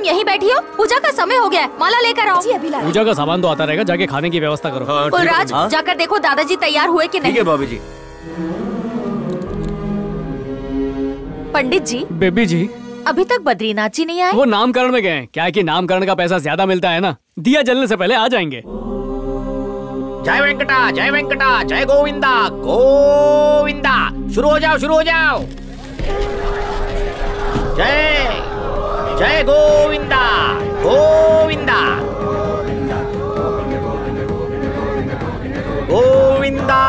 तुम यहीं बैठी हो? पूजा का समय हो गया है। माला लेकर आओ। जी अभी पूजा का सामान तो आता रहेगा जाके खाने की व्यवस्था करो। कुलराज जाकर देखो दादाजी तैयार हुए कि नहीं। भाभी जी पंडित जी बेबी जी। अभी तक बद्रीनाथ जी नहीं आए? वो नामकरण में गए क्या है कि नामकरण का पैसा ज़्यादा मिलता है ना? दिया जलने से पहले आ जाएँगे। जय वेंकटा जय वेंकटा जय गोविंदा गोविंदा। शुरू हो जाओ शुरू हो जाओ। जय। जय गोविंदा गोविंदा गोविंदा गोविंदा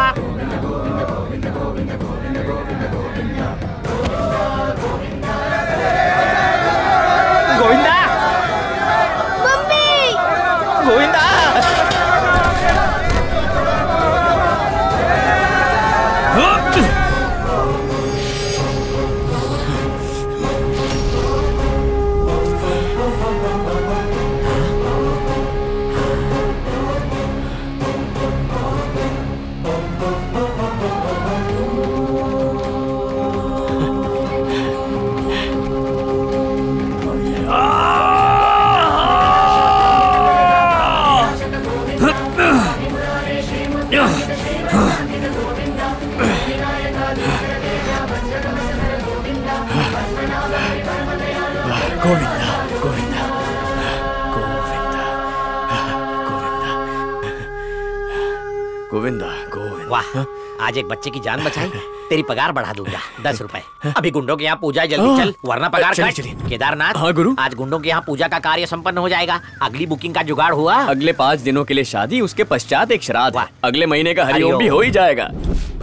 वाह आज एक बच्चे की जान बचाई। तेरी पगार बढ़ा दूँगा दस रुपए। अभी गुंडों के यहाँ पूजा जल्दी चल वरना पगार चलिए, कट। चलिए। केदारनाथ हाँ, गुरु। आज गुंडों के यहाँ पूजा का कार्य संपन्न हो जाएगा। अगली बुकिंग का जुगाड़ हुआ। अगले पाँच दिनों के लिए शादी उसके पश्चात एक श्राद्ध अगले महीने का हरिओम। भी हो ही जाएगा।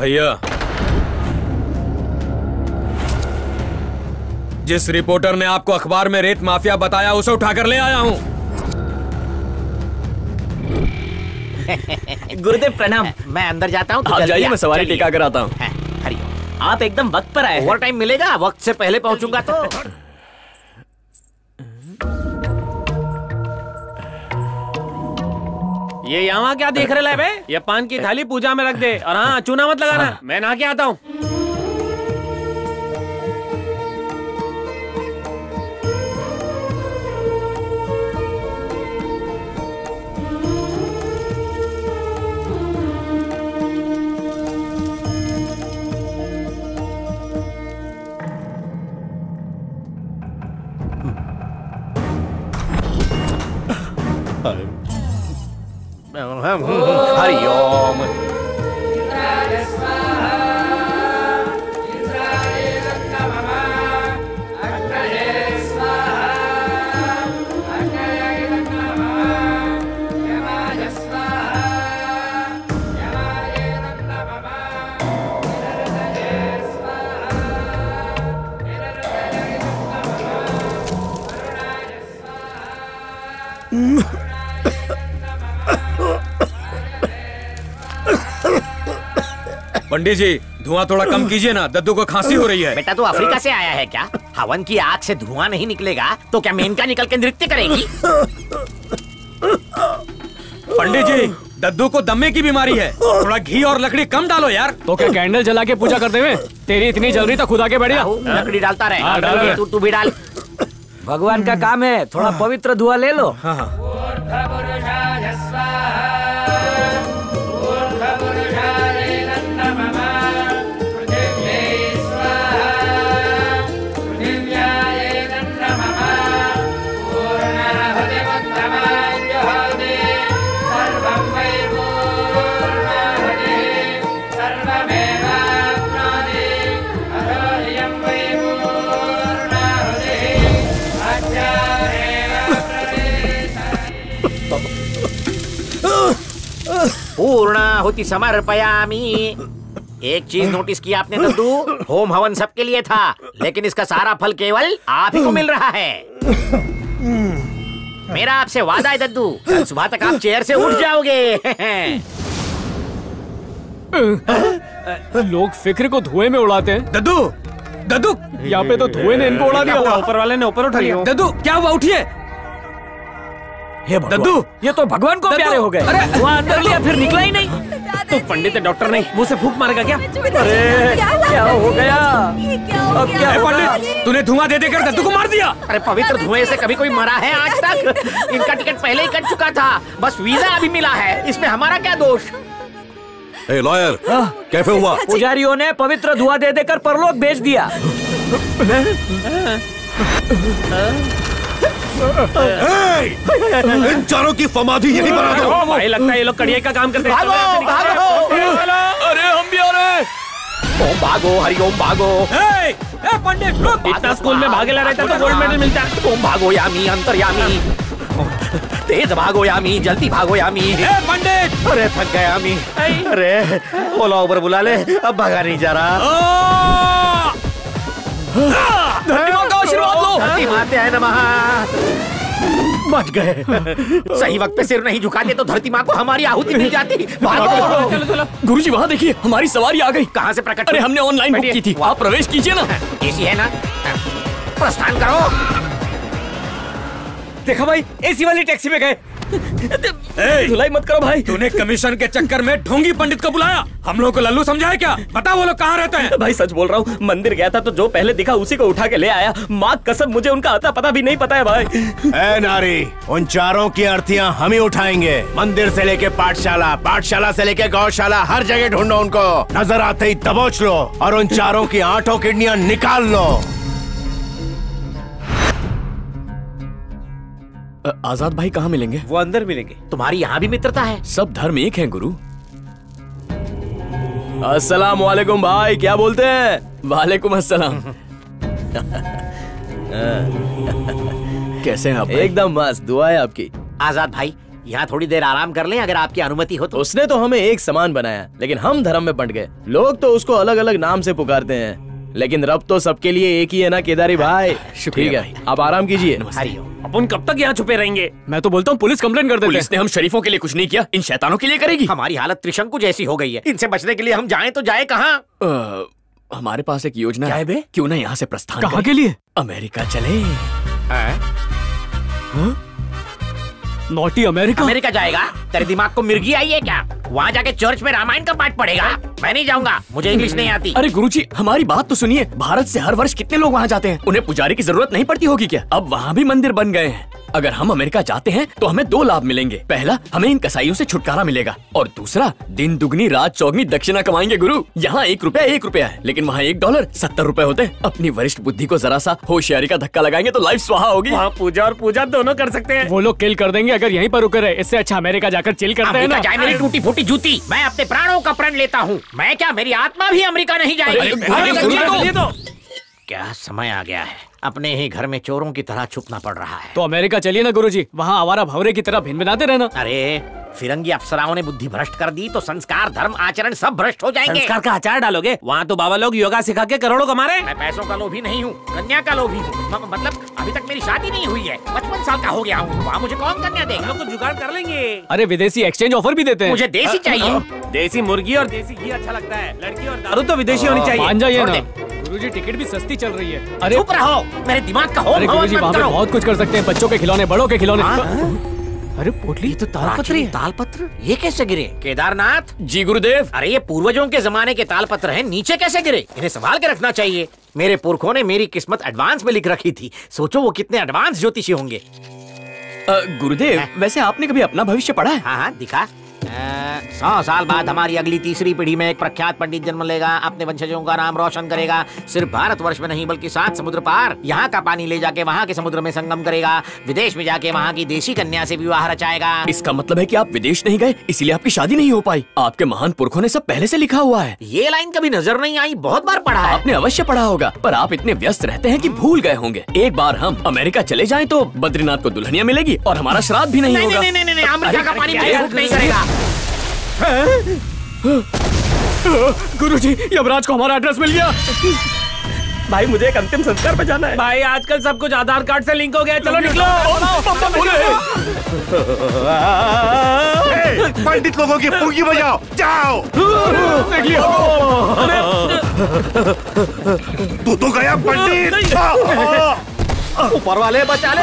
भैया। जिस रिपोर्टर ने आपको अखबार में रेत माफिया बताया उसे उठाकर ले आया हूँ। गुरुदेव प्रणाम मैं अंदर जाता हूँ आप जाइए मैं सवारी। टिका कर आता हूँ। हरिओम आप एकदम वक्त पर आए ओवर टाइम मिलेगा वक्त से पहले पहुंचूँगा तो। ये यहाँ क्या देख रहे ये पान की थाली पूजा में रख दे। और हाँ चूना मत लगाना मैं नहा के आता हूँ। Um, oh. पंडित जी धुआँ थोड़ा कम कीजिए ना दद्दू को खांसी हो रही है। बेटा तू अफ्रीका से आया है क्या? हवन की आग से धुआँ नहीं निकलेगा तो क्या मेनका निकल के नृत्य करेगी? पंडित जी दद्दू को दमे की बीमारी है। थोड़ा घी और लकड़ी कम डालो यार। तो क्या कैंडल जला के पूजा करते हुए तेरी इतनी जल्दी तो खुदा के बढ़िया? लकड़ी डालता रहे। हाँ। तू तू भी डाल। भगवान का काम है थोड़ा पवित्र धुआँ ले लो। हाँ हाँ। पूर्णाहुति समर्पयामी। एक चीज़ नोटिस की आपने दद्दू होम हवन सबके लिए था लेकिन इसका सारा फल केवल आप ही को मिल रहा है। मेरा आपसे वादा है दद्दू कल सुबह तक आप चेयर से उठ जाओगे। लोग फ़िक्र को धुएँ में उड़ाते हैं। दद्दू दद्दू। यहाँ पे तो धुएँ ने इनको उड़ा दिया। ऊपर वाले ने ऊपर उठा लिया। दद्दू क्या हुआ? उठिए। हे दद्दू ये तो भगवान को प्यारे हो गए। अरे! धुआँ अंदर लिया फिर निकला ही नहीं। तू पंडित है डॉक्टर नहीं मुँह से फूक मारेगा क्या? अरे क्या हो गया? अब क्या होगा? पंडित तूने धुआँ दे देकर दद्दू को मार दिया। अरे पवित्र धुएँ से कभी कोई मरा है आज तक? इनका टिकट पहले ही कट चुका था। बस वीज़ा अभी मिला है। इसमें हमारा क्या दोष? ए लॉयर कैसे हुआ? पुजारियों ने पवित्र धुआँ दे देकर परलोक भेज दिया। इन चारों की समाधि यही बना दो भाई लगता है ये लोग कड़िया का काम करते हैं। भागो भागो। अरे हम भी आ रहे हैं। ओम भागो हरिओम भागो। ए, ए, पंडित रुक। इतना स्कूल में भागेला रहता तो गोल्ड मेडल मिलता। ओम भागो यामी अंतर्यामी। तेज भागो यामी जल्दी भागो यामी। ए, पंडित! अरे थक गया यामी। अरे ओला ऊपर बुला ले। अब भागा नहीं जा रहा। माँ का माते है नमः। बच गए। सही वक्त पे सिर नहीं झुकाते तो धरती माँ को हमारी आहुति मिल जाती। भागो। चलो चलो गुरु जी वहाँ देखिए हमारी सवारी आ गई। कहाँ से प्रकट अरे हमने ऑनलाइन बुक की थी। आप प्रवेश कीजिए ना। एसी है ना? प्रस्थान करो। देखा भाई एसी वाली टैक्सी में गए। धुलाई मत करो भाई। तूने कमीशन के चक्कर में ढोंगी पंडित को बुलाया। हम लोग को लल्लू समझा है क्या? बता वो लोग कहाँ रहते हैं? भाई सच बोल रहा हूँ मंदिर गया था तो जो पहले दिखा उसी को उठा के ले आया। माँ कसम मुझे उनका आता पता भी नहीं पता है भाई। ए नारी उन चारों की अर्थियाँ हम ही उठाएँगे। मंदिर से लेके पाठशाला पाठशाला से लेके गौशाला हर जगह ढूंढो उनको। नज़र आते ही दबोच लो और उन चारों की आठों किडनियाँ निकाल लो। आज़ाद भाई कहाँ मिलेंगे? वो अंदर मिलेंगे। तुम्हारी यहाँ भी मित्रता है। सब धर्म एक हैं गुरु। अस्सलाम वालेकुम भाई क्या बोलते हैं? वालेकुम अस्सलाम। कैसे हैं आप एकदम मस्त दुआ है आपकी। आज़ाद भाई यहाँ थोड़ी देर आराम कर लें अगर आपकी अनुमति हो तो। उसने तो हमें एक समान बनाया लेकिन हम धर्म में बंट गए। लोग तो उसको अलग अलग नाम से पुकारते हैं। लेकिन रब तो सबके लिए एक ही है ना केदारी भाई। शुक्रिया ठीक है आप आराम कीजिए। अपन कब तक यहाँ छुपे रहेंगे? मैं तो बोलता हूँ पुलिस कंप्लेन कर देते पुलिस ने हम शरीफों के लिए कुछ नहीं किया इन शैतानों के लिए करेगी। हमारी हालत त्रिशंकु जैसी हो गई है। इनसे बचने के लिए हम जाएँ तो जाए कहाँ? हमारे पास एक योजना है। है बे? क्यों ना यहाँ से प्रस्थान कहाँ के लिए? अमेरिका चले। Naughty America? अमेरिका जाएगा। तेरे दिमाग को मिर्गी आई है क्या? वहाँ जाके चर्च में रामायण का पाठ पढ़ेगा। मैं नहीं जाऊँगा। मुझे इंग्लिश नहीं आती। अरे गुरुजी हमारी बात तो सुनिए। भारत से हर वर्ष कितने लोग वहाँ जाते हैं? उन्हें पुजारी की ज़रूरत नहीं पड़ती होगी क्या? अब वहाँ भी मंदिर बन गए हैं। अगर हम अमेरिका जाते हैं तो हमें दो लाभ मिलेंगे। पहला हमें इन कसाईयों से छुटकारा मिलेगा। और दूसरा दिन दुगनी रात चौगनी दक्षिणा कमाएँगे गुरु। यहाँ एक रुपया एक रुपया है। लेकिन वहाँ एक डॉलर सत्तर रुपए होते हैं। अपनी वरिष्ठ बुद्धि को जरा सा होशियारी का धक्का लगाएँगे तो लाइफ स्वाहा होगी। वहाँ पूजा और पूजा दोनों कर सकते हैं। वो लोग किल कर देंगे अगर यहीं पर रुके रहे इससे अच्छा अमेरिका जाकर चिल करते हैं ना। जाए मेरी टूटी फूटी जूती। मैं अपने प्राणों का प्रण लेता हूँ। मैं क्या मेरी आत्मा भी अमेरिका नहीं जाएगी? तो। तो। क्या समय आ गया है? अपने ही घर में चोरों की तरह छुपना पड़ रहा है। तो अमेरिका चलिए ना गुरुजी। वहाँ आवारा भवरे की तरह भिन भिनाते रहना। अरे फिरंगी अफसराओं ने बुद्धि भ्रष्ट कर दी तो संस्कार धर्म आचरण सब भ्रष्ट हो जाएँगे। संस्कार का आचार डालोगे? वहाँ तो बाबा लोग योगा सिखा के करोड़ों कमा रहे मैं पैसों का लोभी नहीं हूँ कन्या का लोभी हूँ। मतलब अभी तक मेरी शादी नहीं हुई है। पचपन साल का हो गया हूँ। वहाँ मुझे कौन कन्या देगा? लोग को जुगाड़ कर लेंगे। अरे विदेशी एक्सचेंज ऑफ़र भी देते हैं। मुझे देसी चाहिए। देसी मुर्गी और देसी घी अच्छा लगता है। लड़की और दारू। तो विदेशी होनी चाहिए। गुरुजी टिकट भी सस्ती चल रही है। अरे चुप रहो मेरे दिमाग का अरे गुरुजी वहाँ पे बहुत कुछ कर सकते हैं बच्चों के खिलौने बड़ों के खिलौने। अरे पोटली तो प्राचीन तालपत्र? ये कैसे गिरे? केदारनाथ? जी गुरुदेव। अरे ये पूर्वजों के जमाने के तालपत्र हैं नीचे कैसे गिरे? इन्हें संभाल के रखना चाहिए। मेरे पुरखों ने मेरी किस्मत एडवांस में लिख रखी थी। सोचो वो कितने एडवांस ज्योतिषी होंगे। गुरुदेव वैसे आपने कभी अपना भविष्य पढ़ा है? हाँ हाँ दिखा। सौ साल बाद हमारी अगली तीसरी पीढ़ी में एक प्रख्यात पंडित जन्म लेगा अपने वंशजों का नाम रोशन करेगा। सिर्फ़ भारत वर्ष में नहीं बल्कि सात समुद्र पार यहाँ का पानी ले जाके वहाँ के समुद्र में संगम करेगा। विदेश में जाके वहाँ की देशी कन्या से विवाह रचाएगा। इसका मतलब है कि आप विदेश नहीं गए इसलिए आपकी शादी नहीं हो पाई। आपके महान पुरखों ने सब पहले से लिखा हुआ है। ये लाइन कभी नज़र नहीं आई बहुत बार पढ़ा आपने अवश्य पढ़ा होगा पर आप इतने व्यस्त रहते हैं की भूल गए होंगे। एक बार हम अमेरिका चले जाए तो बद्रीनाथ को दुल्हनिया मिलेगी और हमारा श्राद्ध भी नहीं नहीं होगा। है? करेगा गुरुजी यमराज को हमारा एड्रेस मिल गया भाई मुझे एक अंतिम संस्कार पे जाना है भाई आजकल सब कुछ आधार कार्ड से लिंक हो गया चलो निकलो पंडित लोगों की पूँगी बजाओ जाओ तू तो गया पंडित। ऊपर वाले बचा ले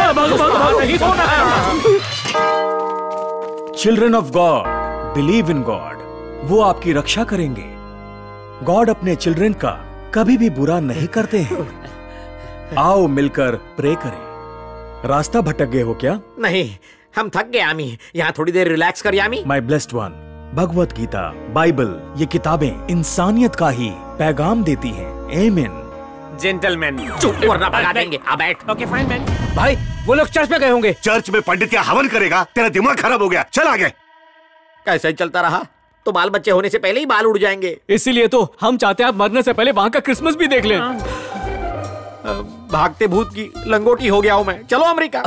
children of God believe in God वो आपकी रक्षा करेंगे। गॉड अपने चिल्ड्रन का कभी भी बुरा नहीं करते हैं। आओ मिलकर प्रे करें। रास्ता भटक गए हो क्या? नहीं हम थक गए आमी। यहाँ थोड़ी देर रिलैक्स कर यामी my blessed one Bhagavad Gita Bible ये किताबें इंसानियत का ही पैगाम देती हैं। एमेन जेंटलमैन चुप वरना भगा देंगे। अब बैठ। ओके फाइन मैन भाई वो लोग चर्च में गए होंगे। चर्च में पंडित क्या हवन करेगा? तेरा दिमाग खराब हो गया। चल आगे। कैसे ही चलता रहा? तो बाल बच्चे होने से पहले ही बाल उड़ जाएँगे। इसीलिए तो हम चाहते हैं आप मरने से पहले वहाँ का क्रिसमस भी देख लें। भागते भूत की लंगोटी हो गया हूँ मैं। चलो America.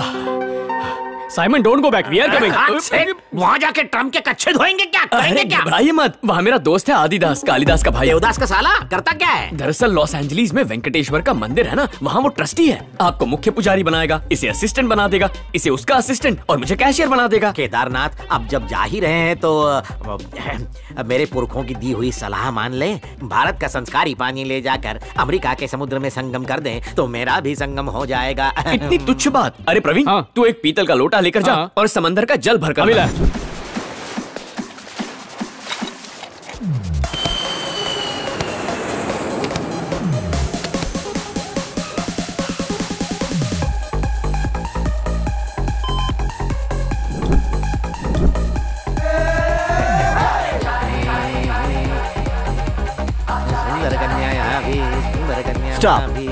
Simon don't go back we are coming वहाँ जाके ट्रंप के कच्चे धोएँगे क्या? करेंगे क्या? घबराइए मत। वहाँ मेरा दोस्त है आदिदास कालिदास का भाई। देवदास का साला? करता क्या है? दरअसल लॉस एंजलिस में वेंकटेश्वर का मंदिर है ना वहाँ वो ट्रस्टी है। आपको मुख्य पुजारी बनाएगा इसे असिस्टेंट बना देगा इसे उसका असिस्टेंट और मुझे कैशियर बना देगा। केदारनाथ अब जब जा ही रहे हैं तो मेरे पुरखों की दी हुई सलाह मान ले। भारत का संस्कारी पानी ले जाकर अमेरिका के समुद्र में संगम कर दे तो मेरा भी संगम हो जाएगा। इतनी तुच्छ बात। अरे प्रवीण हाँ। तू एक पीतल का लोटा लेकर जा हाँ। और समंदर का जल भर कर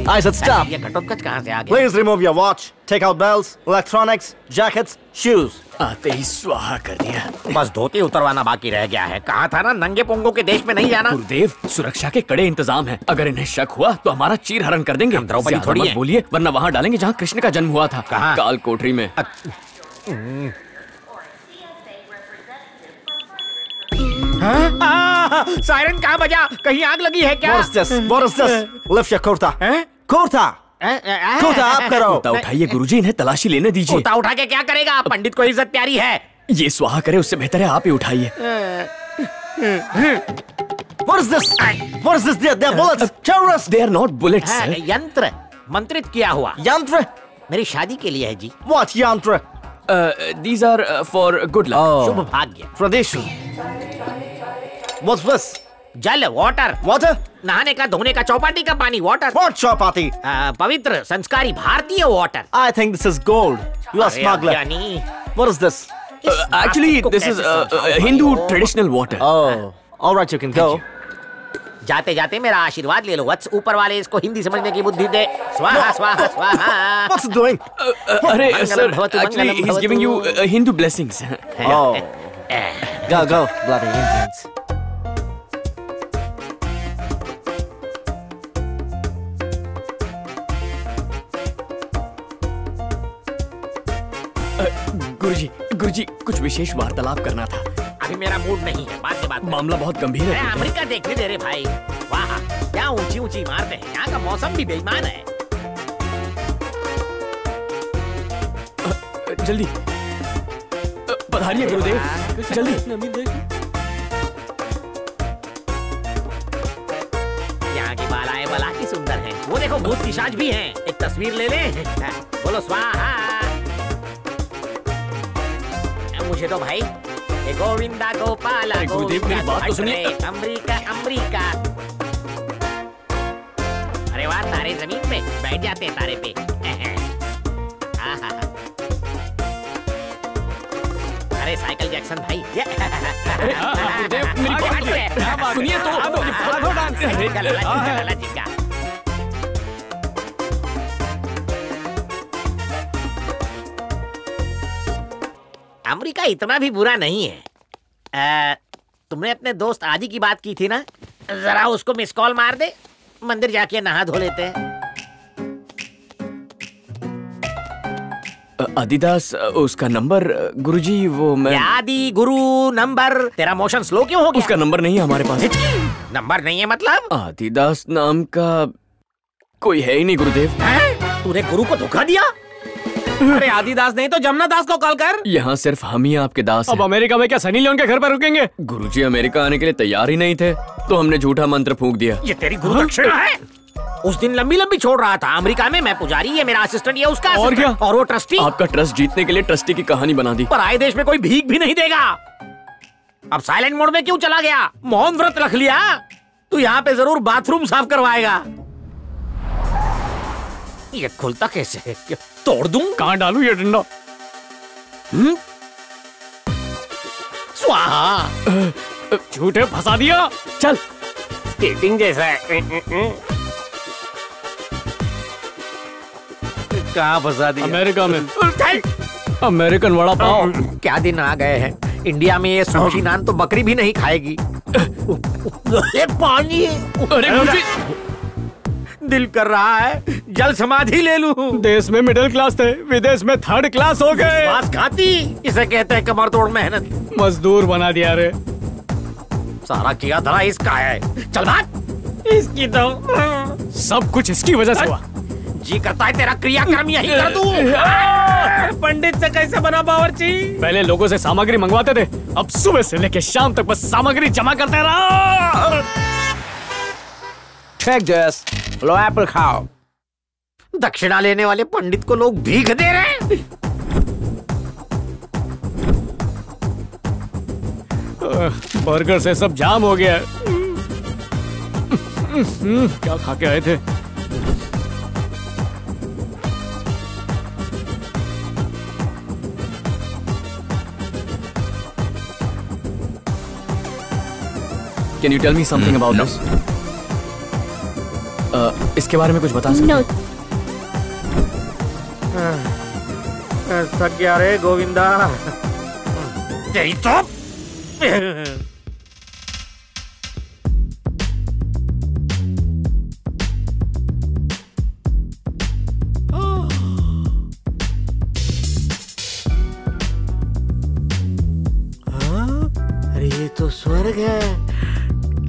I said stop. ये घटोत्कच कहाँ से आ गया Please remove your watch. Take out belts, electronics, jackets, shoes. आते ही स्वाहा कर दिया बस धोती उतरवाना बाकी रह गया है कहा था ना नंगे पोंगों के देश में नहीं जाना गुरुदेव सुरक्षा के कड़े इंतज़ाम हैं। अगर इन्हें शक हुआ तो हमारा चीर हरण कर देंगे हम द्रौपदी थोड़ी हैं। बोलिए वरना वहाँ डालेंगे जहाँ कृष्ण का जन्म हुआ था कहाँ? काल कोठरी में सायरन कहाँ बजा कहीं आग लगी है क्या What is this? What is this? Lift your kurta. Kurta. Kurta up करो. कुर्ता उठाइए गुरुजी इन्हें तलाशी लेने दीजिए कुर्ता उठा के क्या करेगा पंडित को इज़्ज़त प्यारी है ये स्वाहा करे उससे बेहतर है आप ही उठाइए What is this? What is this? They're, they're bullets. Terrorists. They are not bullets हाँ, यंत्र मंत्रित किया हुआ यंत्र मेरी शादी के लिए है जी What yantra? These are for good luck शुभ भाग्य Pradeshu. What's this? जल वाटर Water? नहाने का धोने का चौपाटी का पानी वाटर What? आ, पवित्र संस्कारी भारतीय water I think this is gold. You are अरे smuggler. अज्ञानी, What is this? इस बात actually this is? Hindu traditional water Oh. All right, you can go. जाते जाते मेरा आशीर्वाद ले लो वत्स ऊपर वाले इसको हिंदी समझने की बुद्धि दे स्वाहा स्वाहा स्वाहा What's it doing? अरे sir actually he is giving you Hindu blessings Oh. Go, go. Bloody Indians. गुरुजी गुरुजी कुछ विशेष वार्तालाप करना था। अभी मेरा मूड नहीं है बाद में बात मामला बहुत गंभीर है। अमेरिका देखने दे रहे भाई। वाह क्या ऊँची ऊँची इमारतें हैं। यहाँ का मौसम भी बेईमान है। जल्दी। पधारिए गुरुदेव। जल्दी। यहाँ की बालाएँ बला की सुंदर हैं। वो देखो भूत पिशाच भी हैं। एक तस्वीर ले ले। हाँ, बोलो स्वाहा। मुझे तो भाई गोविंदा गोपाल अरे गुरुदेव, मेरी बात तो सुनिए। अमेरिका अमेरिका अरे वाह तारे ज़मीन पे बैठ जाते तारे पे अरे साइकिल जैक्सन भाई गुरुदेव, मेरी बात सुनिए तो। अरे, गला, गला, चिपका। अमेरिका इतना भी बुरा नहीं है। आ, तुमने अपने दोस्त आदि की बात की थी ना? जरा उसको मिस कॉल मार दे। मंदिर जाके नहा धो लेते हैं। आदिदास उसका नंबर गुरुजी वो मैं आदि गुरु नंबर। तेरा मोशन स्लो क्यों हो गया? उसका नंबर नहीं है हमारे पास। नंबर नहीं है मतलब? आदिदास नाम का कोई है ही नहीं गुरुदेव। तूने गुरु को धोखा दिया? अरे आदिदास नहीं तो जमुना दास को कॉल कर। यहाँ सिर्फ़ हम ही आपके दास अब अमेरिका में क्या सनी लियोन के घर पर रुकेंगे? गुरुजी अमेरिका आने के लिए तैयार ही नहीं थे तो हमने झूठा मंत्र फूंक दिया। ये तेरी गुरु दक्षिणा है। उस दिन लंबी लंबी छोड़ रहा था। अमेरिका में मैं पुजारी ये मेरा असिस्टेंट ये उसका और क्या? और वो ट्रस्टी आपका ट्रस्ट जीतने के लिए ट्रस्टी की कहानी बना दी। पर आए देश में कोई भीख भी नहीं देगा। अब साइलेंट मोड में क्यों चला गया? मौन व्रत रख लिया। तू यहाँ पे ज़रूर बाथरूम साफ़ करवाएगा। ये खुलता कैसे है? ये तोड़ दूँ? कहाँ डालू ये डंडा? स्वाहा! झूठे फंसा दिया। चल स्केटिंग जैसा है। कहाँ फंसा दिया? अमेरिका में। अमेरिकन वड़ा पाव। क्या दिन आ गए हैं। इंडिया में ये सुशी नान तो बकरी भी नहीं खाएगी। पानी अरे दिल कर रहा है। जल समाधि ले लू। देश में मिडिल क्लास थे विदेश में थर्ड क्लास हो गए। खाती इसे कहते हैं कमर तोड़ मेहनत। मजदूर बना दिया रे। सारा किया धरा इसका है। चल भाग। इसकी तो सब कुछ इसकी वजह से हुआ। जी करता है तेरा क्रियाक्रम यही कर दूँ पंडित से कैसे बना बावर्ची पहले लोगों से सामग्री मंगवाते थे अब सुबह से लेकर शाम तक बस सामग्री जमा करते रहा। Take this. लो एप्पल खाओ। दक्षिणा लेने वाले पंडित को लोग भीख दे रहे हैं। बर्गर से सब जाम हो गया। क्या खा के आए थे? Can can you tell me something about इसके बारे में कुछ बता सकते नो थक गया रे गोविंदा। यही तो। अरे ये तो स्वर्ग है।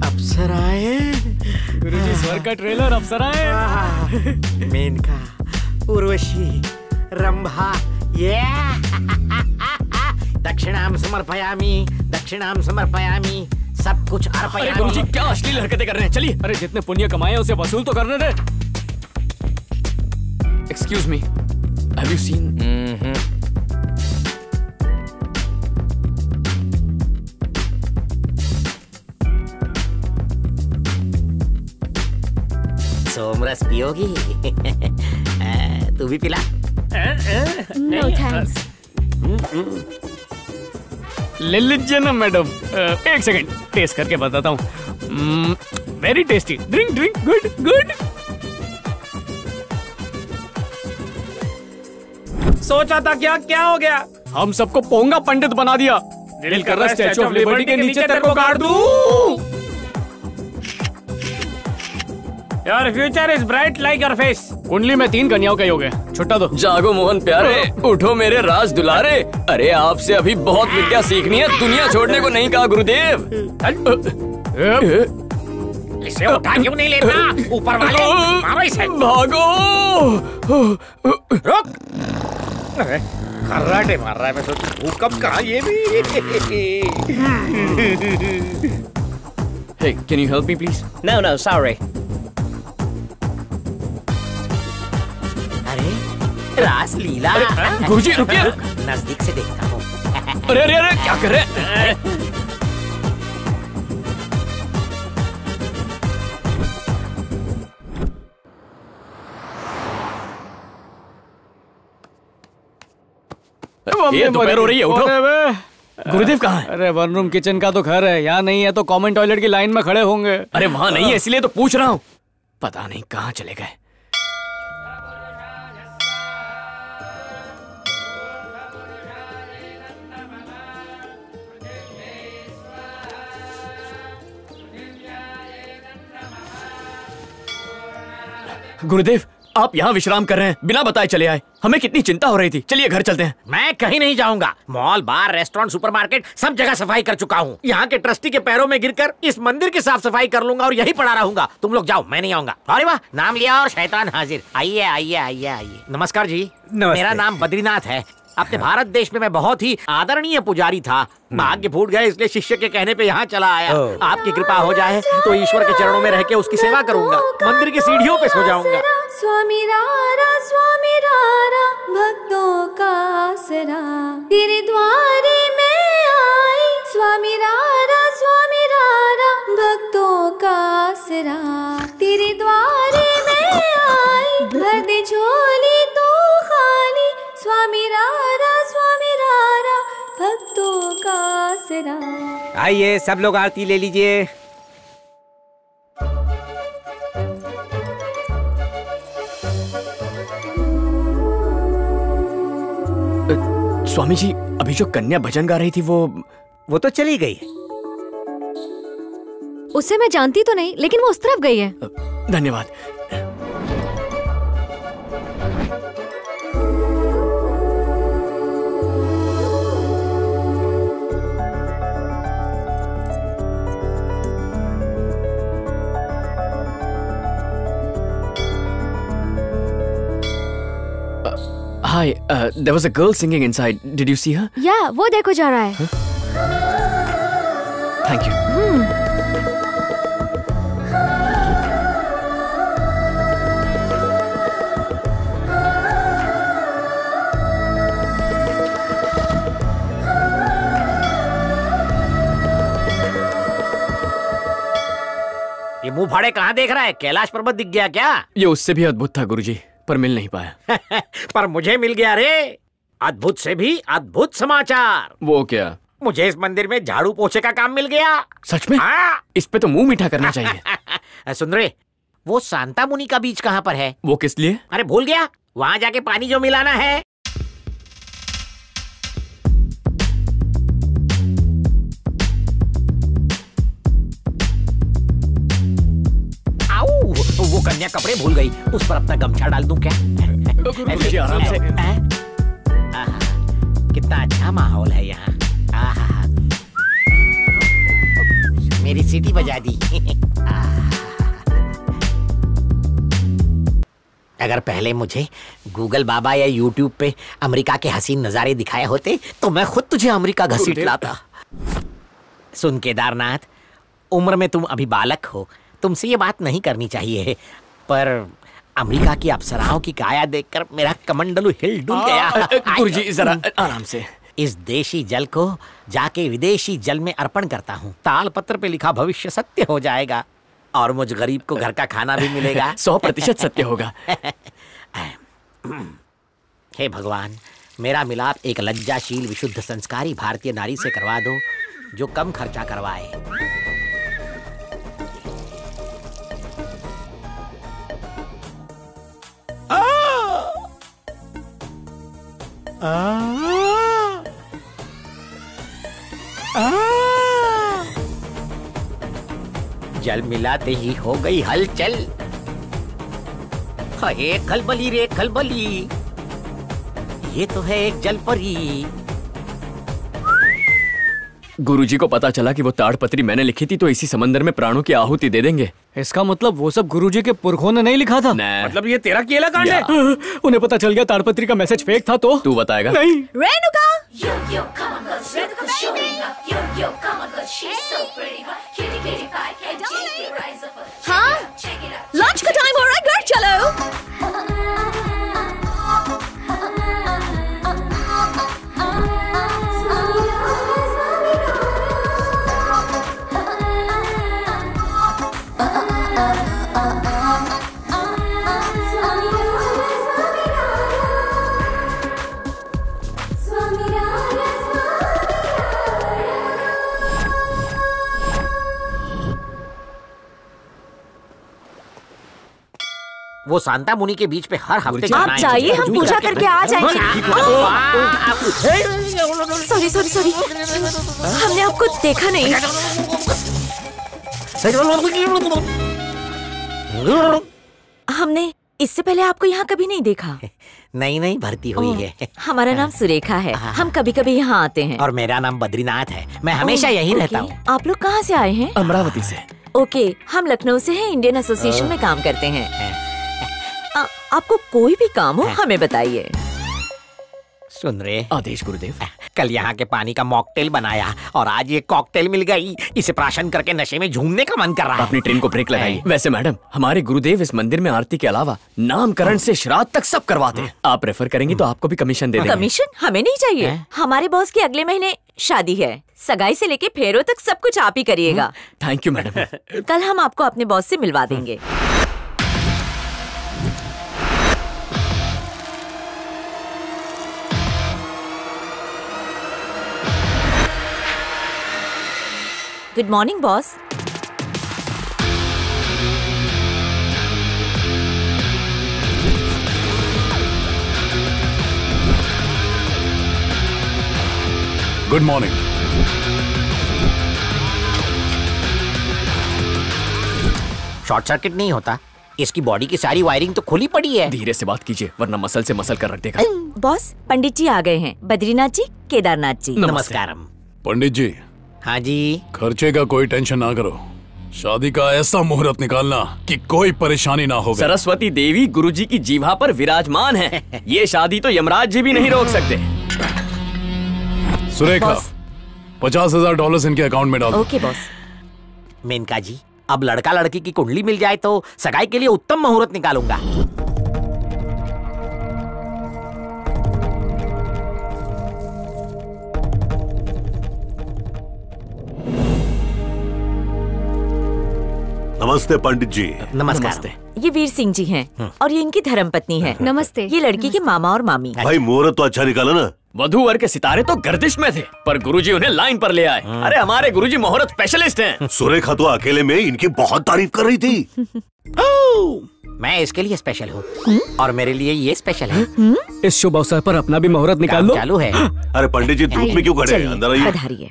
अप्सराएँ गुरुजी स्वर्ग का ट्रेलर अप्सरा है। मेनका उर्वशी रंभा ये दक्षिणाम समर्पयामि दक्षिणाम समर्पयामि सब कुछ अरे गुरुजी क्या अश्लील हरकतें कर रहे हैं? चलिए। अरे जितने पुण्य कमाए उसे वसूल तो करने दे। Excuse me have you seen सोमरस पियोगी। तू भी पिला। नो थैंक्स ले लीजिए ना मैडम। एक सेकंड टेस्ट करके बताता हूँ। Very tasty drink drink good good सोचा था क्या क्या हो गया? हम सबको पोंगा पंडित बना दिया। दिल कर रहा है स्टैचू ऑफ़ लिबर्टी के नीचे तेरे को गाड़ दूँ। Your future is bright like your face कुंडली में तीन कन्याओं का योग है। छुट्टा दो। जागो मोहन प्यारे उठो मेरे राज दुलारे। अरे आपसे अभी बहुत विद्या सीखनी है। दुनिया छोड़ने को नहीं कहा गुरुदेव। इसे उठा क्यों नहीं लेता? ऊपर वाले मारो इसे। भागो। रुक। खर्राटे मार रहा है मैं सोच भूकंप कहा ये भी? Hey, can you help me please? No, no, sorry. रास लीला गुरुजी रुकिए। नज़दीक से देखता हूँ। अरे अरे अरे क्या कर रहे हैं? ये दोपहर हो रही है उठो। गुरुदेव कहाँ है? अरे वन रूम किचन का तो घर है यहाँ नहीं है तो कॉमन टॉयलेट की लाइन में खड़े होंगे। अरे वहाँ नहीं है। इसलिए तो पूछ रहा हूँ। पता नहीं कहाँ चले गए। गुरुदेव आप यहाँ विश्राम कर रहे हैं बिना बताए चले आए। हमें कितनी चिंता हो रही थी। चलिए घर चलते हैं। मैं कहीं नहीं जाऊँगा। मॉल बार रेस्टोरेंट सुपरमार्केट सब जगह सफ़ाई कर चुका हूँ। यहाँ के ट्रस्टी के पैरों में गिरकर इस मंदिर की साफ़ सफ़ाई कर लूँगा और यही पड़ा रहूँगा। तुम लोग जाओ मैं नहीं आऊँगा। अरे वाह नाम लिया और शैतान हाजिर। आइए आइए आइए आइए। नमस्कार जी। नमस्ते। मेरा नाम बद्रीनाथ है। अपने भारत देश में मैं बहुत ही आदरणीय पुजारी था। भाग्य फूट गए इसलिए शिष्य के कहने पे यहाँ चला आया। आपकी कृपा हो जाए तो ईश्वर के चरणों में रह के उसकी सेवा करूँगा। मंदिर की सीढ़ियों पे सो जाऊँगा। स्वामी रारा स्वामी रारा भक्तों का आसरा तेरे द्वारे में आई स्वामी रारा स्वामी रारा भक्तों का सरा। तेरे द्वारे में आई भर दे झोली तो खाली स्वामी रारा आइए सब लोग आरती ले लीजिए। स्वामी जी अभी जो कन्या भजन गा रही थी वो वो तो चली गई। उसे मैं जानती तो नहीं लेकिन वो उस तरफ़ गई है। धन्यवाद। Hi, uh, there was a girl singing inside. Did you see her? या वो देखो जा रहा है Thank you. ये मुँह फाड़े कहाँ देख रहा है कैलाश पर्वत दिख गया क्या ये उससे भी अद्भुत था गुरुजी, पर मिल नहीं पाया। पर मुझे मिल गया रे। अद्भुत से भी अद्भुत समाचार। वो क्या? मुझे इस मंदिर में झाड़ू पोछे का काम मिल गया। सच में? हाँ। इस पे तो मुँह मीठा करना चाहिए। सुन रहे वो सांता मुनि का बीच कहाँ पर है? वो किस लिए? अरे भूल गया वहाँ जाके पानी जो मिलाना है। वो कन्या कपड़े भूल गई। उस पर अपना गमछा डाल दूँ क्या? आराम से। कितना अच्छा माहौल है यहाँ। मेरी सीटी बजा दी। अगर पहले मुझे गूगल बाबा या यूट्यूब पे अमेरिका के हसीन नज़ारे दिखाए होते तो मैं खुद तुझे अमेरिका घसीट लाता। सुन केदारनाथ उम्र में तुम अभी बालक हो। तुमसे ये बात नहीं करनी चाहिए। पर अमेरिका की अप्सराओं की काया देखकर मेरा कमंडलू हिल डुल गया गुरुजी जरा आराम से। इस देशी जल को जाके विदेशी जल में अर्पण करता हूँ। ताल पत्र पे लिखा भविष्य सत्य हो जाएगा। और मुझ गरीब को घर का खाना भी मिलेगा। सौ प्रतिशत सत्य होगा। हे भगवान मेरा मिलाप एक लज्जाशील विशुद्ध संस्कारी भारतीय नारी से करवा दो जो कम खर्चा करवाए। जल मिलाते ही हो गई हलचल। हे खलबली रे, खलबली। ये तो है एक जल परी गुरुजी को पता चला कि वो ताड़पत्री मैंने लिखी थी तो इसी समंदर में प्राणों की आहुति दे देंगे। इसका मतलब वो सब गुरुजी के पुरखों ने नहीं लिखा था? मतलब ये तेरा केला कांड है? उन्हें पता चल गया ताड़पत्री का मैसेज फेक था तो। तू बताएगा। नहीं। रेणुका। हाँ? लंच का टाइम हो रहा है घर चलो वो सांता मुनि के बीच पे हर हफ़्ते आप जाइए हम पूजा करके आ जाएँगे। सॉरी सॉरी सॉरी हमने आपको देखा नहीं। हमने इससे पहले आपको यहाँ कभी नहीं देखा। नहीं नहीं भर्ती हुई है। हमारा नाम सुरेखा है। हम कभी कभी यहाँ आते हैं। और मेरा नाम बद्रीनाथ है। मैं हमेशा यहीं रहता हूँ। आप लोग कहाँ से आए हैं? अमरावती से। ओके हम लखनऊ से हैं इंडियन एसोसिएशन में काम करते हैं। आ, आपको कोई भी काम हो हमें बताइए। सुन रहे आदेश गुरुदेव। कल यहाँ के पानी का मॉकटेल बनाया और आज ये कॉकटेल मिल गई। इसे प्राशन करके नशे में झूमने का मन कर रहा है। अपनी ट्रेन को ब्रेक लगाइए। वैसे मैडम हमारे गुरुदेव इस मंदिर में आरती के अलावा नामकरण से श्राद्ध तक सब करवाते हैं। आप रेफर करेंगी तो आपको भी कमीशन दे कमीशन? हमें नहीं चाहिए। हमारे बॉस की अगले महीने शादी है। सगाई से लेके फेरों तक सब कुछ आप ही करिएगा। थैंक यू मैडम कल हम आपको अपने बॉस से मिलवा देंगे। Good morning boss good morning short circuit नहीं होता। इसकी बॉडी की सारी वायरिंग तो खुली पड़ी है। धीरे से बात कीजिए वरना मसल से मसल कर रख देगा। बॉस पंडित जी आ गए हैं। बद्रीनाथ जी केदारनाथ जी। नमस्कार पंडित जी हाँ जी। खर्चे का कोई टेंशन ना करो। शादी का ऐसा मुहूर्त निकालना कि कोई परेशानी ना हो सरस्वती देवी गुरुजी की जीवा पर विराजमान है। ये शादी तो यमराज जी भी नहीं रोक सकते। सुरेखा पचास हज़ार डॉलर इनके अकाउंट में डाल दो। Okay boss. मेनका जी अब लड़का लड़की की कुंडली मिल जाए तो सगाई के लिए उत्तम मुहूर्त निकालूँगा। नमस्ते पंडित जी। नमस्कार। नमस्ते। ये वीर सिंह जी हैं और ये इनकी धर्म पत्नी है। नमस्ते। ये लड़की के मामा और मामी। भाई मुहूर्त तो अच्छा निकाला ना। वधू वर के सितारे तो गर्दिश में थे पर गुरुजी उन्हें लाइन पर ले आए। अरे हमारे गुरुजी मुहूर्त स्पेशलिस्ट हैं। सुरेखा तो अकेले में इनकी बहुत तारीफ़ कर रही थी। मैं इसके लिए स्पेशल हूँ। और मेरे लिए ये स्पेशल है। इस शुभ अवसर पर अपना भी मुहूर्त निकाल लो। चालू है। अरे पंडित जी धूप में क्यों खड़े अंदर आइए।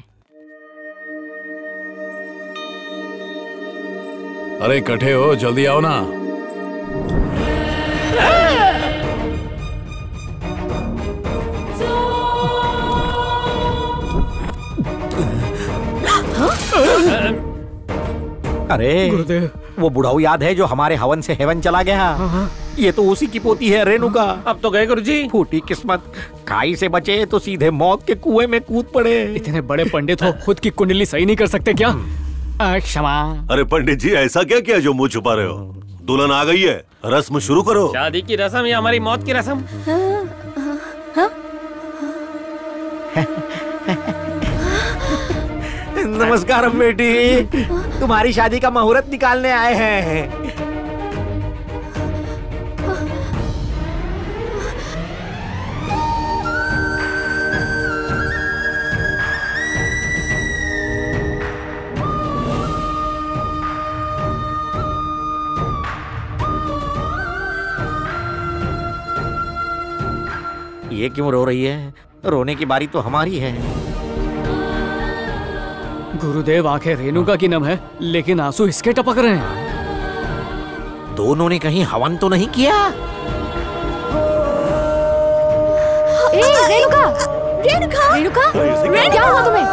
अरे इकट्ठे हो जल्दी आओ ना। अरे वो बुढ़ाऊ याद है जो हमारे हवन से हेवन चला गया। ये तो उसी की पोती है रेणुका अब तो गए गुरुजी। फूटी किस्मत। खाई से बचे तो सीधे मौत के कुएँ में कूद पड़े। इतने बड़े पंडित हो खुद की कुंडली सही नहीं कर सकते क्या? आ, क्षमा। अरे पंडित जी ऐसा क्या किया जो मुँह छुपा रहे हो? दुल्हन आ गई है रस्म शुरू करो। शादी की रस्म या हमारी मौत की रस्म? नमस्कार बेटी। तुम्हारी शादी का मुहूर्त निकालने आए हैं। ये क्यों रो रही है? रोने की बारी तो हमारी है। गुरुदेव आँखें रेणुका की नम है लेकिन आँसू इसके टपक रहे हैं। दोनों ने कहीं हवन तो नहीं किया? ए, रेणुका! रेणुका! रेणुका! रेणुका क्या हुआ तुम्हें?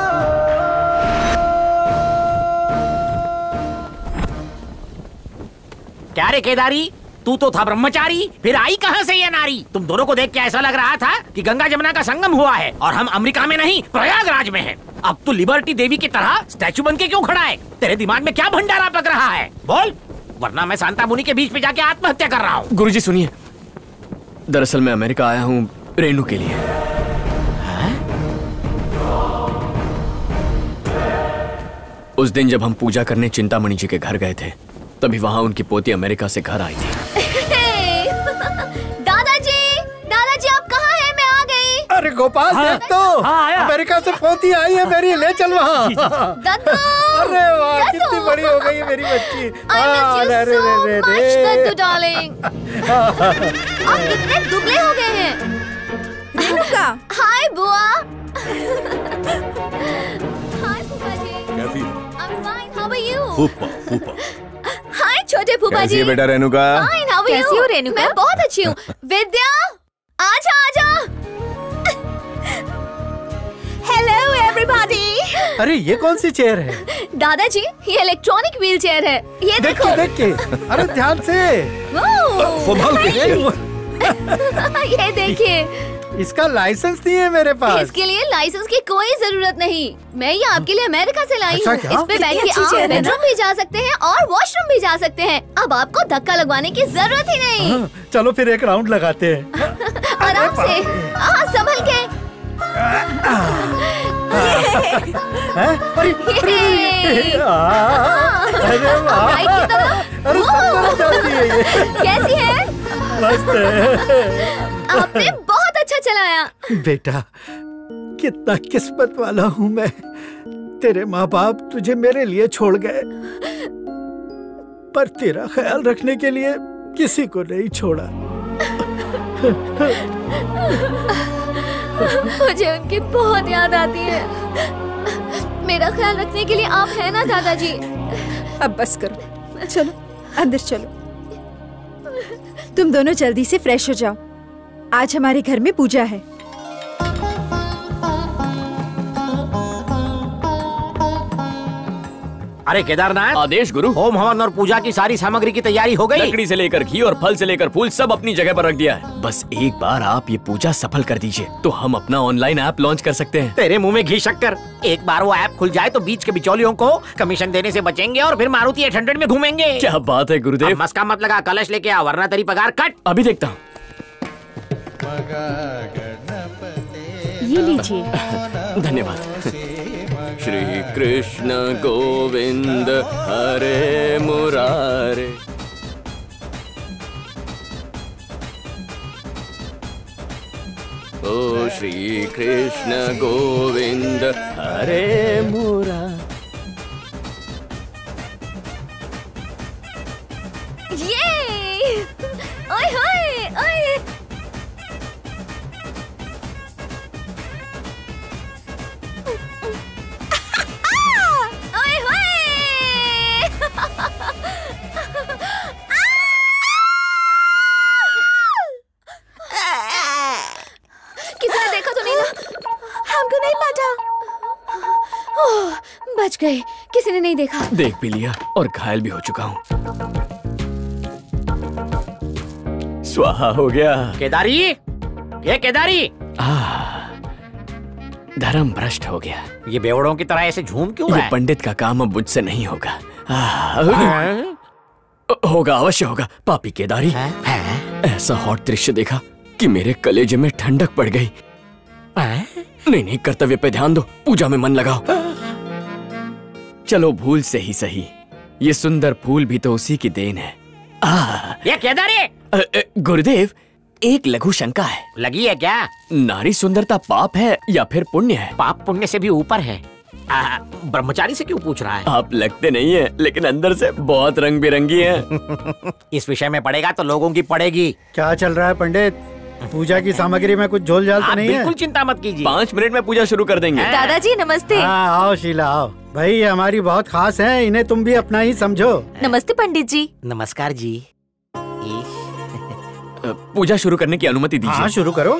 क्या रे केदारी? तू तो था ब्रह्मचारी फिर आई कहाँ से ये नारी? तुम दोनों को देख के ऐसा लग रहा था कि गंगा जमुना का संगम हुआ है और हम अमेरिका में नहीं प्रयागराज में हैं। अब तू लिबर्टी देवी की तरह स्टैचू बन के क्यों खड़ा है? तेरे दिमाग में क्या भंडारा पक रहा है? बोल वरना मैं शांता मुनि के बीच में जाके आत्महत्या कर रहा हूँ। गुरुजी सुनिए। दरअसल मैं अमेरिका आया हूँ रेणु के लिए। उस दिन जब हम पूजा करने चिंतामणि जी के घर गए थे तभी वहाँ उनकी पोती अमेरिका से घर आई थी। दादाजी दादाजी आप कहाँ हैं? मैं आ गई। अरे गोपाल हाँ, देख तो। हाँ, आया। अमेरिका से पोती आई है मेरी ले चल वहाँ। अरे वाह कितनी बड़ी हो गई है मेरी बच्ची। हाँ, अरे. आप कितने दुबले हो गए हैं। हाय बुआ। हाय फूफा जी। कैसी है? I'm fine. How are you? फूफा फूफा। छोटे फूफा जी बेटा रेणुका? कैसी हो रेणुका? मैं बहुत अच्छी हूँ। विद्या? आजा आजा। हेलो एवरीबॉडी अरे ये कौन सी चेयर है? दादाजी ये इलेक्ट्रॉनिक व्हील चेयर है। ये देख देखो। के देख के। अरे ध्यान से। ओह, संभाल के ये देखिए। इसका लाइसेंस नहीं है मेरे पास। इसके लिए लाइसेंस की कोई ज़रूरत नहीं। मैं ये आपके लिए अमेरिका से लाई अच्छा हूँ। इस पे बैठ के आप है? बेडरूम भी जा सकते हैं और वॉशरूम भी जा सकते हैं। अब आपको धक्का लगवाने की ज़रूरत ही नहीं। हाँ, चलो फिर एक राउंड लगाते हैं। आराम से। हाँ संभल के। हैं? है कैसी है? है। आपने बहुत अच्छा चलाया बेटा कितना किस्मत वाला हूँ मैं। तेरे माँ बाप तुझे मेरे लिए छोड़ गए। पर तेरा ख्याल रखने के लिए किसी को नहीं छोड़ा। मुझे उनकी बहुत याद आती है। मेरा ख्याल रखने के लिए आप हैं ना दादाजी? अब बस करो। चलो अंदर चलो। तुम दोनों जल्दी से फ्रेश हो जाओ। आज हमारे घर में पूजा है। अरे केदारनाथ। आदेश गुरु। होम हवन और पूजा की सारी सामग्री की तैयारी हो गई। लकड़ी से लेकर घी और फल से लेकर फूल सब अपनी जगह पर रख दिया है। बस एक बार आप ये पूजा सफल कर दीजिए। तो हम अपना ऑनलाइन ऐप लॉन्च कर सकते हैं। तेरे मुँह में घी शक्कर एक बार वो ऐप खुल जाए तो बीच के बिचौलियों को कमीशन देने से बचेंगे और फिर मारुति एट हंड्रेड में घूमेंगे। क्या बात है गुरुदेव। मस्का मत लगा कलश लेके आ वरना तेरी पगार कट। अभी देखता हूँ। ये लीजिए। धन्यवाद। श्री कृष्ण गोविंद हरे मुरारे। ओ श्री कृष्ण गोविंद हरे मुरा। ये! ओए होए! हमको नहीं पता। ओह, बच गए। किसी ने नहीं देखा। देख भी लिया और घायल भी हो चुका हूँ। स्वाहा हो गया। केदारी? ये केदारी! धर्म भ्रष्ट हो गया। ये बेवड़ों की तरह ऐसे झूम क्यों रहा ये है? पंडित का काम अब मुझसे नहीं होगा। होगा अवश्य होगा। पापी केदारी है? है? ऐसा हॉट दृश्य देखा कि मेरे कलेजे में ठंडक पड़ गई। नहीं नहीं कर्तव्य पे ध्यान दो। पूजा में मन लगाओ। चलो भूल से ही सही। ये सुंदर फूल भी तो उसी की देन है। आह, ये केदारी अ, गुरुदेव एक लघु शंका है। लगी है क्या? नारी सुंदरता पाप है या फिर पुण्य है? पाप पुण्य से भी ऊपर है। आ, ब्रह्मचारी से क्यों पूछ रहा है? आप लगते नहीं है लेकिन अंदर से बहुत रंग बिरंगी है। इस विषय में पड़ेगा तो लोगों की पड़ेगी क्या चल रहा है पंडित? पूजा की सामग्री में कुछ झोल झाल तो नहीं है? बिल्कुल चिंता मत कीजिए। पाँच मिनट में पूजा शुरू कर देंगे। दादाजी नमस्ते। हाँ आओ शीला आओ। भाई ये हमारी बहुत खास है इन्हें तुम भी अपना ही समझो। नमस्ते पंडित जी। नमस्कार जी। पूजा शुरू करने की अनुमति दीजिए। हाँ शुरू करो।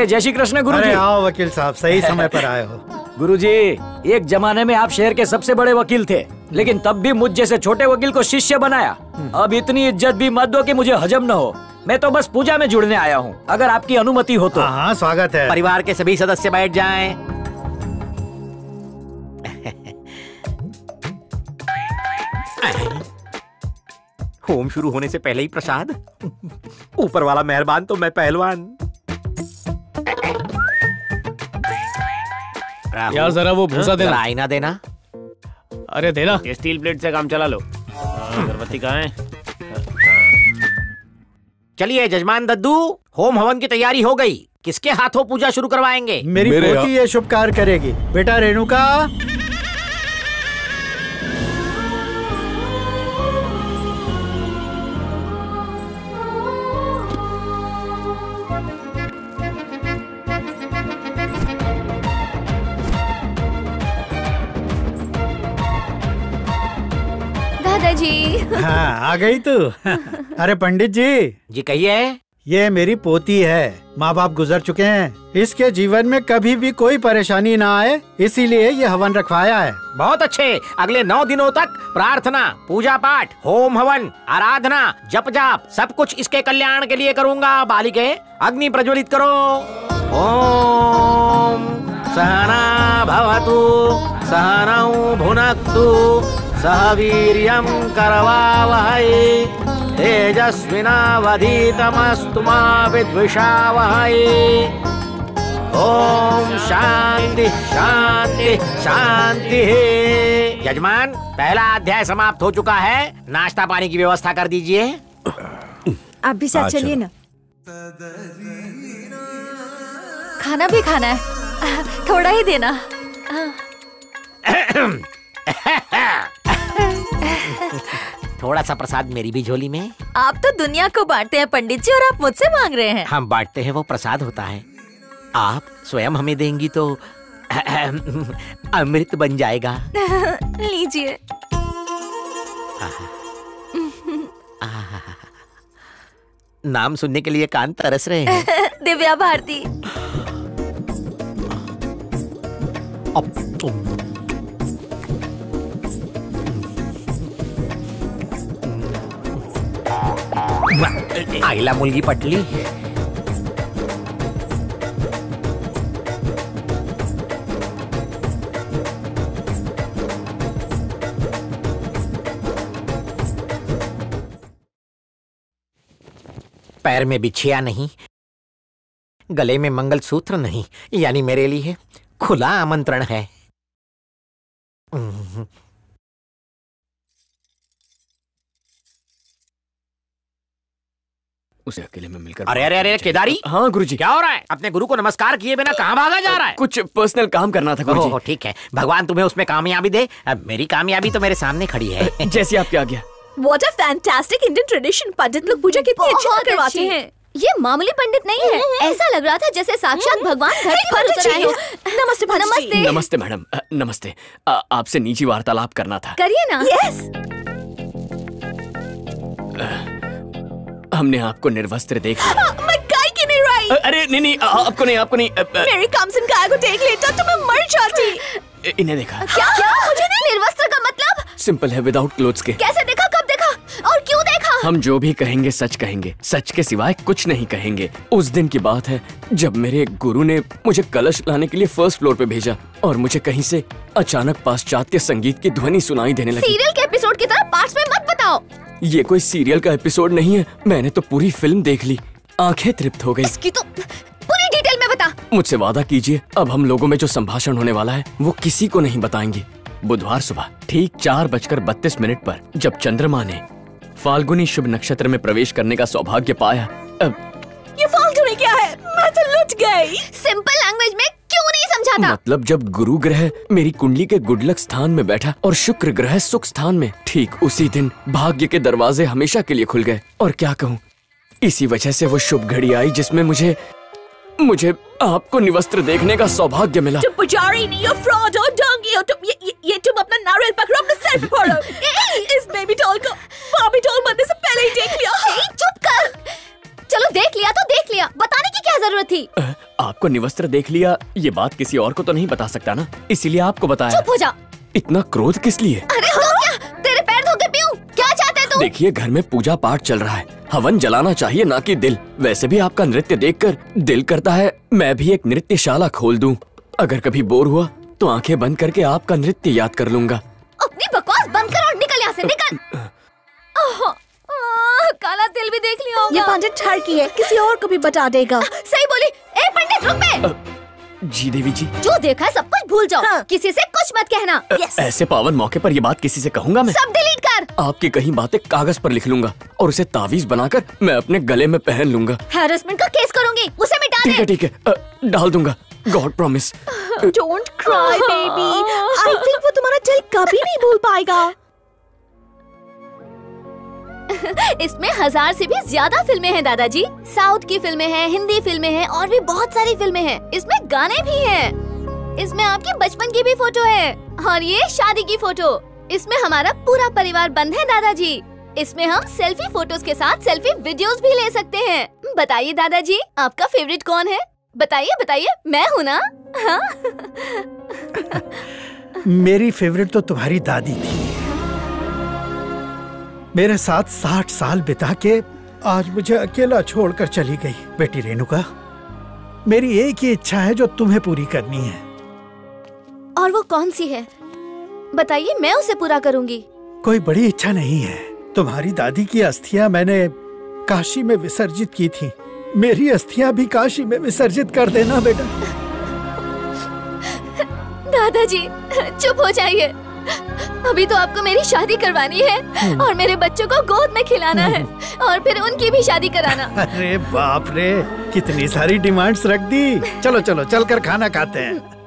ए जय श्री कृष्ण गुरु अरे जी आओ वकील साहब सही समय पर आए हो। गुरु जी एक जमाने में आप शहर के सबसे बड़े वकील थे लेकिन तब भी मुझ जैसे छोटे वकील को शिष्य बनाया। अब इतनी इज़्ज़त भी मत दो कि मुझे हजम न हो। मैं तो बस पूजा में जुड़ने आया हूँ अगर आपकी अनुमति हो तो। हाँ स्वागत है। परिवार के सभी सदस्य बैठ जाएँ। होम शुरू होने से पहले ही प्रसाद। ऊपर वाला मेहरबान तो मैं पहलवान। यार, जरा वो भूसा हाँ, देना। आईना देना। अरे देना। ये स्टील प्लेट से काम चला लो। हाँ, अगरबत्ती कहाँ है। चलिए जजमान दद्दू होम हवन की तैयारी हो गई। किसके हाथों पूजा शुरू करवाएँगे? मेरी पोती ये शुभ कार्य करेगी। बेटा रेणुका हाँ आ गई तू। अरे पंडित जी। जी कहिए। ये मेरी पोती है। माँ बाप गुजर चुके हैं। इसके जीवन में कभी भी कोई परेशानी ना आए इसीलिए ये हवन रखवाया है। बहुत अच्छे। अगले नौ दिनों तक प्रार्थना पूजा पाठ होम हवन आराधना जप जाप सब कुछ इसके कल्याण के लिए करूँगा। बालिके अग्नि प्रज्वलित करो। ओम। सहना भवतु सहनौ भुनक्तु सह वीर्यं करवावहै तेजस्विनावधीतमस्तु मा विद्विषावहै। ओम शांति शांति शांति यजमान पहला अध्याय समाप्त हो चुका है। नाश्ता पानी की व्यवस्था कर दीजिए। आप भी साथ हाँ, चलिए ना। खाना भी खाना है। थोड़ा ही देना। थोड़ा सा प्रसाद मेरी भी झोली में। आप तो दुनिया को बांटते हैं पंडित जी और आप मुझसे मांग रहे हैं। हम बांटते हैं वो प्रसाद होता है। आप स्वयं हमें देंगी तो अमृत बन जाएगा। लीजिए। नाम सुनने के लिए कान तरस रहे हैं। दिव्या भारती। आईला मुलगी पटली. पैर में बिछिया नहीं गले में मंगलसूत्र नहीं यानी मेरे लिए खुला आमंत्रण है। उसे अकेले में मिलकर अरे अरे अरे केदारी! हाँ गुरुजी। क्या हो रहा है? अपने गुरु को नमस्कार किए बिना कहाँ भागा जा रहा है? कुछ पर्सनल काम करना था गुरुजी। ओहो, ठीक है। भगवान तुम्हें उसमें कामयाबी दे। अब मेरी कामयाबी तो मेरे सामने खड़ी है। जैसी आपकी आ गया What a fantastic Indian tradition! पंडित लोग पूजा कितनी अच्छी करवाते हैं। ये मामूली पंडित नहीं है। ऐसा लग रहा था जैसे साक्षात भगवान धरती पर उतर आए हो। नमस्ते नमस्ते। नमस्ते मैडम नमस्ते। आपसे निजी वार्तालाप करना था। करिए ना। यस हमने आपको निर्वस्त्र देख मैं गाय की नहीं रही। अरे नहीं नहीं आपको नहीं आपको नहीं मेरी कमसन गाय को देख लेता तो मैं मर जाती। इन्हें देखा। क्या? क्या? मुझे नहीं। निर्वस्त्र का मतलब? सिंपल है विदाउट क्लोथ्स के। कैसे देखा? कब देखा? और क्यों हम जो भी कहेंगे सच कहेंगे। सच के सिवाय कुछ नहीं कहेंगे। उस दिन की बात है जब मेरे गुरु ने मुझे कलश लाने के लिए फ़र्स्ट फ्लोर पे भेजा और मुझे कहीं से अचानक पाश्चात्य संगीत की ध्वनि सुनाई देने लगी। सीरियल के एपिसोड की तरह पार्ट्स में मत बताओ। ये कोई सीरियल का एपिसोड नहीं है। मैंने तो पूरी फ़िल्म देख ली। आँखें तृप्त हो गई। इसकी तो पूरी डिटेल में बता। मुझसे वादा कीजिए अब हम लोगों में जो संभाषण होने वाला है वो किसी को नहीं बताएँगे। बुधवार सुबह ठीक चार बजकर बत्तीस मिनट पर जब चंद्रमा ने फाल्गुनी शुभ नक्षत्र में प्रवेश करने का सौभाग्य पाया। अब ये फालतू क्या है? मैं तो लुट गई। सिंपल लैंग्वेज में क्यों नहीं समझाता? मतलब जब गुरु ग्रह मेरी कुंडली के गुडलक स्थान में बैठा और शुक्र ग्रह सुख स्थान में ठीक उसी दिन भाग्य के दरवाजे हमेशा के लिए खुल गए। और क्या कहूँ? इसी वजह से वो शुभ घड़ी आई जिसमें मुझे मुझे आपको निवस्त्र देखने का सौभाग्य मिला। तुम ये, ये, ये तुम अपना नारियल पकड़ो अपने सर पे फोड़ो इस बेबी डॉल को बॉबी डॉल बनने से पहले ही देख लिया। ए, चुप कर। चलो देख लिया तो देख लिया। बताने की क्या ज़रूरत थी? आपको निवस्त्र देख लिया ये बात किसी और को तो नहीं बता सकता ना। इसीलिए आपको बताया। चुप हो जा। इतना क्रोध किस लिए? अरे तो क्या तेरे पैर धो के पीऊं। क्या चाहते तू? देखिए घर में पूजा पाठ चल रहा है। हवन जलाना चाहिए ना कि दिल। वैसे भी आपका नृत्य देखकर दिल करता है। मैं भी एक नृत्यशाला खोल दूँ। अगर कभी बोर हुआ तो आँखें बंद करके आपका नृत्य याद कर लूँगा। अपनी बकवास बंद कर और निकल यहाँ से निकल। काला तिल भी देख लिया होगा। ये पंडित ठर की है किसी और को भी बता देगा। सही बोली। ए पंडित रुक बे जी देवी जी। जो देखा है सब कुछ भूल जाओ। हाँ। किसी से कुछ मत कहना। ऐसे पावन मौके पर ये बात किसी से कहूँगा मैं? सब डिलीट कर। आपकी कहीं बातें कागज़ पर लिख लूँगा और उसे तावीज बनाकर मैं अपने गले में पहन लूँगा। हैरेसमेंट का केस करूँगी उसे मिटा ठीक है दे ठीक है। अ, डाल दूँगा। God promise don't cry baby I think वो तुम्हारा दिल कभी नहीं भूल पाएगा. इसमें हज़ार से भी ज़्यादा फ़िल्में हैं दादाजी. साउथ की फ़िल्में हैं हिंदी फ़िल्में हैं और भी बहुत सारी फ़िल्में हैं. इसमें गाने भी हैं. इसमें आपके बचपन की भी फ़ोटो है और ये शादी की फ़ोटो. इसमें हमारा पूरा परिवार बंद है दादाजी. इसमें हम सेल्फी फ़ोटोज़ के साथ सेल्फी वीडियोस भी ले सकते हैं. बताइए दादाजी आपका फेवरेट कौन है? बताइए बताइए मैं हूँ ना? हाँ? मेरी फेवरेट तो तुम्हारी दादी थी। मेरे साथ साठ साल बिता के आज मुझे अकेला छोड़कर चली गई बेटी रेणुका। मेरी एक ही इच्छा है जो तुम्हें पूरी करनी है। और वो कौन सी है? बताइए मैं उसे पूरा करूँगी। कोई बड़ी इच्छा नहीं है। तुम्हारी दादी की अस्थियाँ मैंने काशी में विसर्जित की थी। मेरी अस्थियाँ भी काशी में विसर्जित कर देना बेटा। दादाजी चुप हो जाइए। अभी तो आपको मेरी शादी करवानी है और मेरे बच्चों को गोद में खिलाना है और फिर उनकी भी शादी कराना। अरे बाप रे कितनी सारी डिमांड्स रख दी। चलो चलो चलकर खाना खाते हैं।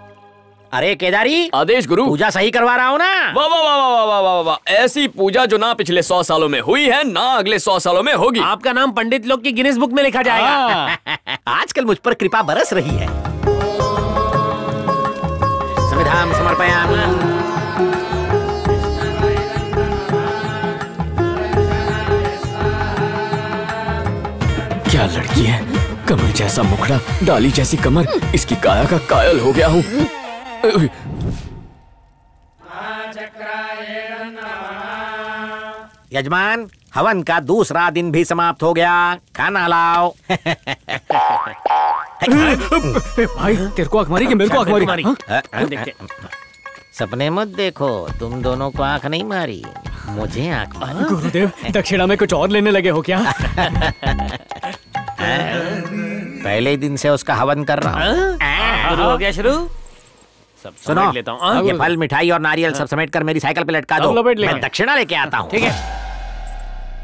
अरे केदारी आदेश गुरु। पूजा सही करवा रहा हूँ ना? वाह वाह वाह वाह वाह वाह वाह ऐसी पूजा जो ना पिछले सौ सालों में हुई है ना अगले सौ सालों में होगी। आपका नाम पंडित लोग की गिनीज बुक में लिखा जाएगा। आजकल मुझ पर कृपा बरस रही है। संविधान समर्पयामि। क्या लड़की है? कमर जैसा मुखड़ा डाली जैसी कमर इसकी काया का कायल हो गया हूँ। यजमान हवन का दूसरा दिन भी समाप्त हो गया। खाना लाओ। भाई तेरे को आँख मारी कि मेरे को आँख मारी? हाँ? हाँ, देखते। सपने मत देखो तुम दोनों को आँख नहीं मारी। मुझे आँख मारी। गुरुदेव दक्षिणा में कुछ और लेने लगे हो क्या? पहले दिन से उसका हवन कर रहा हूँ? शुरू हो गया शुरू? सब सुनो समेट लेता हूँ। हाँ, ये फल मिठाई और नारियल सब समेट कर मेरी साइकिल पे लटका दो। मैं दक्षिणा लेके आता हूँ। ठीक है।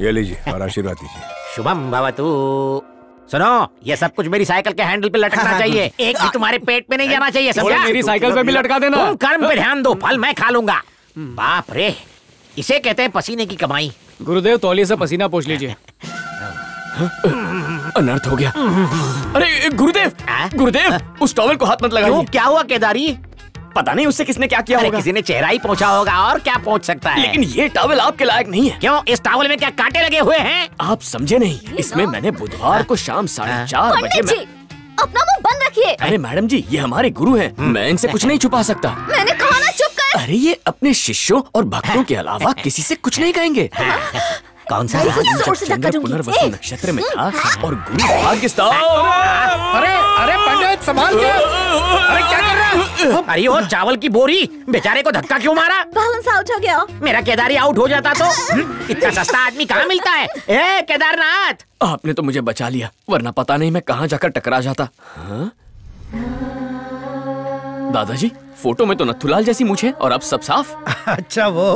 ये लीजिए और आशीर्वाद दीजिए। शुभम भवतु। सुनो ये सब कुछ मेरी साइकिल के हैंडल पे लटकना चाहिए। एक भी तुम्हारे पेट में नहीं जाना चाहिए समझा? मेरी साइकिल पे भी लटका देना। तुम कर्म पे ध्यान दो फल मैं खा लूँगा। बाप रे इसे कहते हैं पसीने की कमाई। गुरुदेव तौलिए से पसीना पूछ लीजिए। अनर्थ हो गया। अरे गुरुदेव गुरुदेव उस टॉवल को हाथ मत लगाइए। क्या हुआ केदारी? पता नहीं उससे किसने क्या किया होगा। किसी ने चेहरा ही पहुँचा होगा और क्या पहुँच सकता है? लेकिन ये टॉवल आपके लायक नहीं है। क्यों? इस टावल में क्या कांटे लगे हुए हैं? आप समझे नहीं इसमें मैंने बुधवार को शाम साढ़े चार बजे अपना मुँह बंद रखिए। अरे मैडम जी ये हमारे गुरु हैं मैं इनसे कुछ नहीं छुपा सकता। मैंने कहा ना चुप कर। अरे ये अपने शिष्यों और भक्तों के अलावा किसी से कुछ नहीं कहेंगे। कौन सा कुछ चंद्र पुनर्वसु नक्षत्र में था और गुरु भाग्य अरे अरे पंडित संभाल के। अरे क्या कर रहा है? अरे वो चावल की बोरी बेचारे को धक्का क्यों मारा? बैलेंस आउट हो गया। मेरा केदारी आउट हो जाता तो। हम्म, इतना सस्ता आदमी कहाँ मिलता है? ए केदारनाथ। आपने तो मुझे बचा लिया वरना पता नहीं मैं कहाँ जाकर टकरा जाता। हाँ? दादाजी? फ़ोटो में तो नथुलाल जैसी मुझ है और अब सब साफ़। अच्छा वो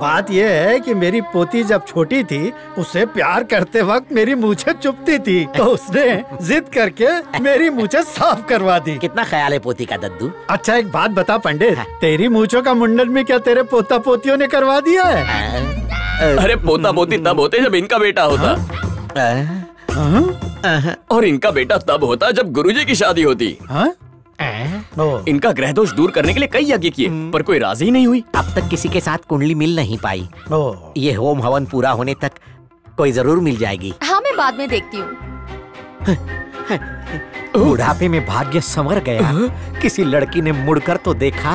बात ये है कि मेरी पोती जब छोटी थी उसे प्यार करते वक्त मेरी मूछे चुपती थी तो उसने जिद करके मेरी मूछे साफ़ करवा दी। कितना ख्याल है पोती का दद्दू? अच्छा एक बात बता पंडित तेरी मूछों का मुंडन में क्या तेरे पोता पोतियों ने करवा दिया है? अरे पोता पोती तब होते जब इनका बेटा होता। और इनका बेटा तब होता जब गुरुजी की शादी होती। हाँ? इनका ग्रह दोष दूर करने के लिए कई यज्ञ किए पर कोई राज़ी ही नहीं हुई। अब तक किसी के साथ कुंडली मिल नहीं पाई। ये होम हवन पूरा होने तक कोई ज़रूर मिल जाएगी। हाँ मैं बाद में देखती हूँ। बुढ़ापे में भाग्य संवर गया। किसी लड़की ने मुड़कर तो देखा।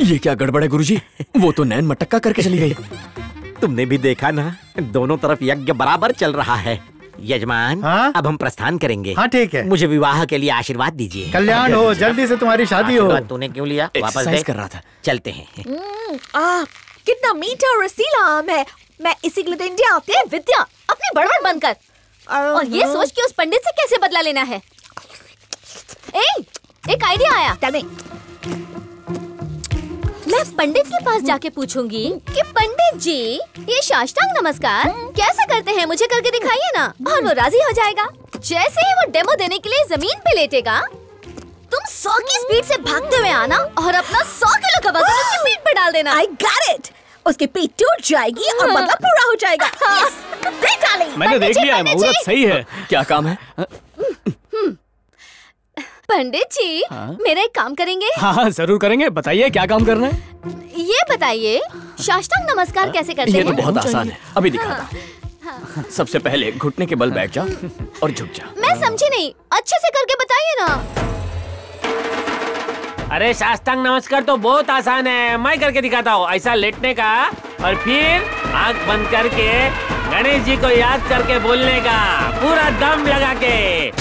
ये क्या गड़बड़ है गुरुजी? वो तो नैन मटक्का करके चली गई। तुमने भी देखा ना दोनों तरफ़ यज्ञ बराबर चल रहा है। यजमान हाँ? अब हम प्रस्थान करेंगे। हाँ ठीक है। मुझे विवाह के लिए आशीर्वाद दीजिए। कल्याण हो जल्दी से तुम्हारी शादी हो। तूने क्यों लिया? वापस दे कर रहा था। चलते हैं। हम्म, आ, कितना मीठा और रसीला आम है। मैं इसी के लिए तो इंडिया आती ए विद्या अपनी बड़बड़ बंद कर और ये सोच के उस पंडित से कैसे बदला लेना है? ए, एक आइडिया आया। मैं पंडित के पास जाके पूछूँगी कि पंडित जी ये साष्टांग नमस्कार। कैसे करते हैं? मुझे करके दिखाइए ना। और वो राज़ी हो जाएगा। जैसे ही वो डेमो देने के लिए ज़मीन पे लेटेगा तुम सौ की स्पीड से भागते हुए आना और अपना सौ किलो का वज़न उसकी पीठ पे डाल देना। आई गॉट इट उसकी पीठ टूट जाएगी और मतलब पूरा हो जाएगा। Yes, मैंने देख लिया है मुहूर्त सही है। क्या काम है? पंडित जी हाँ? मेरा एक काम करेंगे? हाँ हाँ ज़रूर करेंगे। बताइए क्या काम करना है? ये बताइए साष्टांग नमस्कार कैसे करते ये तो बहुत आसान है। अभी दिखाता हूँ। सबसे पहले घुटने के बल बैठ जा और झुक जा। मैं समझी नहीं। अच्छे से करके बताइए ना। अरे साष्टांग नमस्कार तो बहुत आसान है। मैं करके दिखाता हूँ। ऐसा लेटने का और फिर आँख बंद करके गणेश जी को याद करके बोलने का। पूरा दम लगा के।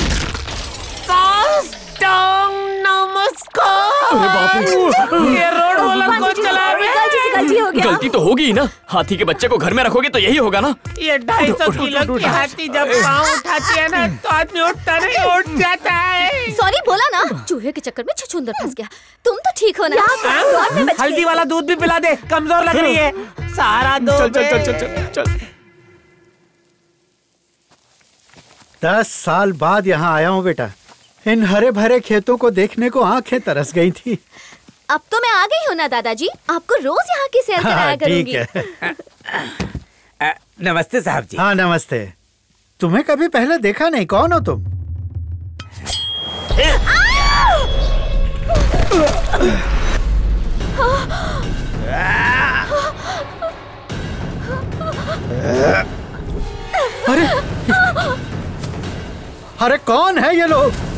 साष्टांग नमस्कार। अरे बाप रे। ये रोड रोलर को चला गलती से गलती हो गया। गलती तो होगी ही ना। हाथी के बच्चे को घर में रखोगे तो यही होगा ना। ये ढाई सौ किलो की हाथी जब पाँव उठाती है ना तो आदमी उठता नहीं उठ जाता है। सॉरी बोला ना। चूहे के चक्कर में छछूंदर फंस गया। तुम तो ठीक हो ना? हाँ? हल्दी वाला दूध भी पिला दे। कमज़ोर लग रही है। सारा चल चल चल चल चल चल। दस साल बाद यहाँ आया हूँ बेटा। इन हरे भरे खेतों को देखने को आँखें तरस गई थी। अब तो मैं आ गई हूँ ना दादाजी। आपको रोज यहाँ की सैर कराया हाँ, ठीक करूँगी। है। नमस्ते साहब जी। हाँ नमस्ते। तुम्हें कभी पहले देखा नहीं कौन हो तुम? अरे अरे कौन है ये लोग?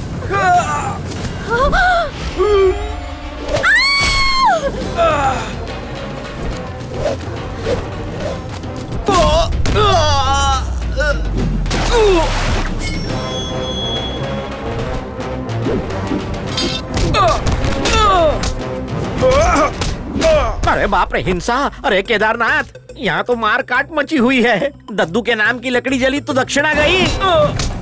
अरे बाप रे, हिंसा। अरे केदारनाथ, यहाँ तो मार काट मची हुई है। दद्दू के नाम की लकड़ी जली तो दक्षिणा गई।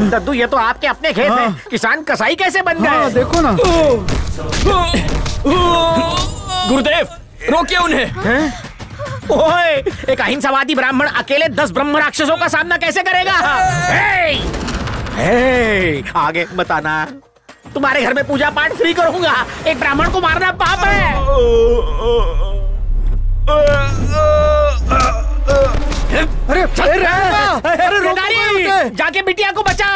दद्दू ये तो आपके अपने खेत हैं किसान कसाई कैसे बन गए हाँ, देखो ना गुरुदेव रोकिए उन्हें ओए एक अहिंसावादी ब्राह्मण अकेले दस ब्रह्म राक्षसों का सामना कैसे करेगा हे! हे! आगे बताना तुम्हारे घर में पूजा पाठ फ्री करूँगा एक ब्राह्मण को मारना पाप है अरे अरे, रोको जाके बिटिया को बचा।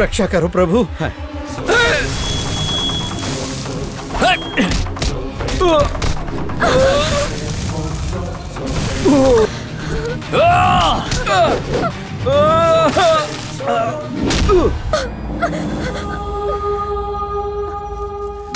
रक्षा करो प्रभु।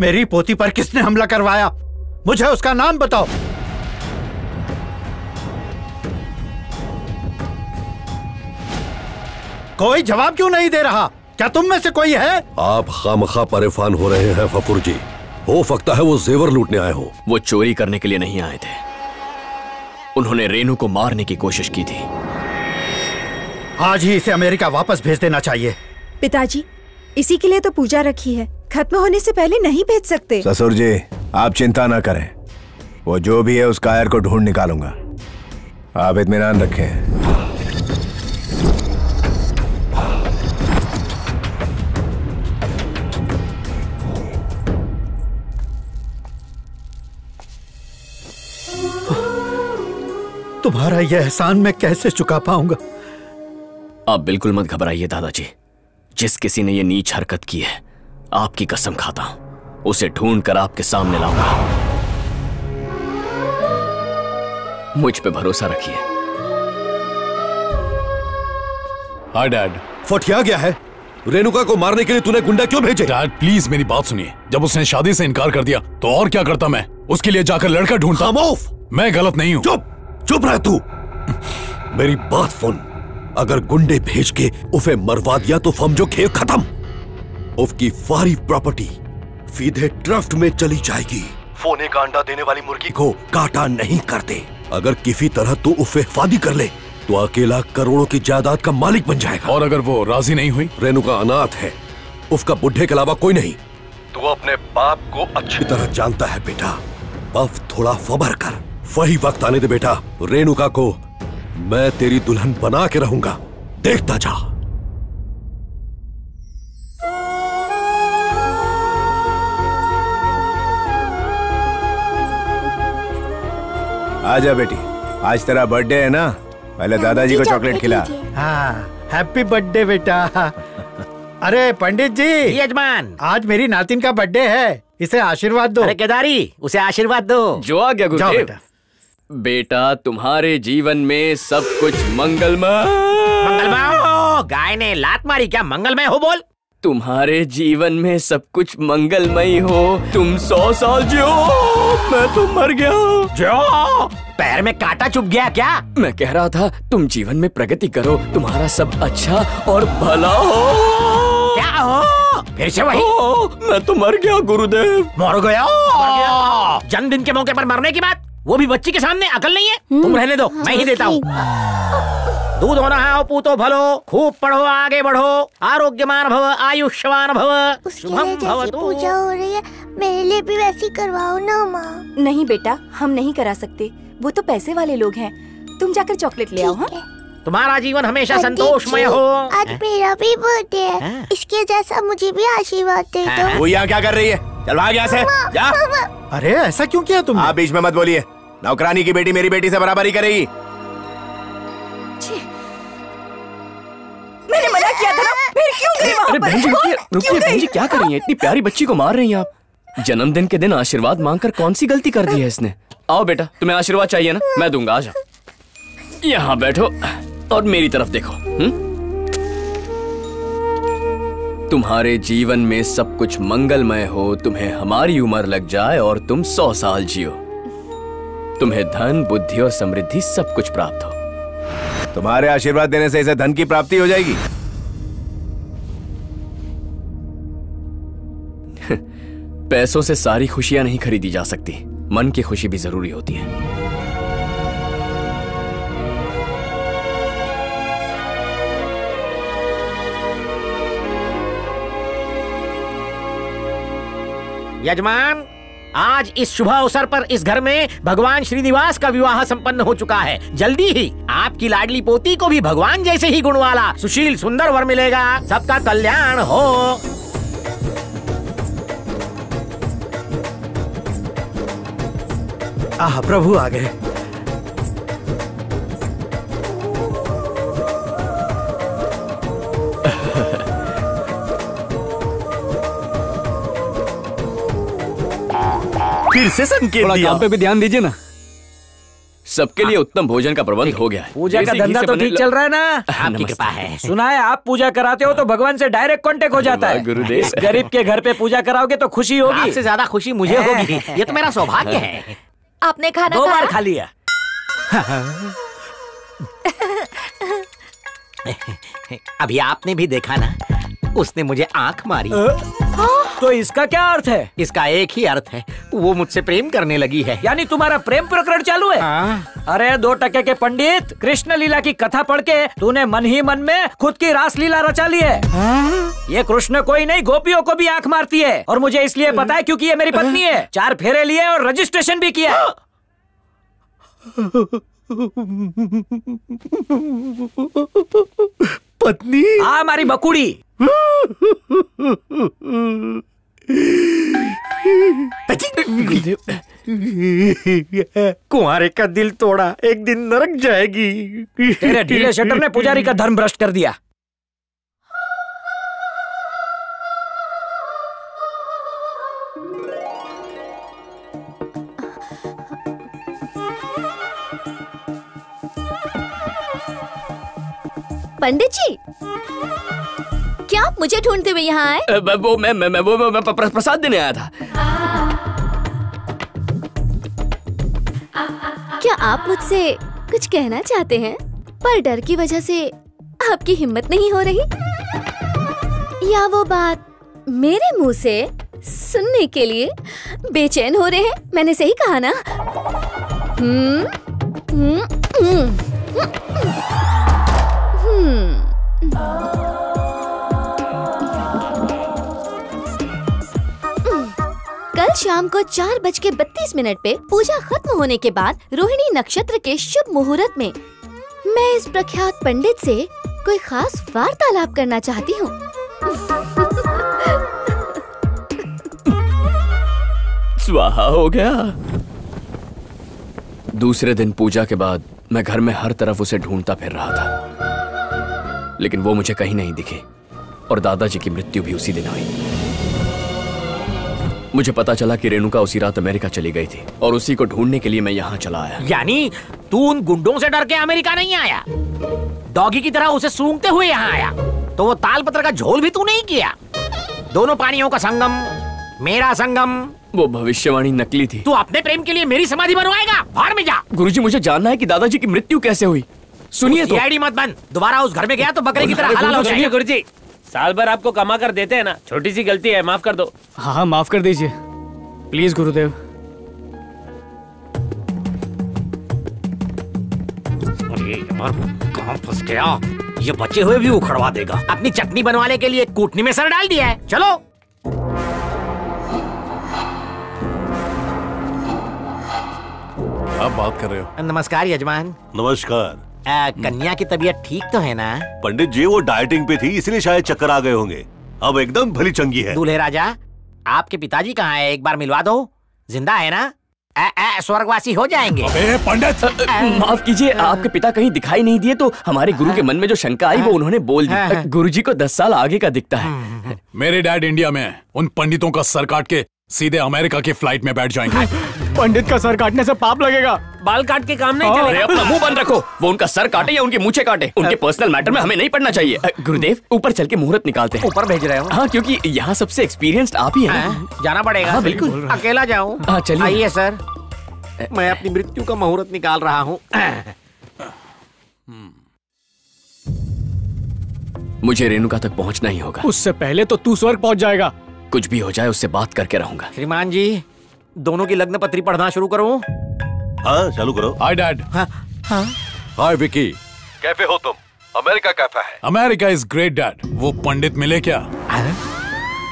मेरी पोती पर किसने हमला करवाया? मुझे उसका नाम बताओ। कोई जवाब क्यों नहीं दे रहा? क्या तुम में से कोई है? आप खामखा परेशान हो रहे हैं फफूर जी। हो सकता है वो जेवर लूटने आए हो। वो चोरी करने के लिए नहीं आए थे। उन्होंने रेनू को मारने की कोशिश की थी। आज ही इसे अमेरिका वापस भेज देना चाहिए। पिताजी इसी के लिए तो पूजा रखी है। खत्म होने से पहले नहीं भेज सकते। ससुर जी आप चिंता ना करें। वो जो भी है उस कायर को ढूंढ निकालूँगा। आप इतमान रखें। तुम्हारा यह एहसान मैं कैसे चुका पाऊँगा? आप बिल्कुल मत घबराइए दादाजी। जिस किसी ने ये नीच हरकत की है आपकी कसम खाता हूँ। उसे ढूंढ कर आपके सामने लाऊँगा। मुझ पे भरोसा रखिए। Hi dad. फटिया गया है? रेणुका को मारने के लिए तूने गुंडा क्यों भेजे? डैड प्लीज़ मेरी बात सुनिए। जब उसने शादी से इनकार कर दिया तो और क्या करता मैं? उसके लिए जाकर लड़का ढूंढता। मैं गलत नहीं हूँ। चुप! चुप रह तू! मेरी बात सुन। अगर गुंडे भेज के उसे मरवा दिया तो समझो खेल खत्म। उसकी सारी प्रॉपर्टी सीधे ट्रस्ट में चली जाएगी। फोने का अंडा देने वाली मुर्गी को काटा नहीं करते। अगर किसी तरह तू उसे शादी कर ले तो अकेला करोड़ों की जायदाद का मालिक बन जाएगा। और अगर वो राज़ी नहीं हुई? रेणुका अनाथ है। उसका बुढ़े के अलावा कोई नहीं। तू अपने बाप को अच्छी तरह जानता है बेटा। बस थोड़ा सबर कर। वही वक्त आने दे बेटा। रेणुका को मैं तेरी दुल्हन बना के रहूँगा। देखता जा। आजा बेटी आज तेरा बर्थडे है ना? पहले दादाजी को चॉकलेट खिला। हाँ हैप्पी बर्थडे बेटा। अरे पंडित जी। यजमान। आज मेरी नातिन का बर्थडे है। इसे आशीर्वाद दो। अरे केदारी उसे आशीर्वाद दो। जो आ गया गुरुदेव बेटा। बेटा तुम्हारे जीवन में सब कुछ मंगलमय। मंगलमय हो गाय ने लात मारी क्या मंगलमय हो बोल? तुम्हारे जीवन में सब कुछ मंगलमय हो तुम सौ साल जियो मैं तो मर गया। जो पैर में कांटा चुभ गया क्या? मैं कह रहा था तुम जीवन में प्रगति करो तुम्हारा सब अच्छा और भला हो। क्या हो? फिर से वही। ओ, मैं तो मर गया गुरुदेव। मर गया? जन्मदिन के मौके पर मरने की बात? वो भी बच्ची के सामने अकल नहीं है? तुम रहने दो मैं ही देता हूँ। दूध होना है पूतो भलो खूब पढ़ो आगे बढ़ो आरोग्यमान भव आयुष्यवान भव शुभम भवतु। पूजा हो रही है मेरे लिए भी वैसी करवाओ ना माँ। नहीं बेटा हम नहीं करा सकते। वो तो पैसे वाले लोग हैं। तुम जाकर चॉकलेट ले आओ हाँ। तुम्हारा जीवन हमेशा संतोषमय हो। आज मेरा भी बर्थडे है। इसके जैसा मुझे भी आशीर्वाद दे दो। वो यहाँ क्या कर रही है? चल भाग यहाँ से। जा। अरे ऐसा क्यों किया तुमने? आप बीच में मत बोलिए। नौकरानी की बेटी मेरी बेटी से बराबरी करेगी। मैंने मना किया था ना फिर क्यों गई अरे बहन जी रुकिए बहन जी क्या कर रही हैं? इतनी प्यारी बच्ची को मार रही हैं आप। जन्मदिन के दिन आशीर्वाद मांगकर कौन सी गलती कर दी है इसने? आओ बेटा तुम्हें आशीर्वाद चाहिए ना? मैं दूँगा आ जाओ। यहाँ बैठो। और मेरी तरफ़ देखो हुँ? तुम्हारे जीवन में सब कुछ मंगलमय हो तुम्हें हमारी उम्र लग जाए और तुम सौ साल जियो। तुम्हें धन बुद्धि और समृद्धि सब कुछ प्राप्त हो। तुम्हारे आशीर्वाद देने से इसे धन की प्राप्ति हो जाएगी। पैसों से सारी खुशियाँ नहीं खरीदी जा सकती। मन की खुशी भी ज़रूरी होती है। यजमान, आज इस शुभ अवसर पर इस घर में भगवान श्रीनिवास का विवाह संपन्न हो चुका है। जल्दी ही आपकी लाडली पोती को भी भगवान जैसे ही गुण वाला सुशील सुंदर वर मिलेगा। सबका कल्याण हो। आह, प्रभु आ गए। फिर से संकेत दिया काम पे भी ध्यान दीजिए ना। सबके लिए उत्तम भोजन का प्रबंध हो गया है। पूजा का धंधा तो ठीक चल रहा है ना। आपकी कृपा है। सुना है आप पूजा कराते हो तो भगवान से डायरेक्ट कांटेक्ट हो जाता है। गुरुदेव। गरीब के घर पे पूजा कराओगे तो खुशी होगी। आपसे ज़्यादा खुशी मुझे होगी। ये तो मेरा सौभाग्य है। आपने खाना दो बार खा लिया। अभी आपने भी देखा ना उसने मुझे आँख मारी। तो इसका क्या अर्थ है? इसका एक ही अर्थ है। वो मुझसे प्रेम करने लगी है। यानी तुम्हारा प्रेम प्रकरण चालू है? आ? अरे दो टके के पंडित कृष्ण लीला की कथा पढ़ के तूने मन ही मन में खुद की रास लीला रचा ली है। आ? ये कृष्ण कोई नहीं गोपियों को भी आँख मारती है। और मुझे इसलिए पता है क्योंकि ये मेरी पत्नी है। चार फेरे लिए और रजिस्ट्रेशन भी किया पत्नी। हाँ हमारी बकुड़ी। कुंवारे का दिल तोड़ा एक दिन नरक जाएगी। तेरे ढीले शटर ने पुजारी का धर्म भ्रष्ट कर दिया। पंडित जी आप मुझे ढूंढते हुए यहाँ आए? वो मैं मैं मैं वो मैं, मैं प्र- प्रसाद देने आया था। क्या आप मुझसे कुछ कहना चाहते हैं? पर डर की वजह से आपकी हिम्मत नहीं हो रही? या वो बात मेरे मुँह से सुनने के लिए बेचैन हो रहे हैं? मैंने सही कहा ना? हम्म हम्म हम्म हम्म। कल शाम को चार बज के बत्तीस मिनट पे पूजा खत्म होने के बाद रोहिणी नक्षत्र के शुभ मुहूर्त में। मैं इस प्रख्यात पंडित से कोई खास वार्तालाप करना चाहती हूँ। स्वाहा हो गया। दूसरे दिन पूजा के बाद मैं घर में हर तरफ़ उसे ढूंढता फिर रहा था। लेकिन वो मुझे कहीं नहीं दिखे और दादाजी की मृत्यु भी उसी दिन हुई। मुझे पता चला कि रेणुका उसी रात अमेरिका चली गई थी और उसी को ढूँढने के लिए मैं यहाँ चला आया। यानी तू उन गुंडों से डर के अमेरिका नहीं आया? डॉगी की तरह उसे सूंघते हुए यहाँ आया। तो वो तालपत्र का झोल भी तू नहीं किया? दोनों पानियों का संगम मेरा संगम। वो भविष्यवाणी नकली थी। तू अपने प्रेम के लिए मेरी समाधि बनवाएगा। बाहर में जा। गुरुजी मुझे जानना है कि दादाजी की मृत्यु कैसे हुई। सुनिए तो। मत बंद दोबारा उस घर में गया तो बकरे की तरह हलाल हो जाएगा। गुरुजी। साल भर आपको कमा कर देते हैं ना छोटी सी गलती है माफ़ कर दो। हाँ हाँ माफ़ कर दीजिए। प्लीज़ गुरुदेव। अरे यार कहाँ फंस गया? ये बचे हुए भी उखड़वा देगा। अपनी चटनी बनवाने के लिए कूटनी में सर डाल दिया है। चलो। आप बात कर रहे हो। नमस्कार यजमान। नमस्कार। आ, कन्या की तबीयत ठीक तो है ना? पंडित जी वो डाइटिंग पे थी इसलिए शायद चक्कर आ गए होंगे। अब एकदम भली चंगी है। दूल्हे राजा आपके पिताजी कहाँ है? एक बार मिलवा दो। ज़िंदा है ना? स्वर्गवासी हो जाएँगे। अबे पंडित! माफ़ कीजिए आपके पिता कहीं दिखाई नहीं दिए तो हमारे गुरु के मन में जो शंका आई वो उन्होंने बोल दी। गुरुजी को दस साल आगे का दिखता है। मेरे डैड इंडिया में हैं। उन पंडितों का सर काट के सीधे अमेरिका की फ़्लाइट में बैठ जाएँगे। पंडित का सर काटने से पाप लगेगा। बाल काट के काम नहीं अरे चलेगा। अपना मुँह बंद रखो। वो उनका सर काटे या उनके मूछे काटे। उनके पर्सनल मैटर में हमें नहीं पढ़ना चाहिए। गुरुदेव ऊपर चल के मुहूर्त निकालते हैं। ऊपर भेज रहे हो? हाँ क्योंकि यहाँ सबसे एक्सपीरियंस्ड आप ही हैं। हाँ, जाना पड़ेगा। हाँ, बिल्कुल। अकेला जाऊँ? हाँ, चलिए। आइए सर। मैं अपनी मृत्यु का मुहूर्त निकाल रहा हूँ। मुझे रेणुका तक पहुँचना ही होगा। उससे पहले तो तू स्वर्ग पहुँच जाएगा। कुछ भी हो जाए उससे बात करके रहूँगा। श्रीमान जी दोनों की लग्न पत्री पढ़ना शुरू करूँ? हाँ चालू करो। हाय डैड हाय विकी कैफ़े हो तुम? अमेरिका कैफा है। अमेरिका इज़ ग्रेट डैड वो पंडित मिले क्या?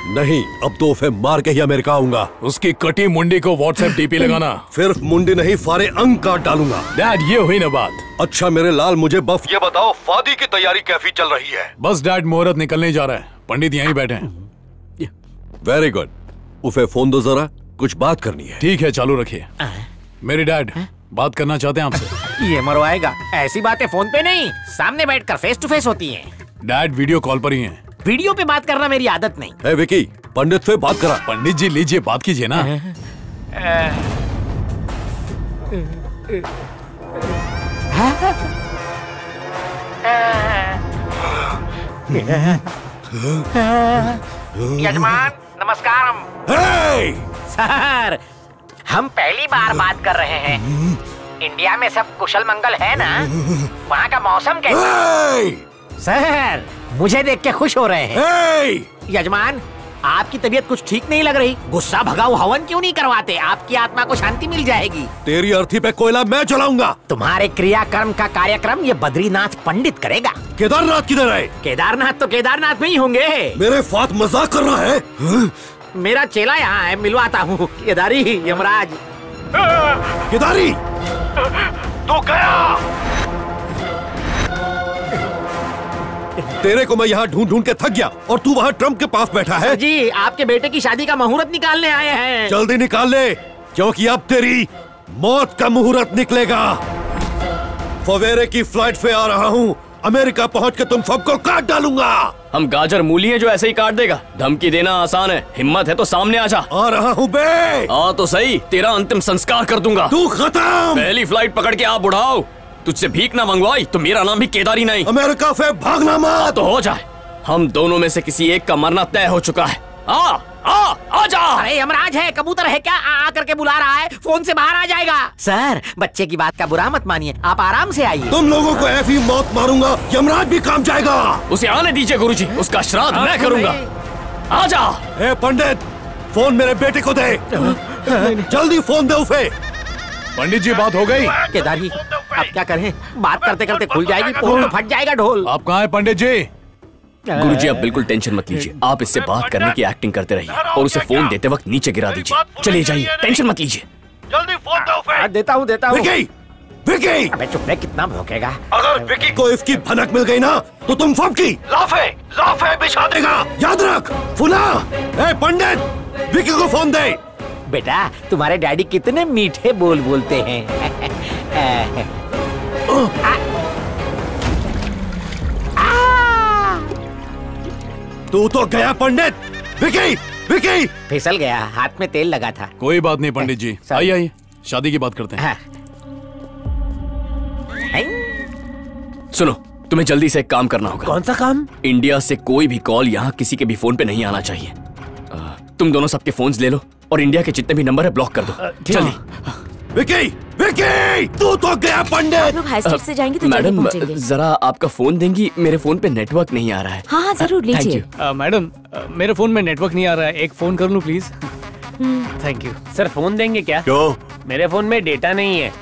नहीं अब तो उसे मार के ही अमेरिका आऊँगा। उसकी कटी मुंडी को व्हाट्सएप डीपी लगाना। सिर्फ़ मुंडी नहीं फारे अंग काट डालूँगा। डैड ये हुई ना बात। अच्छा मेरे लाल मुझे बफ। ये बताओ फादी की तैयारी कैसी चल रही है? बस डैड मुहूर्त निकलने जा रहा है। पंडित यहीं बैठे हैं। वेरी गुड उसे फ़ोन दो जरा। कुछ बात करनी है ठीक है चालू रखिए मेरे डैड बात करना चाहते हैं आपसे ये मरवाएगा ऐसी बातें फ़ोन पे नहीं सामने बैठकर फेस टू फेस होती हैं डैड वीडियो कॉल पर ही हैं वीडियो पे बात करना मेरी आदत नहीं है विकी पंडित से बात करा पंडित जी लीजिए बात कीजिए ना यजमान नमस्कारम। सर हम पहली बार बात कर रहे हैं। इंडिया में सब कुशल मंगल है ना? वहाँ का मौसम कैसा? Hey! सर मुझे देख के खुश हो रहे हैं। यजमान आपकी तबीयत कुछ ठीक नहीं लग रही। गुस्सा भगाओ हवन क्यों नहीं करवाते? आपकी आत्मा को शांति मिल जाएगी। तेरी अर्थी पे कोयला मैं चलाऊँगा। तुम्हारे क्रियाकर्म का कार्यक्रम ये बद्रीनाथ पंडित करेगा। केदारनाथ किधर है? केदारनाथ तो केदारनाथ में ही होंगे। मेरे साथ मज़ाक कर रहा है। मेरा चेला यहाँ है मिलवाता हूँ। केदारी यमराज। केदारी! तू गया! तेरे को मैं यहाँ ढूंढ ढूंढ के थक गया और तू वहाँ ट्रंप के पास बैठा है। जी आपके बेटे की शादी का मुहूर्त निकालने आए हैं। जल्दी निकाल ले क्योंकि अब तेरी मौत का मुहूर्त निकलेगा। फवेरे की फ़्लाइट से आ रहा हूँ अमेरिका पहुँच के तुम सबको काट डालूँगा। हम गाजर मूली हैं जो ऐसे ही काट देगा। धमकी देना आसान है हिम्मत है तो सामने आ जा। आ रहा हूँ बे! आ तो सही तेरा अंतिम संस्कार कर दूँगा। तू खत्म! पहली फ़्लाइट पकड़ के आप बुढ़ाओ तुझसे भीख ना मंगवाई तो मेरा नाम भी केदारी नहीं। अमेरिका से भागना मत। तो हो जाए। हम दोनों में से किसी एक का मरना तय हो चुका है। आ आ आ जा। अरे यमराज है कबूतर है क्या? आ, आ करके बुला रहा है। फ़ोन से बाहर आ जाएगा। सर बच्चे की बात का बुरा मत मानिए। आप आराम से आइए। तुम लोगों को ऐसी मौत मारूँगा यमराज भी काम जाएगा। उसे आने दीजिए गुरुजी। उसका श्राद्ध मैं करूँगा। आ जा। ए पंडित फ़ोन मेरे बेटे को दे। जल्दी फ़ोन दे उसे। पंडित जी बात हो गई। केदारी अब क्या करें? बात करते करते खुल जाएगी फ़ोन तो फट जाएगा ढोल। आप कहाँ हैं पंडित जी? गुरु जी आप बिल्कुल टेंशन मत लीजिए। आप इससे बात करने की एक्टिंग करते रहिए और उसे फ़ोन देते वक्त नीचे गिरा दीजिए। चलिए जाइए टेंशन मत लीजिए। जल्दी फ़ोन दे देता हूँ देता हूँ। विकी अबे चुप रहे कितना भौंकेगा। अगर विकी को इसकी भनक मिल गई ना तो तुम सबकी लाफे लाफे बिछा देगा। याद रख फुला। ए पंडित विकी को फ़ोन दे। बेटा तुम्हारे डैडी कितने मीठे बोल बोलते हैं। तू तो गया पंडित। विकी विकी। फिसल गया हाथ में तेल लगा था। कोई बात नहीं पंडित जी। आइए आइए शादी की बात करते हैं। सुनो तुम्हें जल्दी से एक काम करना होगा। कौन सा काम? इंडिया से कोई भी कॉल यहाँ किसी के भी फ़ोन पे नहीं आना चाहिए। तुम दोनों सबके फोन्स ले लो। और इंडिया के जितने भी नंबर है ब्लॉक कर दो। जल्दी विकी विकी तू तो गया पंडित। लोग हाई स्ट्रीट से जाएँगे तो मैडम जरा आपका फ़ोन देंगी मेरे फ़ोन पे नेटवर्क नहीं आ रहा है। हाँ हाँ ज़रूर लीजिए। मैडम मेरे फ़ोन में नेटवर्क नहीं आ रहा है एक फ़ोन कर लूँ please thank you sir phone देंगे क्या? क्यों? मेरे फ़ोन में डेटा नहीं है।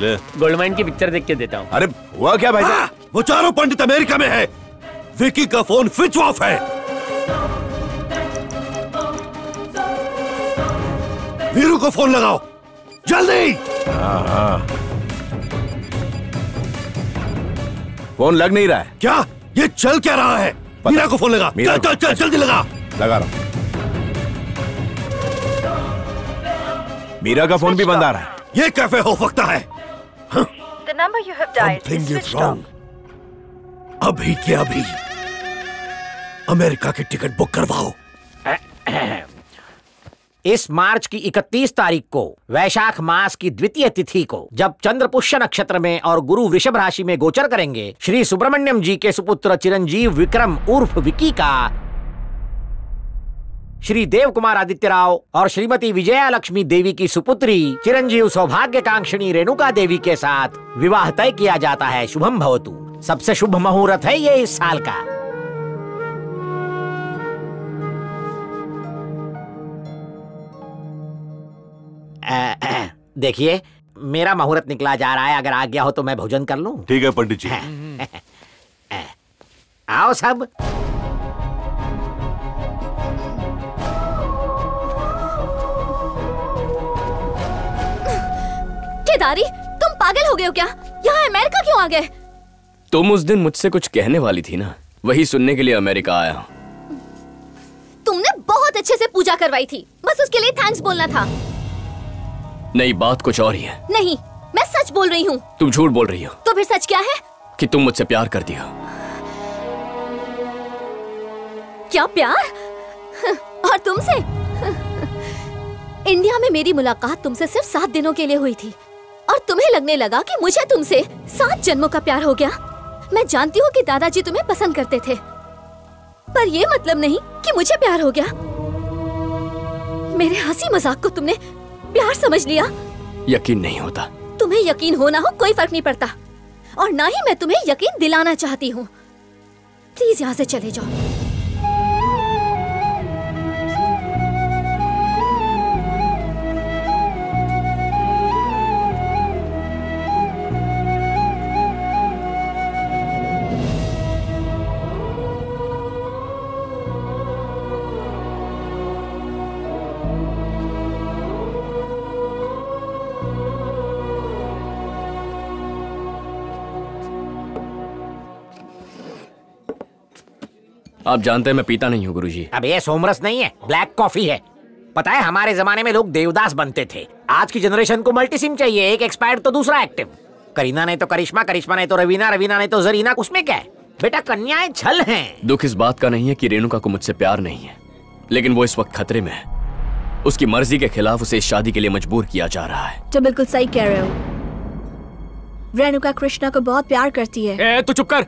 ले। गोल्ड माइन की पिक्चर देख के देता हूँ। अरे हुआ क्या भाई हाँ, वो चारों पंडित अमेरिका में है। विकी का फ़ोन स्विच ऑफ़ है। वीरू को फ़ोन लगाओ। जल्दी! हाँ हाँ। फ़ोन लग नहीं रहा है। क्या? ये चल क्या रहा है? मीरा को फ़ोन लगा। मीरा चल चल चल जल्दी लगा। लगा रहा हूँ। मीरा का फ़ोन भी बंद आ रहा है। ये कैफ़े हो सकता है। The number you have dialed is switched wrong. अभी के अभी अमेरिका की टिकट बुक करवाओ। इस मार्च की 31 तारीख को, वैशाख मास की द्वितीय तिथि को, जब चंद्र पुष्य नक्षत्र में और गुरु वृषभ राशि में गोचर करेंगे, श्री सुब्रमण्यम जी के सुपुत्र चिरंजीव विक्रम उर्फ़ विकी का श्री देव कुमार आदित्य राव और श्रीमती विजया लक्ष्मी देवी की सुपुत्री चिरंजीव सौभाग्य कांक्षिणी रेणुका देवी के साथ विवाह तय किया जाता है। शुभम भवतु। सबसे शुभ मुहूर्त है ये इस साल का। देखिए मेरा मुहूर्त निकला जा रहा है अगर आ गया हो तो मैं भोजन कर लूँ। ठीक है पंडित जी। आओ सब। केदारी तुम पागल हो गए हो क्या? यहाँ अमेरिका क्यों आ गए? तुम उस दिन मुझसे कुछ कहने वाली थी ना? वही सुनने के लिए अमेरिका आया। हूँ तुमने बहुत अच्छे से पूजा करवाई थी। बस उसके लिए थैंक्स बोलना था। नई बात कुछ और ही है। नहीं मैं सच बोल रही हूँ। तुम झूठ बोल रही हो। तो फिर सच क्या है? कि तुम मुझसे प्यार करती हो क्या प्यार? और तुमसे? इंडिया में मेरी मुलाकात तुमसे सिर्फ़ सात दिनों के लिए हुई थी। और तुम्हें लगने लगा कि मुझे तुमसे सात जन्मों का प्यार हो गया। मैं जानती हूँ कि दादाजी तुम्हें पसंद करते थे। पर ये मतलब नहीं कि मुझे प्यार हो गया। मेरे हँसी मज़ाक को तुमने प्यार समझ लिया? यकीन नहीं होता। तुम्हें यकीन होना हो कोई फ़र्क नहीं पड़ता। और ना ही मैं तुम्हें यकीन दिलाना चाहती हूँ। प्लीज़ यहाँ से चले जाओ। आप जानते हैं मैं पीता नहीं हूँ गुरु जी अब ये सोमरस नहीं है ब्लैक कॉफ़ी है। पता है हमारे जमाने में लोग देवदास बनते थे। आज की जनरेशन को मल्टी सिम चाहिए एक एक्सपायर्ड तो दूसरा एक्टिव करीना नहीं तो करिश्मा करिश्मा नहीं तो रवीना रवीना नहीं तो जरीना उसमें क्या है? बेटा कन्याएँ छल हैं। दुख इस बात का नहीं है कि रेणुका को मुझसे प्यार नहीं है लेकिन वो इस वक्त खतरे में है। उसकी मर्ज़ी के खिलाफ उसे इस शादी के लिए मजबूर किया जा रहा है। तो बिल्कुल सही कह रहे हो। रेणुका कृष्णा को बहुत प्यार करती है। ए, तू चुप कर।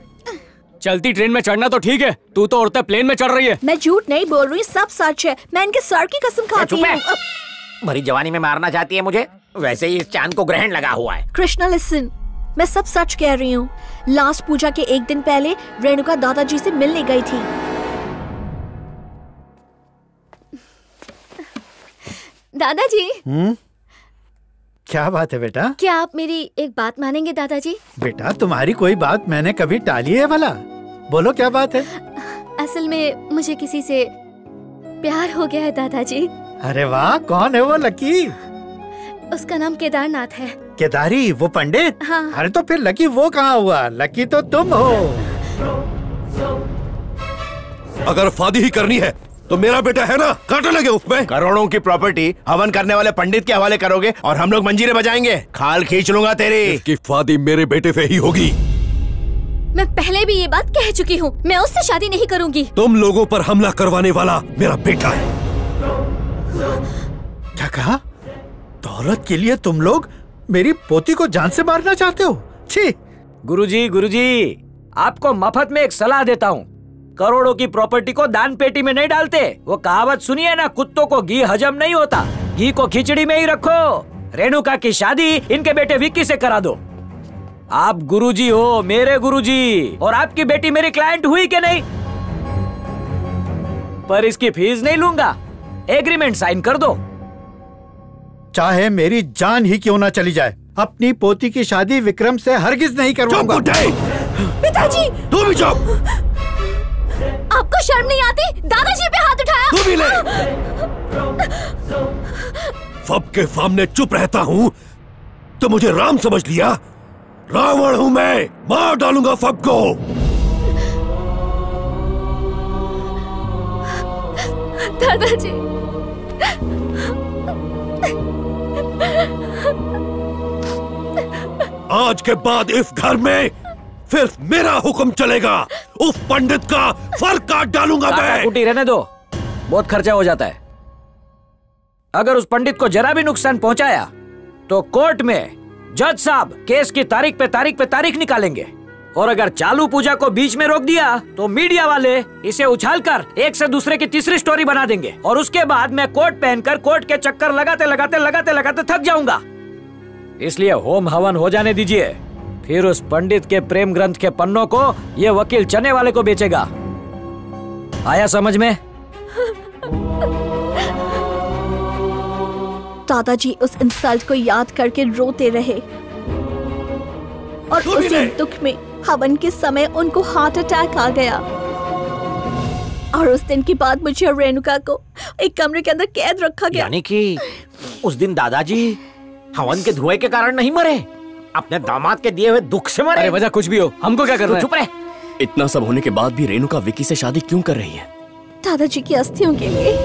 चलती ट्रेन में चढ़ना तो ठीक है। तू तो औरतें प्लेन में चढ़ रही है। मैं झूठ नहीं बोल रही सब सच है। मैं इनके सर की कसम खाती हूँ। भरी जवानी में मारना चाहती है मुझे? वैसे ही इस चाँद को ग्रहण लगा हुआ है। कृष्णा लिसन मैं सब सच कह रही हूँ। लास्ट पूजा के एक दिन पहले रेणुका दादाजी से मिलने गई थी। दादाजी हम्म? क्या बात है बेटा? क्या आप मेरी एक बात मानेंगे दादाजी? बेटा तुम्हारी कोई बात मैंने कभी टाली है भला? बोलो क्या बात है? असल में मुझे किसी से प्यार हो गया है दादाजी। अरे वाह कौन है वो लकी? उसका नाम केदारनाथ है। केदारी वो पंडित? हाँ। अरे तो फिर लकी वो कहाँ हुआ? लकी तो तुम हो। अगर फादी ही करनी है तो मेरा बेटा है ना? काटे लगे उसमें करोड़ों की प्रॉपर्टी हवन करने वाले पंडित के हवाले करोगे और हम लोग मंजीरे बजाएँगे। खाल खींच लूँगा तेरी। इसकी फादी मेरे बेटे से ही होगी। मैं पहले भी ये बात कह चुकी हूँ। मैं उससे शादी नहीं करूँगी। तुम लोगों पर हमला करवाने वाला मेरा बेटा है। क्या कहा? दौलत के लिए तुम लोग मेरी पोती को जान से मारना चाहते हो? छी! गुरुजी गुरुजी आपको मफत में एक सलाह देता हूँ। करोड़ों की प्रॉपर्टी को दान पेटी में नहीं डालते। वो कहावत सुनिए ना कुत्तों को घी हजम नहीं होता। घी को खिचड़ी में ही रखो। रेणुका की शादी इनके बेटे विक्की से करा दो। आप गुरुजी हो मेरे गुरुजी और आपकी बेटी मेरी क्लाइंट हुई कि नहीं? पर इसकी फ़ीस नहीं लूँगा। एग्रीमेंट साइन कर दो। चाहे मेरी जान ही क्यों ना चली जाए अपनी पोती की शादी विक्रम से हरगिज नहीं करूँगा पिताजी! तू भी चुप। आपको शर्म नहीं आती? दादाजी पे हाथ उठाया। तू भी ले। फब के सामने चुप रहता हूँ तो मुझे राम समझ लिया। रावण हूँ मैं मार डालूँगा फब को। दादाजी। आज के बाद इस घर में सिर्फ़ मेरा हुक्म चलेगा। उस पंडित का फर काट डालूँगा मैं। कुटी रहने दो। बहुत खर्चा हो जाता है। अगर उस पंडित को जरा भी नुकसान पहुँचाया तो कोर्ट में जज साहब केस की तारीख पे तारीख पे तारीख निकालेंगे। और अगर चालू पूजा को बीच में रोक दिया तो मीडिया वाले इसे उछालकर एक से दूसरे की तीसरी स्टोरी बना देंगे। और उसके बाद मैं कोट पहनकर कोर्ट के चक्कर लगाते लगाते लगाते लगाते थक जाऊँगा। इसलिए होम हवन हो जाने दीजिए। फिर उस पंडित के प्रेम ग्रंथ के पन्नों को ये वकील चने वाले को बेचेगा। आया समझ में? दादाजी उस इंसल्ट को याद करके रोते रहे। और उसी दुख में हवन के समय उनको हार्ट अटैक आ गया। और उस दिन के बाद मुझे और रेणुका को एक कमरे के अंदर कैद रखा गया। यानी कि उस दिन दादाजी हवन के धुएँ के कारण नहीं मरे? अपने दामाद के दिए हुए दुख से मरे अरे वजह कुछ भी हो हमको क्या करना तू चुप है रहे इतना सब होने के बाद भी रेणुका विकी से शादी क्यों कर रही है दादाजी की अस्थियों के लिए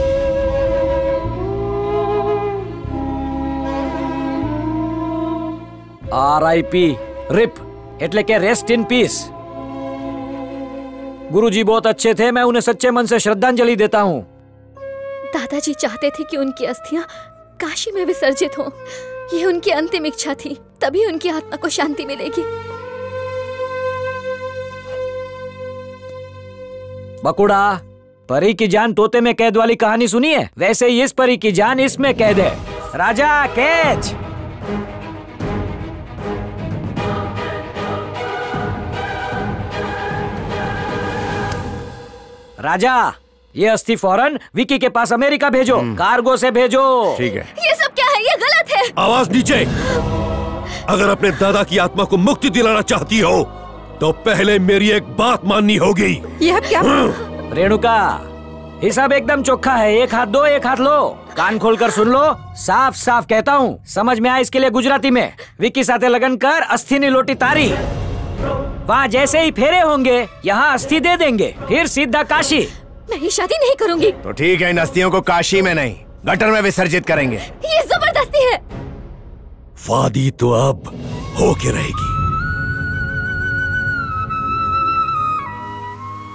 આર આઈ પી रिप એટલે કે રેસ્ટ ઇન पीस गुरुजी बहुत अच्छे थे मैं उन्हें सच्चे मन से श्रद्धांजलि देता हूँ दादाजी चाहते थे कि उनकी अस्थियां काशी में विसर्जित हों ये उनकी अंतिम इच्छा थी तभी उनकी आत्मा को शांति मिलेगी। बकुड़ा परी की जान तोते में कैद वाली कहानी सुनी है? वैसे ही इस परी की जान इसमें कैद है। राजा कैच! राजा ये अस्थि फ़ौरन विकी के पास अमेरिका भेजो। कार्गो से भेजो। ठीक है। ये सब क्या ये गलत है। आवाज़ नीचे। अगर अपने दादा की आत्मा को मुक्ति दिलाना चाहती हो तो पहले मेरी एक बात माननी होगी। यह क्या? रेणुका हिसाब एकदम चोखा है। एक हाथ दो एक हाथ लो। कान खोलकर सुन लो। साफ़ साफ़ कहता हूँ समझ में आया इसके लिए गुजराती में? विकी साथे लगन कर अस्थि ने लोटी तारी। वहाँ जैसे ही फेरे होंगे यहाँ अस्थि दे देंगे। फिर सीधा काशी। मैं शादी नहीं करूँगी। तो ठीक है इन अस्थियों को काशी में नहीं। गटर में विसर्जित करेंगे। ये ज़बरदस्ती है। फादी तो अब होके रहेगी।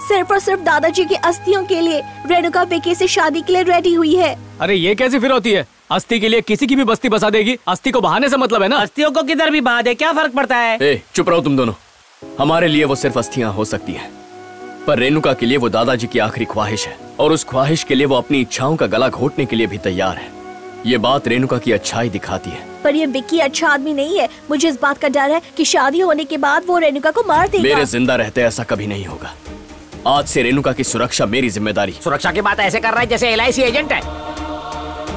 सिर्फ़ और सिर्फ़ दादाजी की अस्थियों के लिए रेणुका बेके से शादी के लिए रेडी हुई है। अरे ये कैसी फिर होती है? अस्थि के लिए किसी की भी बस्ती बसा देगी। अस्थि को बहाने से मतलब है ना? अस्थियों को किधर भी बहा दे क्या फ़र्क पड़ता है? ए, चुप रहो तुम दोनों। हमारे लिए वो सिर्फ़ अस्थियाँ हो सकती हैं। पर रेणुका के लिए वो दादाजी की आखिरी ख्वाहिश है। और उस ख्वाहिश के लिए वो अपनी इच्छाओं का गला घोटने के लिए भी तैयार है। ये बात रेणुका की अच्छाई दिखाती है। पर ये विक्की अच्छा आदमी नहीं है। मुझे इस बात का डर है कि शादी होने के बाद वो रेणुका को मार देगा। मेरे ज़िंदा रहते ऐसा कभी नहीं होगा। आज से रेणुका की सुरक्षा मेरी ज़िम्मेदारी। सुरक्षा की बात ऐसे कर रहा है जैसे एलआईसी एजेंट है।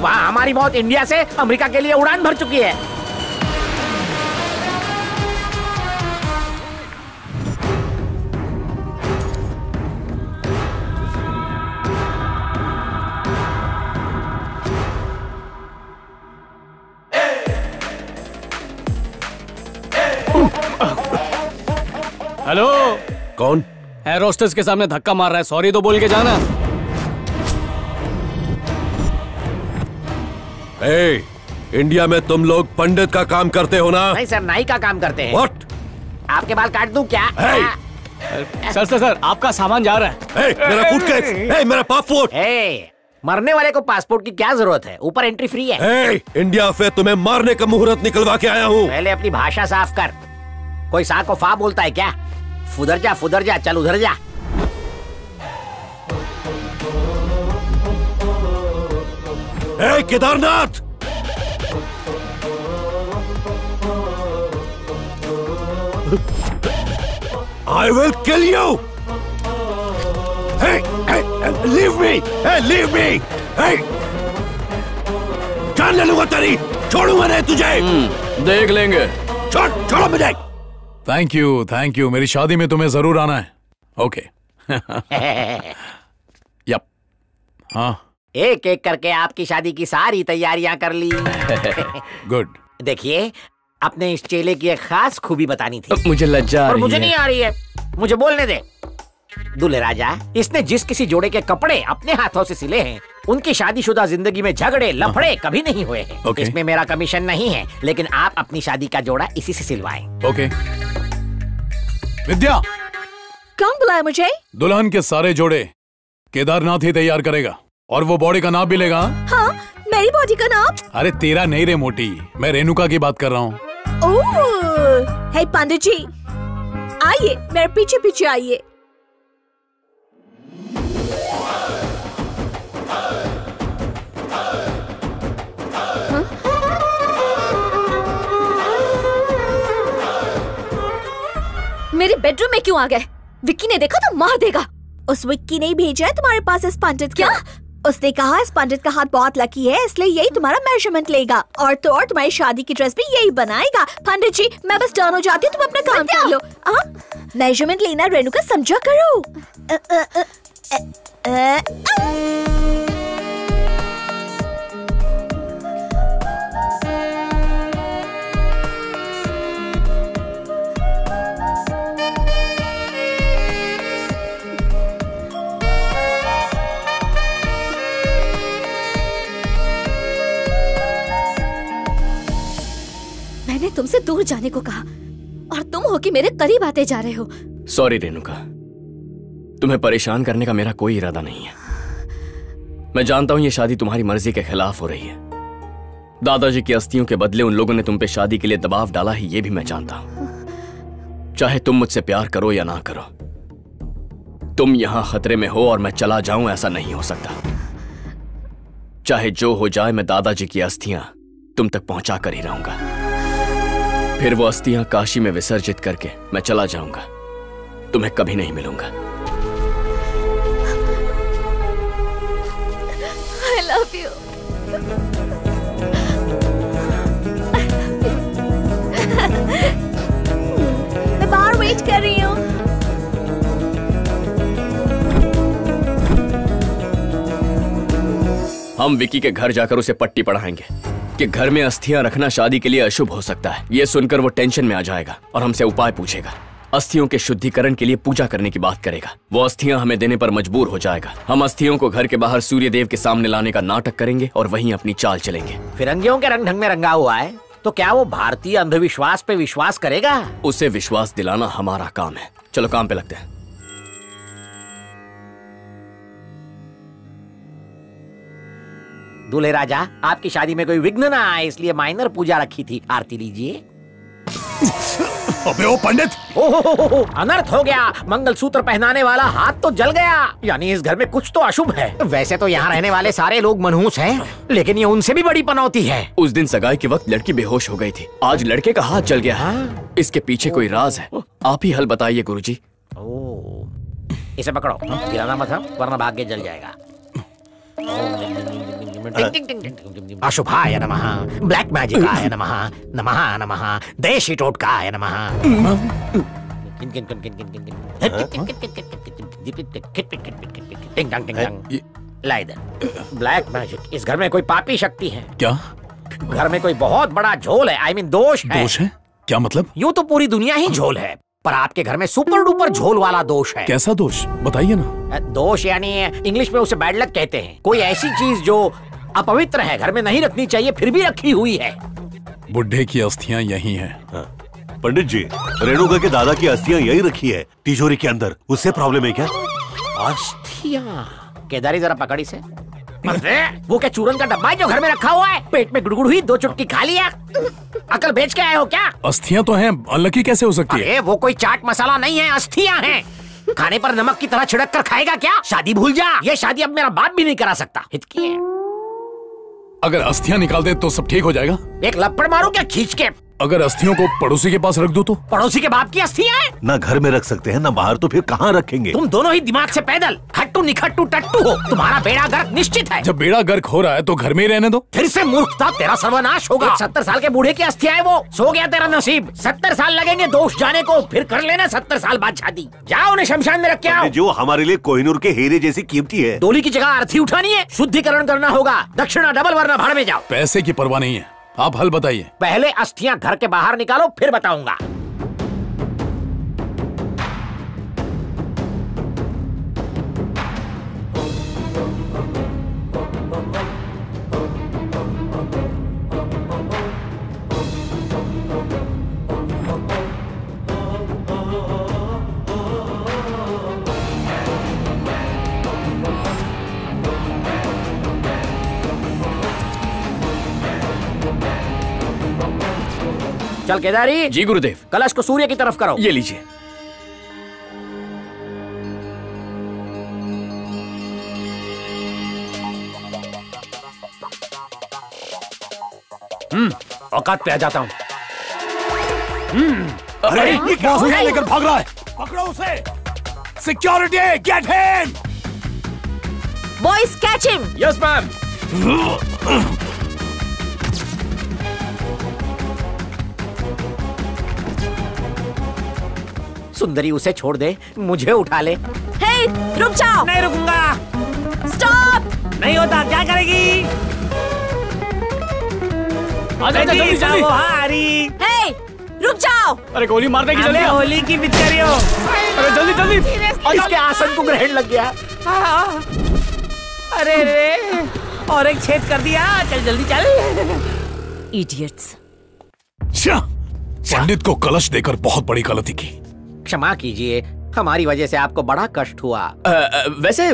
वहाँ हमारी मौत इंडिया से अमेरिका के लिए उड़ान भर चुकी है। कौन? एयर के सामने धक्का मार रहा है। सॉरी तो बोल के जाना। ए, इंडिया में तुम लोग पंडित का काम करते हो ना? नहीं सर नाई का काम करते हैं। What? आपके बाल काट दूँ क्या? सर सर सर आपका सामान जा रहा है। ए, मेरा सूटकेस, ए, मेरा पासपोर्ट ए, मरने वाले को पासपोर्ट की क्या ज़रूरत है? ऊपर एंट्री फ्री है। ए, इंडिया से तुम्हें मारने का मुहूर्त निकलवा के आया हूँ। पहले अपनी भाषा साफ़ कर। कोई सा को फा बोलता है क्या? फुदर जा फुदर जा चल उधर जा ए, Kedarnath I will kill you! Hey, hey, leave me! Hey, leave me! Hey! जान ले लूँगा तेरी छोड़ूँगा नहीं तुझे देख लेंगे छोड़ छोड़ो मुझे थैंक यू थैंक यू मेरी शादी में तुम्हें ज़रूर आना है। ओके यप हाँ। एक एक करके आपकी शादी की सारी तैयारियाँ कर ली। गुड देखिए अपने इस चेले की एक खास खूबी बतानी थी। मुझे लज्जा आ और मुझे नहीं आ रही है। मुझे बोलने दे। दूल्हे राजा इसने जिस किसी जोड़े के कपड़े अपने हाथों से सिले हैं उनकी शादीशुदा ज़िंदगी में झगड़े लफड़े कभी नहीं हुए हैं। Okay. इसमें मेरा कमीशन नहीं है लेकिन आप अपनी शादी का जोड़ा इसी से सिलवाएँ। ओके। विद्या! कौन बुलाया मुझे? दुल्हन के सारे जोड़े केदारनाथ ही तैयार करेगा और वो बॉडी का नाप भी लेगा। हाँ? हाँ मेरी बॉडी का नाम अरे तेरा नहीं रे मोटी मैं रेणुका की बात कर रहा हूँ। ओह हे पंडित जी आइए मेरे पीछे पीछे आइए। मेरे बेडरूम में क्यों आ गए विक्की ने देखा तो मार देगा उस विक्की ने भेजा है तुम्हारे पास इस पंडित क्या उसने कहा इस पंडित का हाथ बहुत लकी है इसलिए यही तुम्हारा मेज़रमेंट लेगा और तो और तुम्हारी शादी की ड्रेस भी यही बनाएगा पंडित जी मैं बस टर्न हो जाती हूँ तुम अपना काम कर लो मेज़रमेंट लेना रेणु का समझा करो तुमसे दूर जाने को कहा। और तुम हो कि मेरे करीब आते जा रहे हो। सॉरी रेणुका। तुम्हें परेशान करने का मेरा कोई इरादा नहीं है। मैं जानता हूँ ये शादी तुम्हारी मर्ज़ी के खिलाफ हो रही है। दादाजी की अस्थियों के बदले उन लोगों ने तुम पे शादी के लिए दबाव डाला है, ये भी मैं जानता हूँ। चाहे तुम मुझसे प्यार करो या ना करो, तुम यहाँ खतरे में हो और मैं चला जाऊँ, ऐसा नहीं हो सकता। चाहे जो हो जाए, मैं दादाजी की अस्थियाँ तुम तक पहुँचा कर ही रहूँगा। फिर वो अस्थियाँ काशी में विसर्जित करके मैं चला जाऊँगा। तुम्हें कभी नहीं मिलूँगा। मैं बाहर वेट कर रही हूँ। हम विकी के घर जाकर उसे पट्टी पढ़ाएँगे। कि घर में अस्थियाँ रखना शादी के लिए अशुभ हो सकता है। ये सुनकर वो टेंशन में आ जाएगा और हमसे उपाय पूछेगा। अस्थियों के शुद्धिकरण के लिए पूजा करने की बात करेगा। वो अस्थियाँ हमें देने पर मजबूर हो जाएगा। हम अस्थियों को घर के बाहर सूर्य देव के सामने लाने का नाटक करेंगे और वहीं अपनी चाल चलेंगे। फिरंगियों के रंग ढंग में रंगा हुआ है तो क्या वो भारतीय अंधविश्वास पे विश्वास करेगा? उसे विश्वास दिलाना हमारा काम है। चलो काम पे लगते हैं। दूल्हे राजा आपकी शादी में कोई विघ्न ना आए इसलिए माइनर पूजा रखी थी। आरती लीजिए। अबे ओ पंडित! ओहो अनर्थ हो गया। मंगलसूत्र पहनाने वाला हाथ तो जल गया। यानी इस घर में कुछ तो अशुभ है। वैसे तो यहाँ रहने वाले सारे लोग मनहूस हैं लेकिन ये उनसे भी बड़ी पनौती है। उस दिन सगाई के वक्त लड़की बेहोश हो गई थी। आज लड़के का हाथ जल गया है। इसके पीछे कोई राज है। आप ही हल बताइए गुरु जी इसे पकड़ो। गिराना मत हम, वरना भाग्य जल जाएगा। अशुभाय नमः ब्लैक मैजिकाय नमः नमः नमः देशी टोटकाय नमः टिंग टंग टिंग टंग ला ब्लैक मैजिक इस घर में कोई पापी शक्ति है क्या घर में कोई बहुत बड़ा झोल है आई मीन दोष है दोष है क्या मतलब यूँ तो पूरी दुनिया ही झोल है पर आपके घर में सुपर डुपर झोल वाला दोष है कैसा दोष बताइए ना दोष यानी इंग्लिश में उसे बैड लक कहते हैं कोई ऐसी चीज़ जो अपवित्र है घर में नहीं रखनी चाहिए फिर भी रखी हुई है। बुढ़े की अस्थियाँ यही हैं। पंडित जी रेणुका के दादा की अस्थियाँ यही रखी है तिजोरी के अंदर। उससे प्रॉब्लम है क्या? अस्थिया? केदारी जरा पकड़ी से। वो क्या चूरन का डब्बा है जो घर में रखा हुआ है? पेट में गुड़गुड़ हुई दो चुटकी खा लिया। अकल बेच के आए हो क्या? अस्थियाँ तो हैं अनलकी कैसे हो सकती है? वो कोई चाट मसाला नहीं है अस्थियाँ हैं। खाने पर नमक की तरह छिड़क कर खाएगा क्या? शादी भूल जा। ये शादी अब मेरा बाप भी नहीं करा सकता। हित की है। अगर अस्थियाँ निकाल दे तो सब ठीक हो जाएगा। एक लपड़ मारो क्या? खींच के। अगर अस्थियों को पड़ोसी के पास रख दो तो? पड़ोसी के बाप की अस्थियाँ हैं? ना घर में रख सकते हैं ना बाहर तो फिर कहाँ रखेंगे? तुम दोनों ही दिमाग से पैदल खट्टू निखट्टू टट्टू हो। तुम्हारा बेड़ा गर्क निश्चित है। जब बेड़ा गर्क हो रहा है तो घर में ही रहने दो। फिर से मूर्खता तेरा सर्वनाश होगा। सत्तर साल के बूढ़े की अस्थियाँ है वो। सो गया तेरा नसीब। सत्तर साल लगेंगे दोष जाने को। फिर कर लेना सत्तर साल बाद शादी। जाओ उन्हें शमशान में रख के आओ। जो हमारे लिए कोहिनूर के हीरे जैसी कीमती है। डोली की जगह अर्थी उठानी है। शुद्धिकरण करना होगा। दक्षिणा डबल वरना भाड़ में जाओ। पैसे की परवाह नहीं है। आप हल बताइए। पहले अस्थियाँ घर के बाहर निकालो फिर बताऊँगा। चल केदारी जी गुरुदेव। कलश को सूर्य की तरफ़ करो। ये लीजिए। हम्म औकात पे आ जाता हूँ। अरे ये क्या लेकर भाग रहा है। पकड़ो उसे। Security get him boys catch him yes ma'am सुंदरी उसे छोड़ दे मुझे उठा ले। हे रुक जाओ। नहीं रुकूँगा। स्टॉप नहीं होता क्या करेगी? आजा, जल्दी, जल्दी। वो हारी हे रुक जाओ। अरे गोली मारने की जल्दी होली की पिचकारी हो अरे जल्दी जल्दी। इसके आसन को ग्रहण लग गया। अरे रे और एक छेद कर दिया। चल जल्दी चल। इडियट्स पंडित को कलश देकर बहुत बड़ी गलती की। क्षमा कीजिए। हमारी वजह से आपको बड़ा कष्ट हुआ। अ, अ, वैसे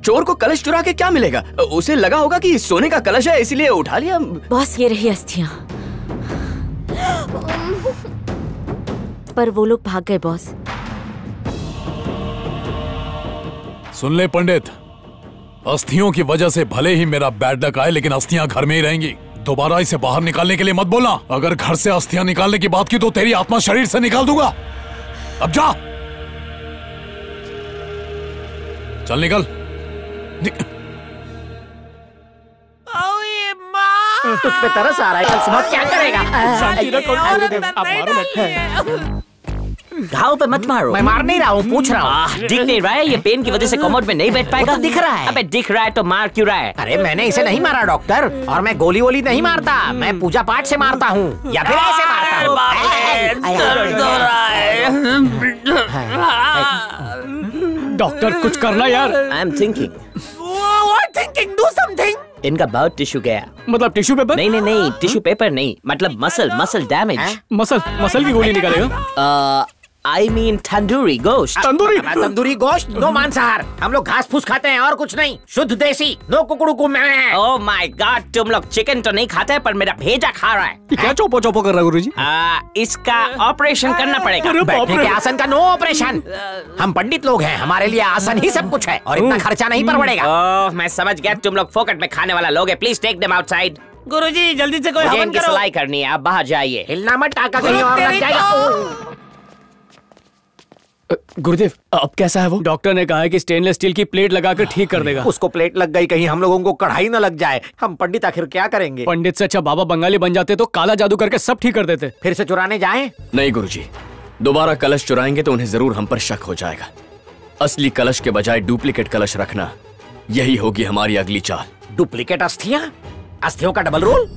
चोर को कलश चुरा के क्या मिलेगा? उसे लगा होगा कि सोने का कलश है इसीलिए उठा लिया। बॉस ये रही अस्थियाँ। पर वो लोग भाग गए बॉस। सुन ले पंडित। अस्थियों की वजह से भले ही मेरा बैड लक आए लेकिन अस्थियाँ घर में ही रहेंगी। दोबारा इसे बाहर निकालने के लिए मत बोलना। अगर घर से अस्थियाँ निकालने की बात की तो तेरी आत्मा शरीर से निकाल दूँगा। अब जा। चल निकल। तुझ पे तरस आ रहा है कल सुबह क्या करेगा? शांति रखो। अब आप मारो मत घाव पे मत मारो। मैं मार नहीं रहा हूँ पूछ रहा हूँ। दिख नहीं रहा है ये पेन की वजह से कमोड में नहीं बैठ पाएगा। तो दिख रहा है। अबे दिख रहा है तो मार क्यों रहा है? अरे मैंने इसे नहीं मारा डॉक्टर और मैं गोली वोली नहीं मारता मैं पूजा पाठ से मारता हूँ या फिर ऐसे मारता हूँ। डॉक्टर कुछ करना यार। I am thinking thinking do something इनका बहुत टिश्यू गया। मतलब टिश्यू पेपर? नहीं नहीं नहीं टिश्यू पेपर नहीं मतलब muscle muscle damage muscle muscle की गोली निकालेगा आई मीन तंदूरी गोश्त तंदूरी। तंदूरी गोश्त नो मांसाहार। हम लोग घास फूस खाते हैं और कुछ नहीं। शुद्ध देसी नो कुकड़ू को मैं ओह माय गॉड तुम लोग चिकन तो नहीं खाते पर मेरा भेजा खा रहा है। क्या चोपो चोपो कर रहा है गुरुजी? आ, इसका ऑपरेशन करना पड़ेगा। बैठने के आसन का नो ऑपरेशन हम पंडित लोग हैं हमारे लिए आसन ही सब कुछ है और इतना खर्चा नहीं पर पड़ेगा। ओह मैं समझ गया तुम लोग फोकट में खाने वाला लोग है। प्लीज़ टेक देम आउटसाइड गुरुजी जल्दी से कोई हवन करो। सिलाई करनी है आप बाहर जाइए। हिलना मत टाका कहीं और लग जाएगा। गुरुदेव अब कैसा है वो? डॉक्टर ने कहा है कि स्टेनलेस स्टील की प्लेट लगाकर ठीक कर देगा। उसको प्लेट लग गई कहीं हम लोगों को कढ़ाई न लग जाए। हम पंडित आखिर क्या करेंगे? पंडित से अच्छा बाबा बंगाली बन जाते तो काला जादू करके सब ठीक कर देते। फिर से चुराने जाए? नहीं गुरुजी। दोबारा कलश चुराएँगे तो उन्हें ज़रूर हम पर शक हो जाएगा। असली कलश के बजाय डुप्लीकेट कलश रखना यही होगी हमारी अगली चाल। डुप्लीकेट अस्थियाँ? अस्थियों का डबल रोल?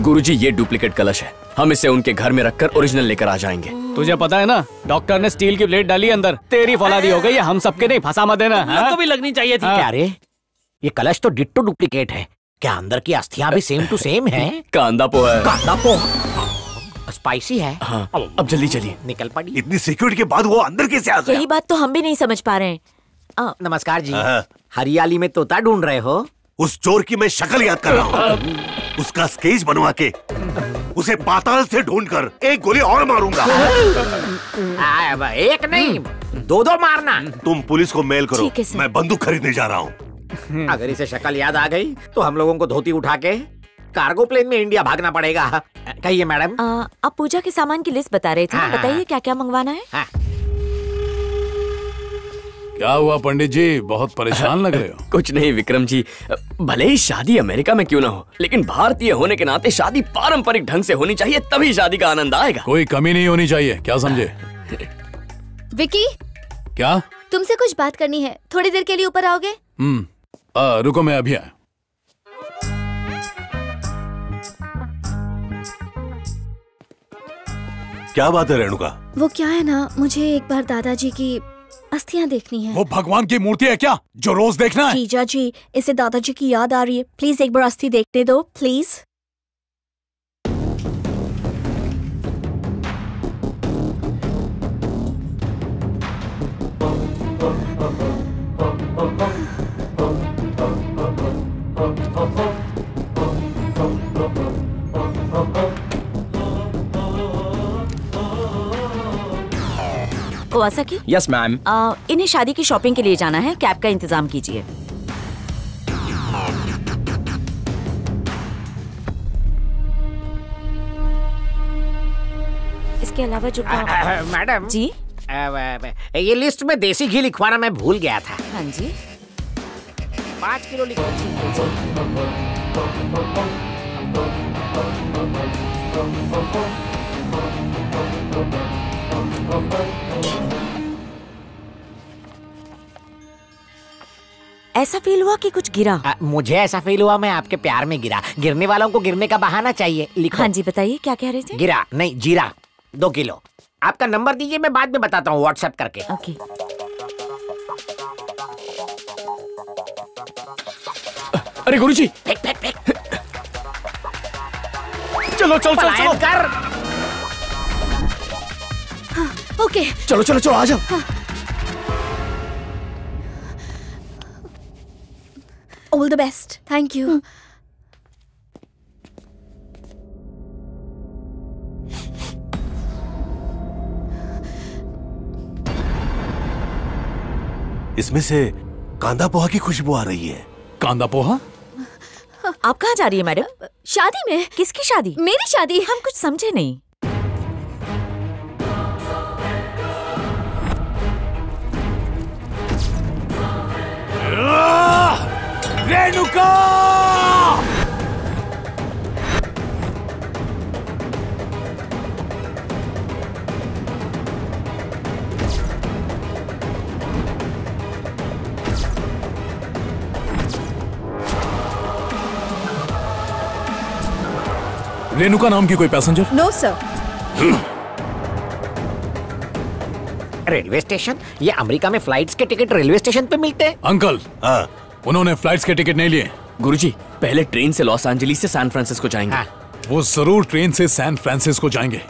गुरुजी ये डुप्लीकेट कलश है। हम इसे उनके घर में रखकर ओरिजिनल लेकर आ जाएँगे। तुझे पता है ना डॉक्टर ने स्टील की प्लेट डाली अंदर। तेरी फौलादी हो गई है हम सबके नहीं फंसा मत देना लोग को भी लगनी चाहिए थी। हाँ। क्या रे? ये कलश तो डिट्टो डुप्लीकेट है। क्या अंदर की अस्थियाँ भी सेम टू सेम है? कांदा पोहा कांदा पोहा? स्पाइसी है? हाँ अब जल्दी चलिए। निकल पड़ी। इतनी सिक्योरिटी के बाद वो अंदर कैसे आ गया? यही बात तो हम भी नहीं समझ पा रहे हैं। आ, नमस्कार जी। हरियाली में तोता ढूंढ रहे हो? उस चोर की मैं शक्ल याद कर रहा हूँ। उसका स्केच बनवा के। उसे पाताल से ढूंढकर एक गोली और मारूँगा। आ, एक नहीं दो दो मारना। तुम पुलिस को मेल करो है। मैं बंदूक खरीदने जा रहा हूँ। अगर इसे शक्ल याद आ गई तो हम लोगों को धोती उठा के कार्गो प्लेन में इंडिया भागना पड़ेगा। कहिए मैडम। आप पूजा के सामान की लिस्ट बता रहे थे? हाँ, हाँ, बताइए क्या क्या मंगवाना है। क्या हुआ पंडित जी? बहुत परेशान लग रहे हो। कुछ नहीं विक्रम जी। भले ही शादी अमेरिका में क्यों ना हो लेकिन भारतीय होने के नाते शादी पारंपरिक ढंग से होनी चाहिए तभी शादी का आनंद आएगा। कोई कमी नहीं होनी चाहिए क्या समझे? विकी? क्या? तुमसे कुछ बात करनी है थोड़ी देर के लिए ऊपर आओगे? हम्म आ, रुको मैं अभी आया। क्या बात है रेणुका? वो क्या है ना मुझे एक बार दादाजी की अस्थियाँ देखनी है वो भगवान की मूर्ति है क्या जो रोज देखना है जीजा जी इसे दादाजी की याद आ रही है प्लीज़ एक बार अस्थि देखने दो प्लीज़ कोवासाकी यस मैम इन्हें शादी की शॉपिंग के लिए जाना है। कैब का इंतज़ाम कीजिए। इसके अलावा जो मैडम जी? ये लिस्ट में देसी घी लिखवाना मैं भूल गया था। हाँ जी। पाँच किलो लिखो ऐसा फील हुआ कि कुछ गिरा? आ, मुझे ऐसा फील हुआ मैं आपके प्यार में गिरा। गिरने वालों को गिरने का बहाना चाहिए लिखो। हाँ जी बताइए क्या कह रहे थे? गिरा नहीं जीरा दो किलो। आपका नंबर दीजिए मैं बाद में बताता हूँ व्हाट्सएप करके। ओके अरे गुरुजी! फेंक फेंक फेंक। चलो चलो चलो चलो। कर। ओके। चलो चलो चलो आ जाओ। All the best thank you इसमें से कांदा पोहा की खुशबू आ रही है। कांदा पोहा? आप कहाँ जा रही है मैडम? शादी में। किसकी शादी? मेरी शादी। हम कुछ समझे नहीं। रेणुका रेणुका नाम की कोई passenger no sir railway station? ये अमेरिका में फ्लाइट्स के टिकट रेलवे स्टेशन पे मिलते हैं। अंकल। उन्होंने फ्लाइट्स के टिकट नहीं लिए। गुरुजी पहले ट्रेन से लॉस एंजलिस से सैन फ्रांसिस्को जाएँगे। हाँ। वो ज़रूर ट्रेन से सैन फ्रांसिस्को जाएँगे।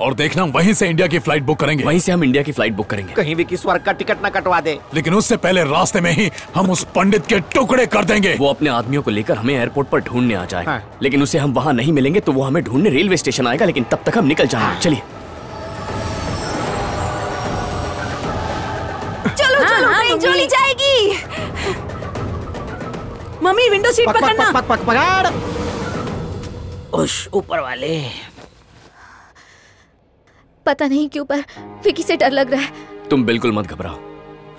और देखना वहीं से इंडिया की फ़्लाइट बुक करेंगे। वहीं से हम इंडिया की फ़्लाइट बुक करेंगे। कहीं भी किस वर्ग का टिकट ना कटवा दे। लेकिन उससे पहले रास्ते में ही हम उस पंडित के टुकड़े कर देंगे। वो अपने आदमियों को लेकर हमें एयरपोर्ट पर ढूँढने आ जाएगा लेकिन उसे हम वहाँ नहीं मिलेंगे तो वो हमें ढूँढने रेलवे स्टेशन आएगा लेकिन तब तक हम निकल जाएँगे। चलिए। मम्मी विंडो सीट पक, पक, पकड़ना। पक, पक, पकड़। उश ऊपर वाले। पता नहीं क्यों पर विकी से डर लग रहा है। तुम बिल्कुल मत घबराओ।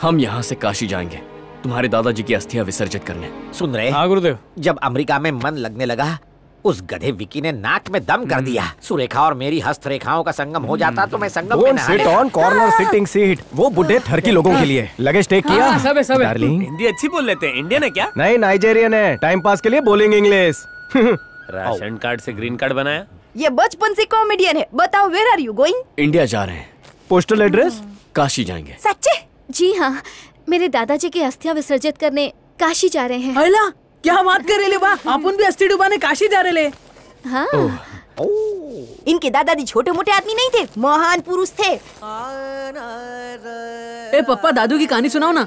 हम यहाँ से काशी जाएँगे। तुम्हारे दादाजी की अस्थियाँ विसर्जित करने। सुन रहे हाँ गुरुदेव। जब अमेरिका में मन लगने लगा उस गधे विकी ने नाक में दम कर दिया। सुरेखा और मेरी हस्तरेखाओं का संगम हो जाता तो मैं संगम में sit on corner sitting seat वो बुढ़े ठरकी लोगों के लिए। लगेज टेक किया? हाँ, सब सब डार्लिंग हिंदी अच्छी बोल लेते हैं। इंडियन है क्या? नहीं नाइजेरियन है। टाइम पास के लिए बोलेंगे इंग्लिश राशन कार्ड से ग्रीन कार्ड बनाया? ये बचपन से कॉमेडियन है। बताओ where are you going India जा रहे हैं। पोस्टल एड्रेस काशी जाएँगे। सच्चे? जी हाँ। मेरे दादाजी की अस्थियाँ विसर्जित करने काशी जा रहे हैं। अला क्या बात कर रहे बा? अपन भी अस्थि डुबाने काशी जा रहे ले। हाँ। इनके दादाजी छोटे मोटे आदमी नहीं थे महान पुरुष थे। ए पप्पा दादू की कहानी सुनाओ ना।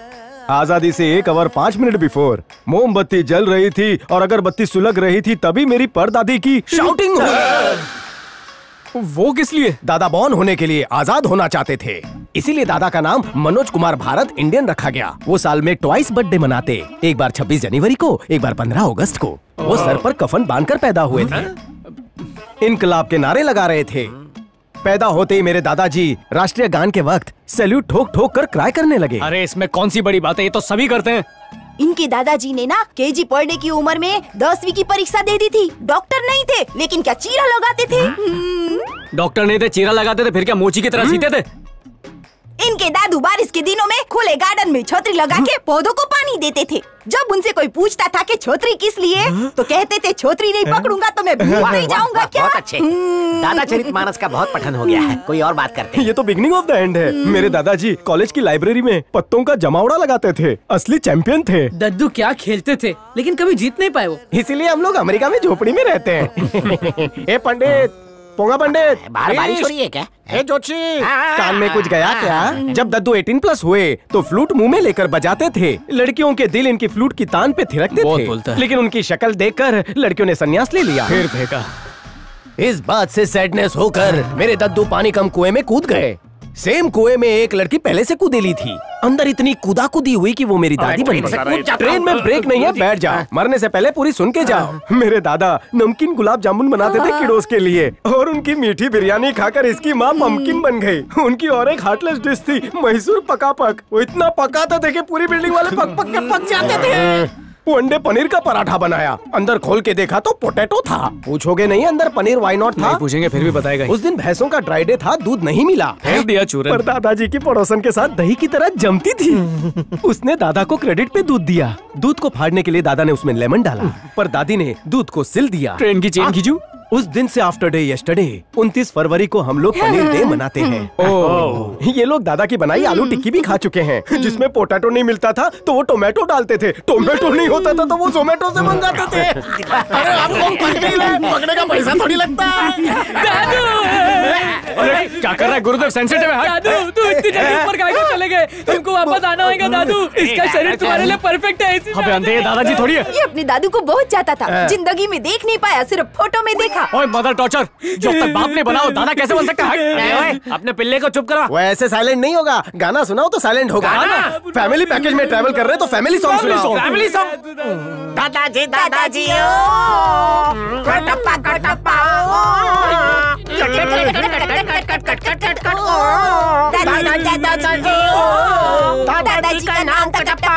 आज़ादी से एक अवर पाँच मिनट बिफोर मोमबत्ती जल रही थी और अगर बत्ती सुलग रही थी तभी मेरी परदादी की शाउटिंग वो किस लिए? दादा बॉन होने के लिए आज़ाद होना चाहते थे। इसीलिए दादा का नाम मनोज कुमार भारत इंडियन रखा गया। वो साल में ट्वाइस बर्थडे मनाते। एक बार 26 जनवरी को एक बार 15 अगस्त को। वो सर पर कफन बांधकर पैदा हुए थे। इनकलाब के नारे लगा रहे थे। पैदा होते ही मेरे दादाजी राष्ट्रीय गान के वक्त सैल्यूट ठोक ठोक कर क्राई करने लगे। अरे इसमें कौन सी बड़ी बात? है ये तो सभी करते हैं। इनके दादाजी ने ना केजी पढ़ने की उम्र में दसवीं की परीक्षा दे दी थी। डॉक्टर नहीं थे लेकिन क्या चीरा लगाते थे? हम्म। डॉक्टर नहीं थे चीरा लगाते थे फिर क्या मोची की तरह सीते थे? इनके दादू बारिश के दिनों में खुले गार्डन में छतरी लगा के पौधों को पानी देते थे। जब उनसे कोई पूछता था कि छोत्री किस लिए तो कहते थे छोत्री नहीं पकड़ूँगा तो मैं भूल नहीं जाऊँगा क्या? बहुत अच्छे। दादा चरित मानस का बहुत पठन हो गया है। कोई और बात करते हैं। ये तो बिगनिंग ऑफ़ द एंड है। मेरे दादाजी कॉलेज की लाइब्रेरी में पत्तों का जमावड़ा लगाते थे। असली चैंपियन थे। दद्दू क्या खेलते थे लेकिन कभी जीत नहीं पाए वो। इसीलिए हम लोग अमेरिका में झोपड़ी में रहते हैं। ए पंडित! पोंगा पंडित। बार बारिश हो रही है क्या? ए जोशी कान में कुछ गया क्या? जब दद्दू 18 प्लस हुए तो फ्लूट मुँह में लेकर बजाते थे। लड़कियों के दिल इनकी फ्लूट की तान पे थिरकते थे। लेकिन उनकी शक्ल देखकर लड़कियों ने संन्यास ले लिया। फिर फेंका इस बात से सैडनेस होकर मेरे दद्दू पानी कम कुएँ में कूद गए। सेम कुएँ में एक लड़की पहले से कूदेली थी। अंदर इतनी कूदा कूदी हुई कि वो मेरी दादी बन ट्रेन गई। ट्रेन में ब्रेक नहीं है बैठ जाओ। मरने से पहले पूरी सुन के जाओ। मेरे दादा नमकीन गुलाब जामुन बनाते थे किडोस के लिए और उनकी मीठी बिरयानी खाकर इसकी माँ ममकिन बन गई। उनकी और एक हार्टलेस डिश थी मैसूर पका पक वो इतना पकाते थे कि पूरी बिल्डिंग वाले पक पक के पक जाते थे। अंडे पनीर का पराठा बनाया। अंदर खोल के देखा तो पोटेटो था। पूछोगे नहीं अंदर पनीर वाई नॉट था? पूछेंगे फिर भी बताएगा उस दिन भैंसों का ड्राई डे था दूध नहीं मिला। फेंक दिया चूरन। पर दादाजी की पड़ोसन के साथ दही की तरह जमती थी। उसने दादा को क्रेडिट पे दूध दिया। दूध को फाड़ने के लिए दादा ने उसमें लेमन डाला। पर दादी ने दूध को सिल दिया। ट्रेन की चेन खींचू? उस दिन से आफ्टर डे यस्टरडे 29 फरवरी को हम लोग पनीर डे मनाते हैं। ओह। ये लोग दादा की बनाई आलू टिक्की भी खा चुके हैं जिसमें पोटैटो नहीं मिलता था तो वो टोमेटो डालते थे। टोमेटो नहीं होता था तो वो जोमेटो से बन जाते थे। अरे आपको पकड़े पकड़े का पैसा थोड़ी लगता है। अरे क्या कर रहा है? गुरुदेव सेंसिटिव है दादू तू इतनी जल्दी ऊपर काहे को चले गए। तुमको वापस आना होगा दादू। इसका शरीर तुम्हारे लिए परफेक्ट है इसी अबे अंधे दादाजी थोड़ी है। ये अपने दादू को बहुत चाहता था। हाँ। ज़िंदगी में देख नहीं पाया सिर्फ़ फ़ोटो में देखा। ओए मदर टॉर्चर जब तक बाप ने बनाओ दादा कैसे बन सकता है अपने पिल्ले को चुप करो वो ऐसे साइलेंट नहीं होगा गाना सुनाओ तो साइलेंट होगा? फैमिली पैकेज में ट्रैवल कर रहे तो फैमिली सॉन्ग सुनाओ फैमिली सॉन्ग दादाजी दादाजी गटप्पा गटप्पा दादाजी दादाजी दादाजी का नाम गटप्पा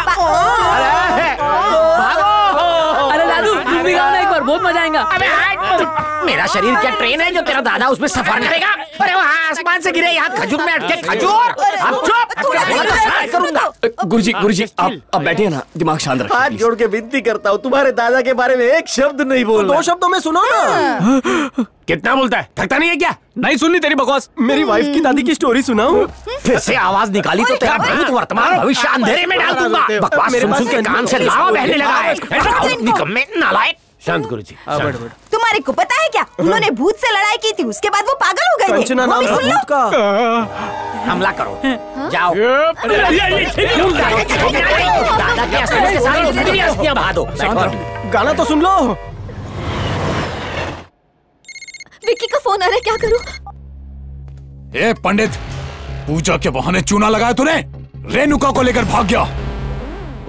बहुत मज़ा आएगा अबे मेरा शरीर क्या ट्रेन है जो तेरा दादा उसमें सफ़र करेगा अरे वहाँ आसमान से गिरे यहाँ खजूर में अटके खजूर अब तो करूँगा गुरुजी गुरुजी आप अब बैठिए ना दिमाग शांत रखिए हाथ जोड़ के विनती करता हूँ तुम्हारे दादा के बारे में एक शब्द नहीं बोल दो शब्दों में सुनो ना कितना बोलता है थकता नहीं है क्या नहीं सुननी तेरी बकवास मेरी वाइफ की दादी की स्टोरी सुनाऊं फिर से आवाज़ निकाली तो तेरा भूत वर्तमान भविष्य अंधेरे में डाल दूँगा बकवास मेरे सुन सुन के कान से लावा बहने लगा है निकम्मे नालायक शांत गुरु जी तुम्हारे को पता है क्या उन्होंने भूत से लड़ाई की थी उसके बाद वो पागल हो गए थे वो नाम भी सुन लो भूत का हमला करो जाओ। गाना तो सुन लो विक्की का फ़ोन आ रहा है क्या करूँ ए पंडित पूजा के बहाने चूना लगाया तूने रेणुका को लेकर भाग गया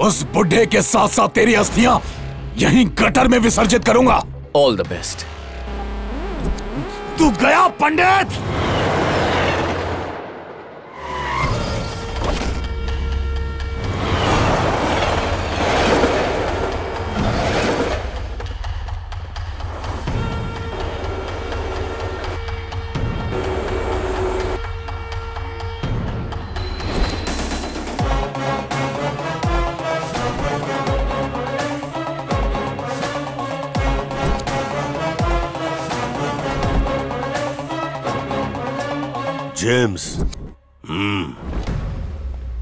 उस बुढ़े के साथ साथ तेरी अस्थियाँ यहीं गटर में विसर्जित करूँगा। ऑल द बेस्ट तू गया pandit! gems. Hmm.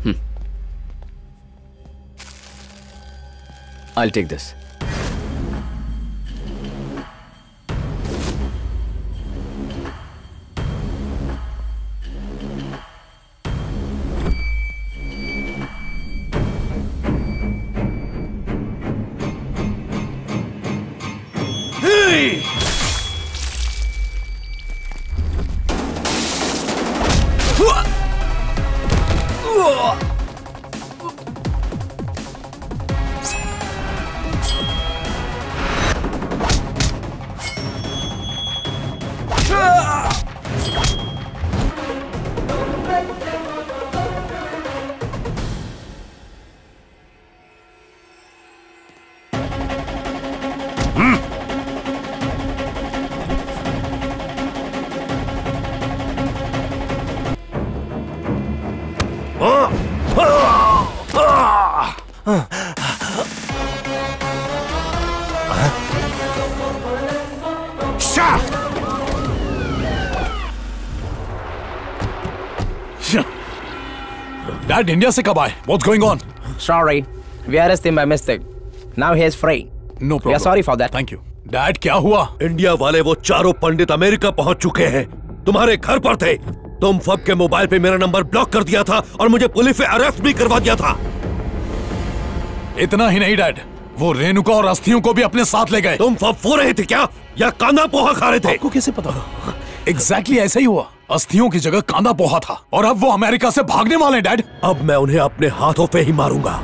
hmm. I'll take this. India से कब आए? What's going on Sorry, we arrested him by mistake. Now he is free. No We are sorry for that. Thank you. Dad क्या हुआ? India वाले वो चारों पंडित America पहुँच चुके हैं। तुम्हारे घर पर थे। तुम फब के मोबाइल पे मेरा नंबर ब्लॉक कर दिया था और मुझे पुलिस से अरेस्ट भी करवा दिया था। इतना ही नहीं डैड वो रेणुका और अस्थियों को भी अपने साथ ले गए। तुम फब फो रहे थे क्या? या कांदा पोहा खा रहे थे? आपको कैसे पता? एग्जैक्टली exactly ऐसा ही हुआ। अस्थियों की जगह कांदा पोहा था और अब वो अमेरिका से भागने वाले हैं डैड। अब मैं उन्हें अपने हाथों पे ही मारूँगा।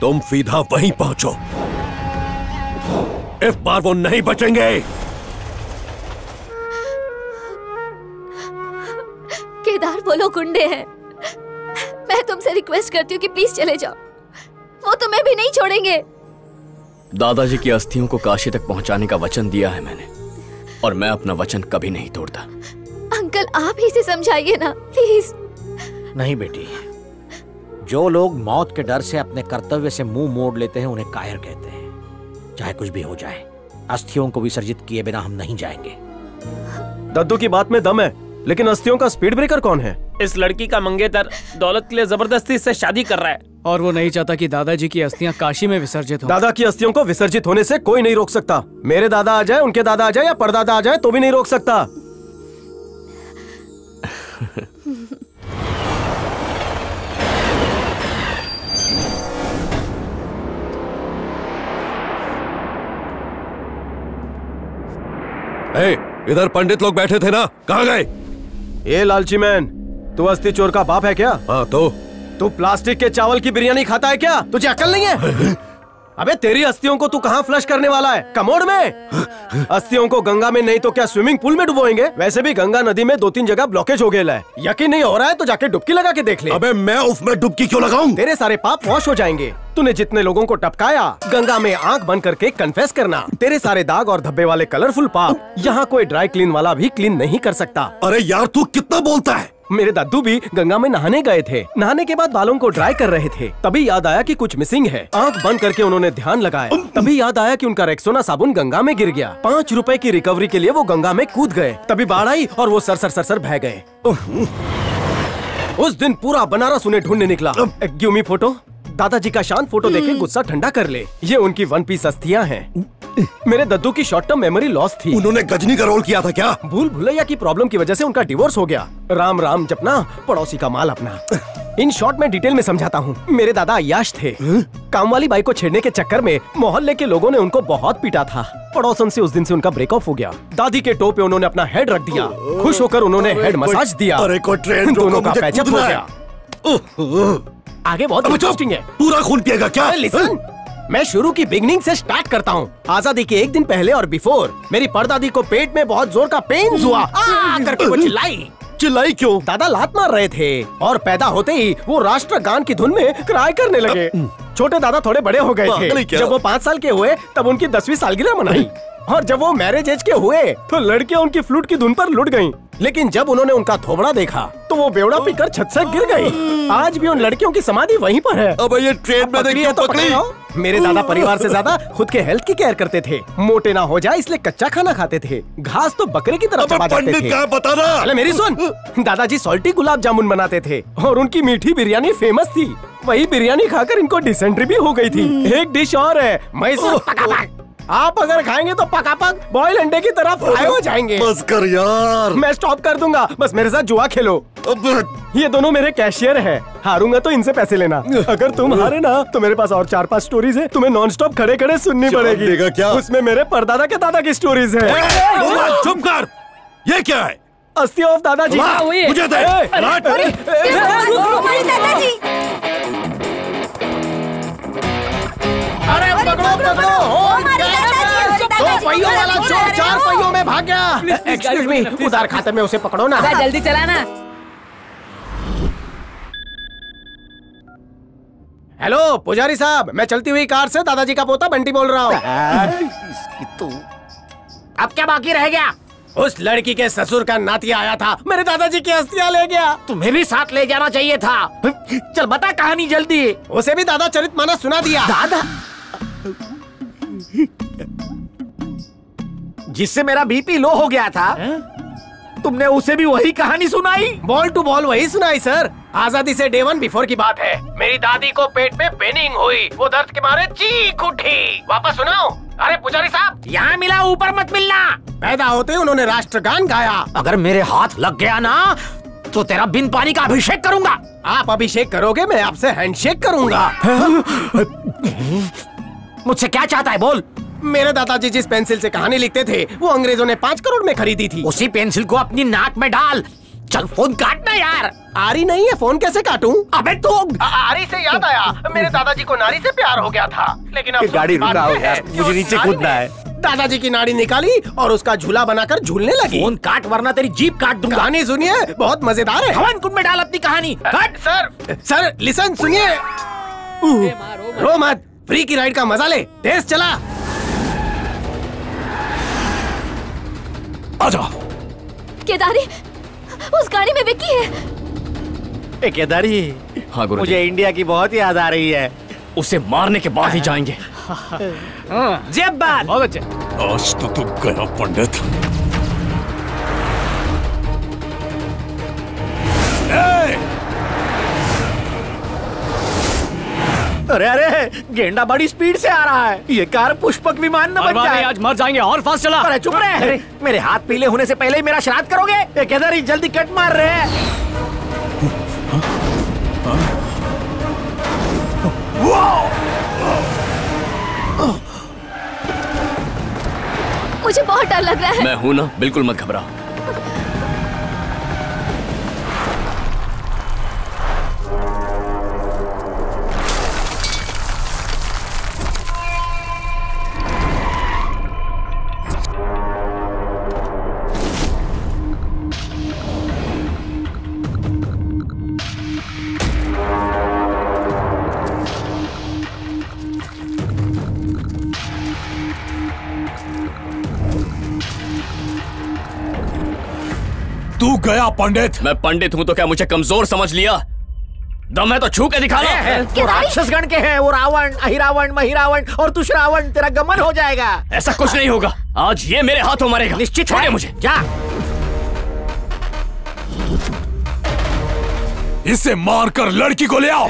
तुम सीधा वहीं पहुंचो। इस बार वो नहीं बचेंगे। केदार वो लोग गुंडे हैं। मैं तुमसे रिक्वेस्ट करती हूँ कि प्लीज़ चले जाओ। वो तुम्हें भी नहीं छोड़ेंगे। दादाजी की अस्थियों को काशी तक पहुँचाने का वचन दिया है मैंने। और मैं अपना वचन कभी नहीं तोड़ता। अंकल आप ही से समझाइए ना प्लीज़ नहीं बेटी जो लोग मौत के डर से अपने कर्तव्य से मुँह मोड़ लेते हैं उन्हें कायर कहते हैं। चाहे कुछ भी हो जाए अस्थियों को विसर्जित किए बिना हम नहीं जाएँगे। दद्दू की बात में दम है। लेकिन अस्थियों का स्पीड ब्रेकर कौन है? इस लड़की का मंगेतर दौलत के लिए ज़बरदस्ती इससे शादी कर रहा है। और वो नहीं चाहता कि दादाजी की अस्थियाँ काशी में विसर्जित हो। दादा की अस्थियों को विसर्जित होने से कोई नहीं रोक सकता। मेरे दादा आ जाए उनके दादा आ जाए या परदादा आ जाए तो भी नहीं रोक सकता। ए, इधर पंडित लोग बैठे थे ना? कहाँ गए? ये लालची मैन तू अस्थि चोर का बाप है क्या? हाँ तो? तू प्लास्टिक के चावल की बिरयानी खाता है क्या? तुझे अकल नहीं है? अबे तेरी अस्थियों को तू कहाँ फ्लश करने वाला है? कमोड में? अस्थियों को गंगा में नहीं तो क्या स्विमिंग पूल में डुबोएँगे? वैसे भी गंगा नदी में दो तीन जगह ब्लॉकेज हो गया है। यकीन नहीं हो रहा है तो जाके डुबकी लगा के देख ले। अबे मैं उसमें डुबकी क्यों लगाऊँ? तेरे सारे पाप वॉश हो जाएँगे। तूने जितने लोगों को टपकाया गंगा में आँख बंद करके कन्फेस करना। तेरे सारे दाग और धब्बे वाले कलरफुल पाप यहाँ कोई ड्राई क्लीन वाला भी क्लीन नहीं कर सकता। अरे यार तू कितना बोलता है? मेरे दादू भी गंगा में नहाने गए थे। नहाने के बाद बालों को ड्राई कर रहे थे। तभी याद आया कि कुछ मिसिंग है। आँख बंद करके उन्होंने ध्यान लगाया। तभी याद आया कि उनका रेक्सोना साबुन गंगा में गिर गया। पाँच रुपए की रिकवरी के लिए वो गंगा में कूद गए। तभी बाढ़ आई और वो सर सर सर सर बह गए। उस दिन पूरा बनारस उन्हें ढूँढने निकला। गिव मी फ़ोटो दादाजी का शांत फ़ोटो देखे गुस्सा ठंडा कर ले। ये उनकी वन पीस अस्थियाँ हैं। मेरे दद्दू की शॉर्ट टर्म मेमोरी लॉस थी। उन्होंने गजनी का रोल किया था क्या? भूल भुलैया की प्रॉब्लम की वजह से उनका डिवोर्स हो गया। राम राम जपना पड़ोसी का माल अपना। इन शॉर्ट में डिटेल में समझाता हूँ। मेरे दादा अयाश थे। काम वाली बाई को छेड़ने के चक्कर में मोहल्ले के लोगों ने उनको बहुत पीटा था। पड़ोसन से उस दिन से उनका ब्रेकऑफ हो गया। दादी के टो पे उन्होंने अपना हेड रख दिया। खुश होकर उन्होंने हेड मसाज दिया। दोनों का पैचअप हो गया। आगे बहुत इंटरेस्टिंग है। पूरा खून पिएगा क्या? लिसन मैं शुरू की बिगनिंग से स्टार्ट करता हूँ। आज़ादी के एक दिन पहले और बिफोर मेरी परदादी को पेट में बहुत ज़ोर का पेन हुआ। करके वो चिल्लाई। चिल्लाई क्यों? दादा लात मार रहे थे और पैदा होते ही वो राष्ट्र गान की धुन में क्राई करने लगे। छोटे दादा थोड़े बड़े हो गए थे। जब वो पाँच साल के हुए तब उनकी दसवीं सालगिरह मनाई। और जब वो मैरिज एज के हुए तो लड़कियाँ उनकी फ्लूट की धुन पर लुट गईं। लेकिन जब उन्होंने उनका थोबड़ा देखा तो वो बेवड़ा पीकर छत से गिर गई। आज भी उन लड़कियों की समाधि वहीं पर है। अब ये ट्रेन पकड़ी है तो पकड़ी मेरे दादा परिवार से ज़्यादा खुद के हेल्थ की केयर करते थे। मोटे ना हो जाए इसलिए कच्चा खाना खाते थे। घास तो बकरे की अबे चबा जाते थे। बता रहा? अरे मेरी सुन दादाजी सॉल्टी गुलाब जामुन बनाते थे और उनकी मीठी बिरयानी फ़ेमस थी। वही बिरयानी खाकर इनको डिसेंट्री भी हो गई थी। एक डिश और है मैसूर। आप अगर खाएँगे तो पका पक बॉयल अंडे की तरह फ्राई हो जाएँगे बस कर यार मैं स्टॉप कर दूँगा बस मेरे साथ जुआ खेलो ये दोनों मेरे कैशियर हैं हारूँगा तो इनसे पैसे लेना अगर तुम हारे ना तो मेरे पास और चार पाँच स्टोरीज है तुम्हें नॉन स्टॉप खड़े खड़े सुननी पड़ेगी देगा क्या? उसमें मेरे परदादा के दादा की स्टोरीज है चुप कर ये क्या है अस्थि ऑफ़ दादाजी मुझे दे। अरे, पकड़ो पकड़ो पहियों वाला चोर चार पहियों में भाग गया। एक्सक्यूज मी उधार खाते में उसे पकड़ो ना। जल्दी चलाना। हेलो पुजारी साहब मैं चलती हुई कार से दादाजी का पोता बंटी बोल रहा हूँ। अब क्या बाकी रह गया? उस लड़की के ससुर का नातिया आया था मेरे दादाजी की अस्थियाँ ले गया। तुम्हें भी साथ ले जाना चाहिए था। चल बता कहानी जल्दी। उसे भी दादा चरित मानस सुना दिया। दादा जिससे मेरा बीपी लो हो गया था। है? तुमने उसे भी वही कहानी सुनाई? बॉल टू बॉल वही सुनाई सर आज़ादी से डे वन बिफोर की बात है। मेरी दादी को पेट में पेनिंग हुई। वो दर्द के मारे चीख उठी। वापस सुनाओ। अरे पुजारी साहब। यहाँ मिला ऊपर मत मिलना। पैदा होते उन्होंने राष्ट्रगान गाया। अगर मेरे हाथ लग गया ना तो तेरा बिन पानी का अभिषेक करूँगा। आप अभिषेक करोगे मैं आपसे हैंडशेक करूँगा। मुझसे क्या चाहता है बोल। मेरे दादाजी जिस पेंसिल से कहानी लिखते थे वो अंग्रेज़ों ने पाँच करोड़ में खरीदी थी। उसी पेंसिल को अपनी नाक में डाल। चल फ़ोन काटना यार। आरी नहीं है फ़ोन कैसे काटूं? अबे तू आरी से याद आया मेरे दादाजी को नारी से प्यार हो गया था। लेकिन अब गाड़ी रुकाओ यार, मुझे नीचे कूदना है। दादाजी की नाड़ी निकाली और उसका झूला बनाकर झूलने लगी। फ़ोन काट वरना तेरी जीप काट दूँगा। कहानी सुनिए बहुत मज़ेदार है। हवन कुंड में डाल अपनी कहानी। कट। सर। सर लिसन सुनिए। रो मत। फ्री की राइड का मज़ा ले। तेज चला। आजा केदारी उस गाड़ी में विक्की है। ए, केदारी हाँ गुरु मुझे इंडिया की बहुत याद आ रही है। उसे मारने के बाद ही जाएँगे। जब बात बहुत आज तो तू गया पंडित। ए, अरे अरे गेंडा बड़ी स्पीड से आ रहा है। ये कार पुष्पक विमान न बन जाए। आज मर जाएँगे और फास्ट चला। अरे चुप रहे। अरे, मेरे हाथ पीले होने से पहले ही मेरा श्राद्ध करोगे? ये केदारी जल्दी कट मार रहे हैं। मुझे बहुत डर लग रहा है। मैं हूँ ना बिल्कुल मत घबरा गया पंडित। मैं पंडित हूँ तो क्या मुझे कमज़ोर समझ लिया? दम है तो छू के दिखा लो वो राक्षस गण के हैं वो रावण अहिरावण महिरावण और तू श्रावण तेरा गमन हो जाएगा। ऐसा कुछ नहीं होगा। आज ये मेरे हाथों मरेगा। निश्चित छोड़िए है। मुझे। जा। इसे मारकर लड़की को ले आओ।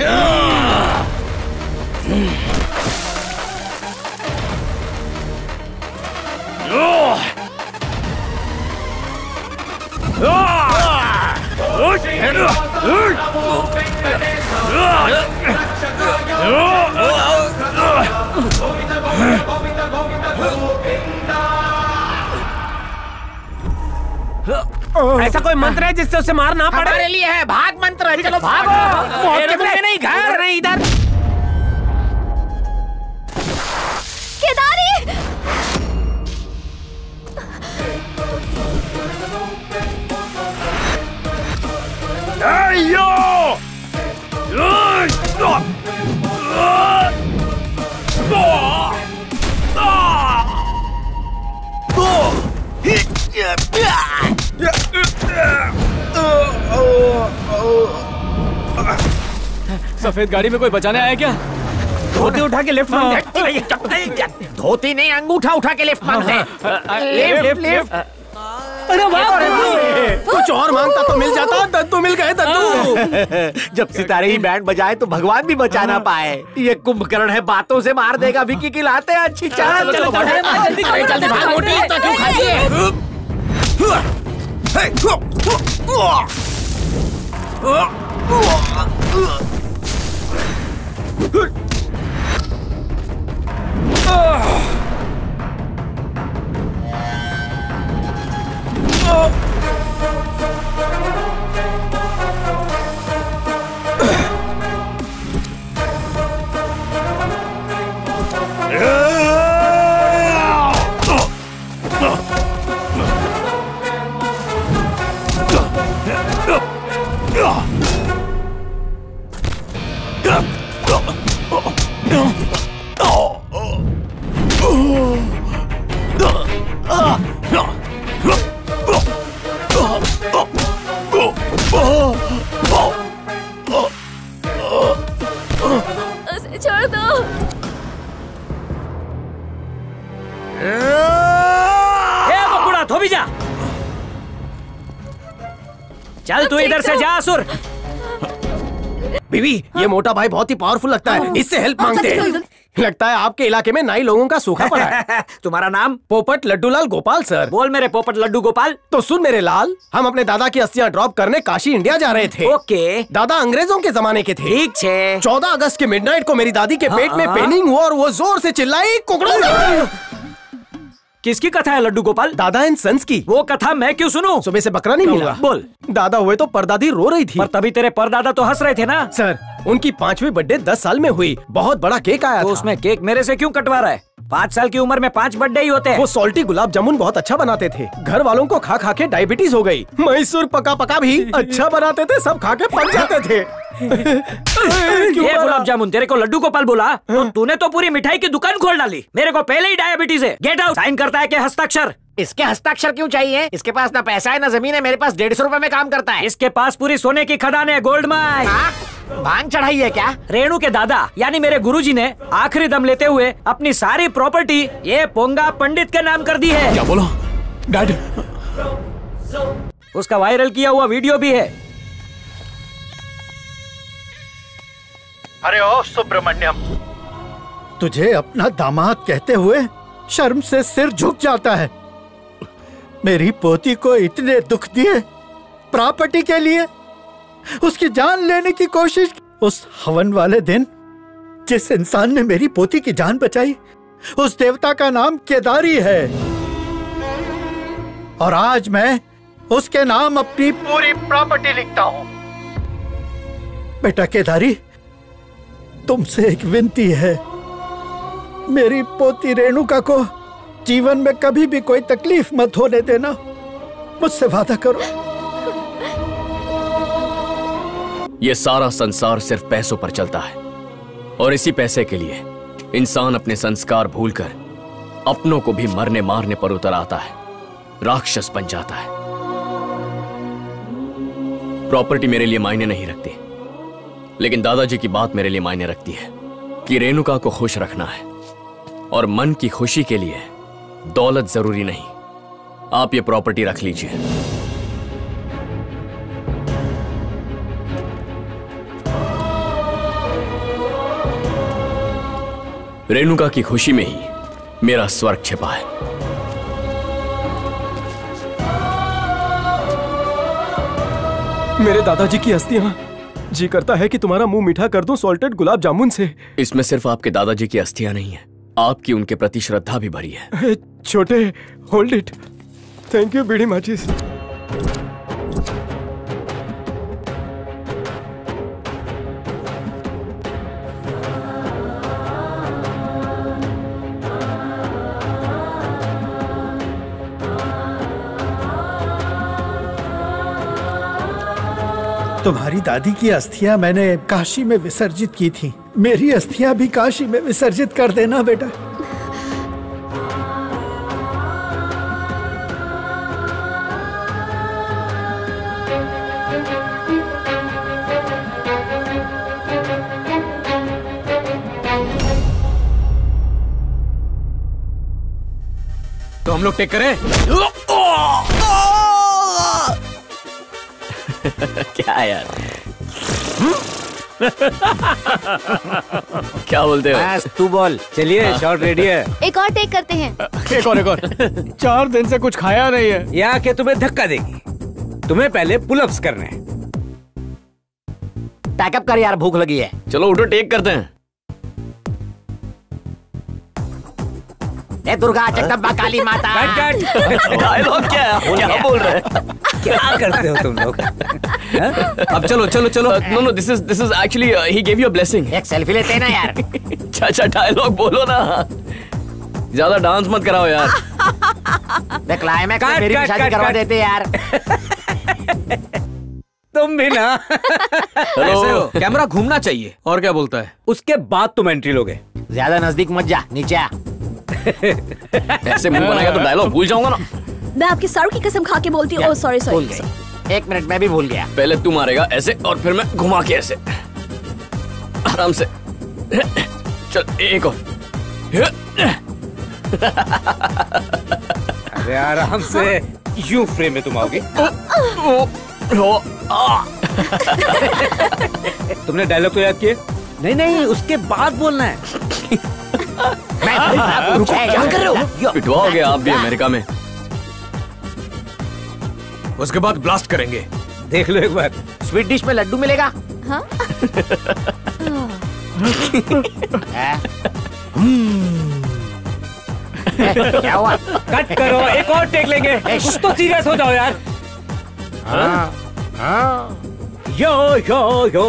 ऐसा कोई मंत्र है जिससे उसे मार ना पड़े? हमारे लिए है भाग मंत्र। चलो भागो। नहीं घर। नहीं इधर। केदारी सफ़ेद गाड़ी में कोई बचाने आया क्या? धोती उठा के लेफ़्ट मांगते धोती नहीं अंगूठा उठा के लेफ़्ट मांगते हैं। लेफ़्ट लेफ़्ट अरे वाह कुछ और माँगता तो मिल जाता दद्दू मिल गए दद्दू जब सितारे ही बैंड बजाए तो भगवान भी बचा ना पाए ये कुंभकर्ण है बातों से मार देगा विकी की लाते हैं अच्छी चाल चलो, जल्दी जल्दी जल्दी भाग मोटी तो क्यों खाती है उसे चल तू इधर से जा असुर बीवी ये मोटा भाई बहुत ही पावरफुल लगता है। इससे हेल्प मांगते हैं। लगता है आपके इलाके में नाई लोगों का सूखा पड़ा है। तुम्हारा नाम? पोपट लड्डूलाल गोपाल सर। बोल मेरे पोपट लड्डू गोपाल। तो सुन मेरे लाल हम अपने दादा की अस्थियाँ ड्रॉप करने काशी इंडिया जा रहे थे। ओके। दादा अंग्रेज़ों के जमाने के थे। ठीक छे। चौदह अगस्त के मिडनाइट को मेरी दादी के पेट में हाँ। पेनिंग हुआ और वो ज़ोर से चिल्लाई कुकड़ू! किसकी कथा है लड्डू गोपाल? दादा एंड सन्स की। वो कथा मैं क्यों सुनूं? सुबह से बकरा नहीं मिला। बोल। दादा हुए तो परदादी रो रही थी। पर तभी तेरे परदादा तो हंस रहे थे ना? सर उनकी पांचवी बर्थडे दस साल में हुई। बहुत बड़ा केक आया तो था। उसमें केक मेरे से क्यों कटवा रहा है? पाँच साल की उम्र में पाँच बर्थडे ही होते हैं। वो सॉल्टी गुलाब जामुन बहुत अच्छा बनाते थे। घर वालों को खा खा के डायबिटीज़ हो गई। मैसूर पका पका भी अच्छा बनाते थे सब खा के पक जाते थे। ये गुलाब जामुन तेरे को लड्डू गोपाल बोला तो तूने तो पूरी मिठाई की दुकान खोल डाली। मेरे को पहले ही डायबिटीज़ है। गेट आउट साइन करता है कि हस्ताक्षर। इसके हस्ताक्षर क्यों चाहिए? इसके पास ना पैसा है ना ज़मीन है मेरे पास डेढ़ सौ रूपए में काम करता है। इसके पास पूरी सोने की खदान है गोल्ड माइन भाँग चढ़ाई है क्या? रेणु के दादा यानी मेरे गुरुजी ने आखिरी दम लेते हुए अपनी सारी प्रॉपर्टी ये पोंगा पंडित के नाम कर दी है। क्या बोला? डैड उसका वायरल किया हुआ वीडियो भी है। अरे ओ सुब्रमण्यम। तुझे अपना दामाद कहते हुए शर्म से सिर झुक जाता है। मेरी पोती को इतने दुख दिए प्रॉपर्टी के लिए उसकी जान लेने की कोशिश उस हवन वाले दिन, जिस इंसान ने मेरी पोती की जान बचाई, उस देवता का नाम केदारी है। और आज मैं उसके नाम अपनी पूरी प्रॉपर्टी लिखता हूँ। बेटा केदारी, तुमसे एक विनती है। मेरी पोती रेणुका को जीवन में कभी भी कोई तकलीफ़ मत होने देना। मुझसे वादा करो। ये सारा संसार सिर्फ़ पैसों पर चलता है। और इसी पैसे के लिए इंसान अपने संस्कार भूलकर अपनों को भी मरने मारने पर उतर आता है। राक्षस बन जाता है। प्रॉपर्टी मेरे लिए मायने नहीं रखती। लेकिन दादाजी की बात मेरे लिए मायने रखती है कि रेणुका को खुश रखना है। और मन की खुशी के लिए दौलत ज़रूरी नहीं। आप ये प्रॉपर्टी रख लीजिए। रेणुका की खुशी में ही मेरा स्वर्ग छिपा है। मेरे दादाजी की अस्थियाँ जी करता है कि तुम्हारा मुँह मीठा कर दूँ सॉल्टेड गुलाब जामुन से। इसमें सिर्फ़ आपके दादाजी की अस्थियाँ नहीं है आपकी उनके प्रति श्रद्धा भी भरी है। छोटे होल्ड इट थैंक यू बीड़ी माचिस मेरी दादी की अस्थियाँ मैंने काशी में विसर्जित की थी। मेरी अस्थियाँ भी काशी में विसर्जित कर देना, बेटा। तो हम लोग टेक करें? क्या यार क्या बोलते हो? तू बोल। चलिए शॉट रेडी है। एक और टेक करते हैं। एक और एक और। चार दिन से कुछ खाया नहीं है। यहाँ के तुम्हें धक्का देगी। तुम्हें पहले पुलअप्स करने हैं। पैकअप कर यार भूख लगी है। चलो उठो टेक करते हैं। ए दुर्गा जगदम्बा काली माता। डायलॉग क्या है? क्या? बोल रहे हैं? क्या करते हो तुम लोग? अब चलो चलो चलो। No no this is this is actually he gave you a blessing एक सेल्फी लेते हैं ना यार। चाचा डायलॉग बोलो ना। ज़्यादा डांस मत कराओ यार। देख क्लाइमैक्स में मेरी शादी करवा देते यार। तुम भी ना। ऐसे हो। कैमरा घूमना चाहिए। और क्या बोलता है? उसके बाद तुम एंट्री लोगे। ज़्यादा नज़दीक मत जा नीचे ऐसे मुँह बनाएगा तो डायलॉग भूल जाऊँगा ना। मैं आपके सारों की कसम खा के बोलती हूँ। सॉरी सॉरी एक मिनट मैं भी भूल गया। पहले तू मारेगा ऐसे और फिर मैं घुमा के ऐसे। आराम से। चल एक और। अरे आराम से। यू फ्रेम में तुम आओगे। तुमने डायलॉग तो याद किए? नहीं नहीं उसके बाद बोलना है। रुको, क्या कर रहे हो? पिटवाओगे आप भी अमेरिका में? उसके बाद ब्लास्ट करेंगे। देख लो एक बार। स्वीट डिश में लड्डू मिलेगा? हाँ। क्या हुआ? कट करो एक और टेक लेंगे। कुछ तो सीरियस हो जाओ यार। हाँ। हाँ यो यो यो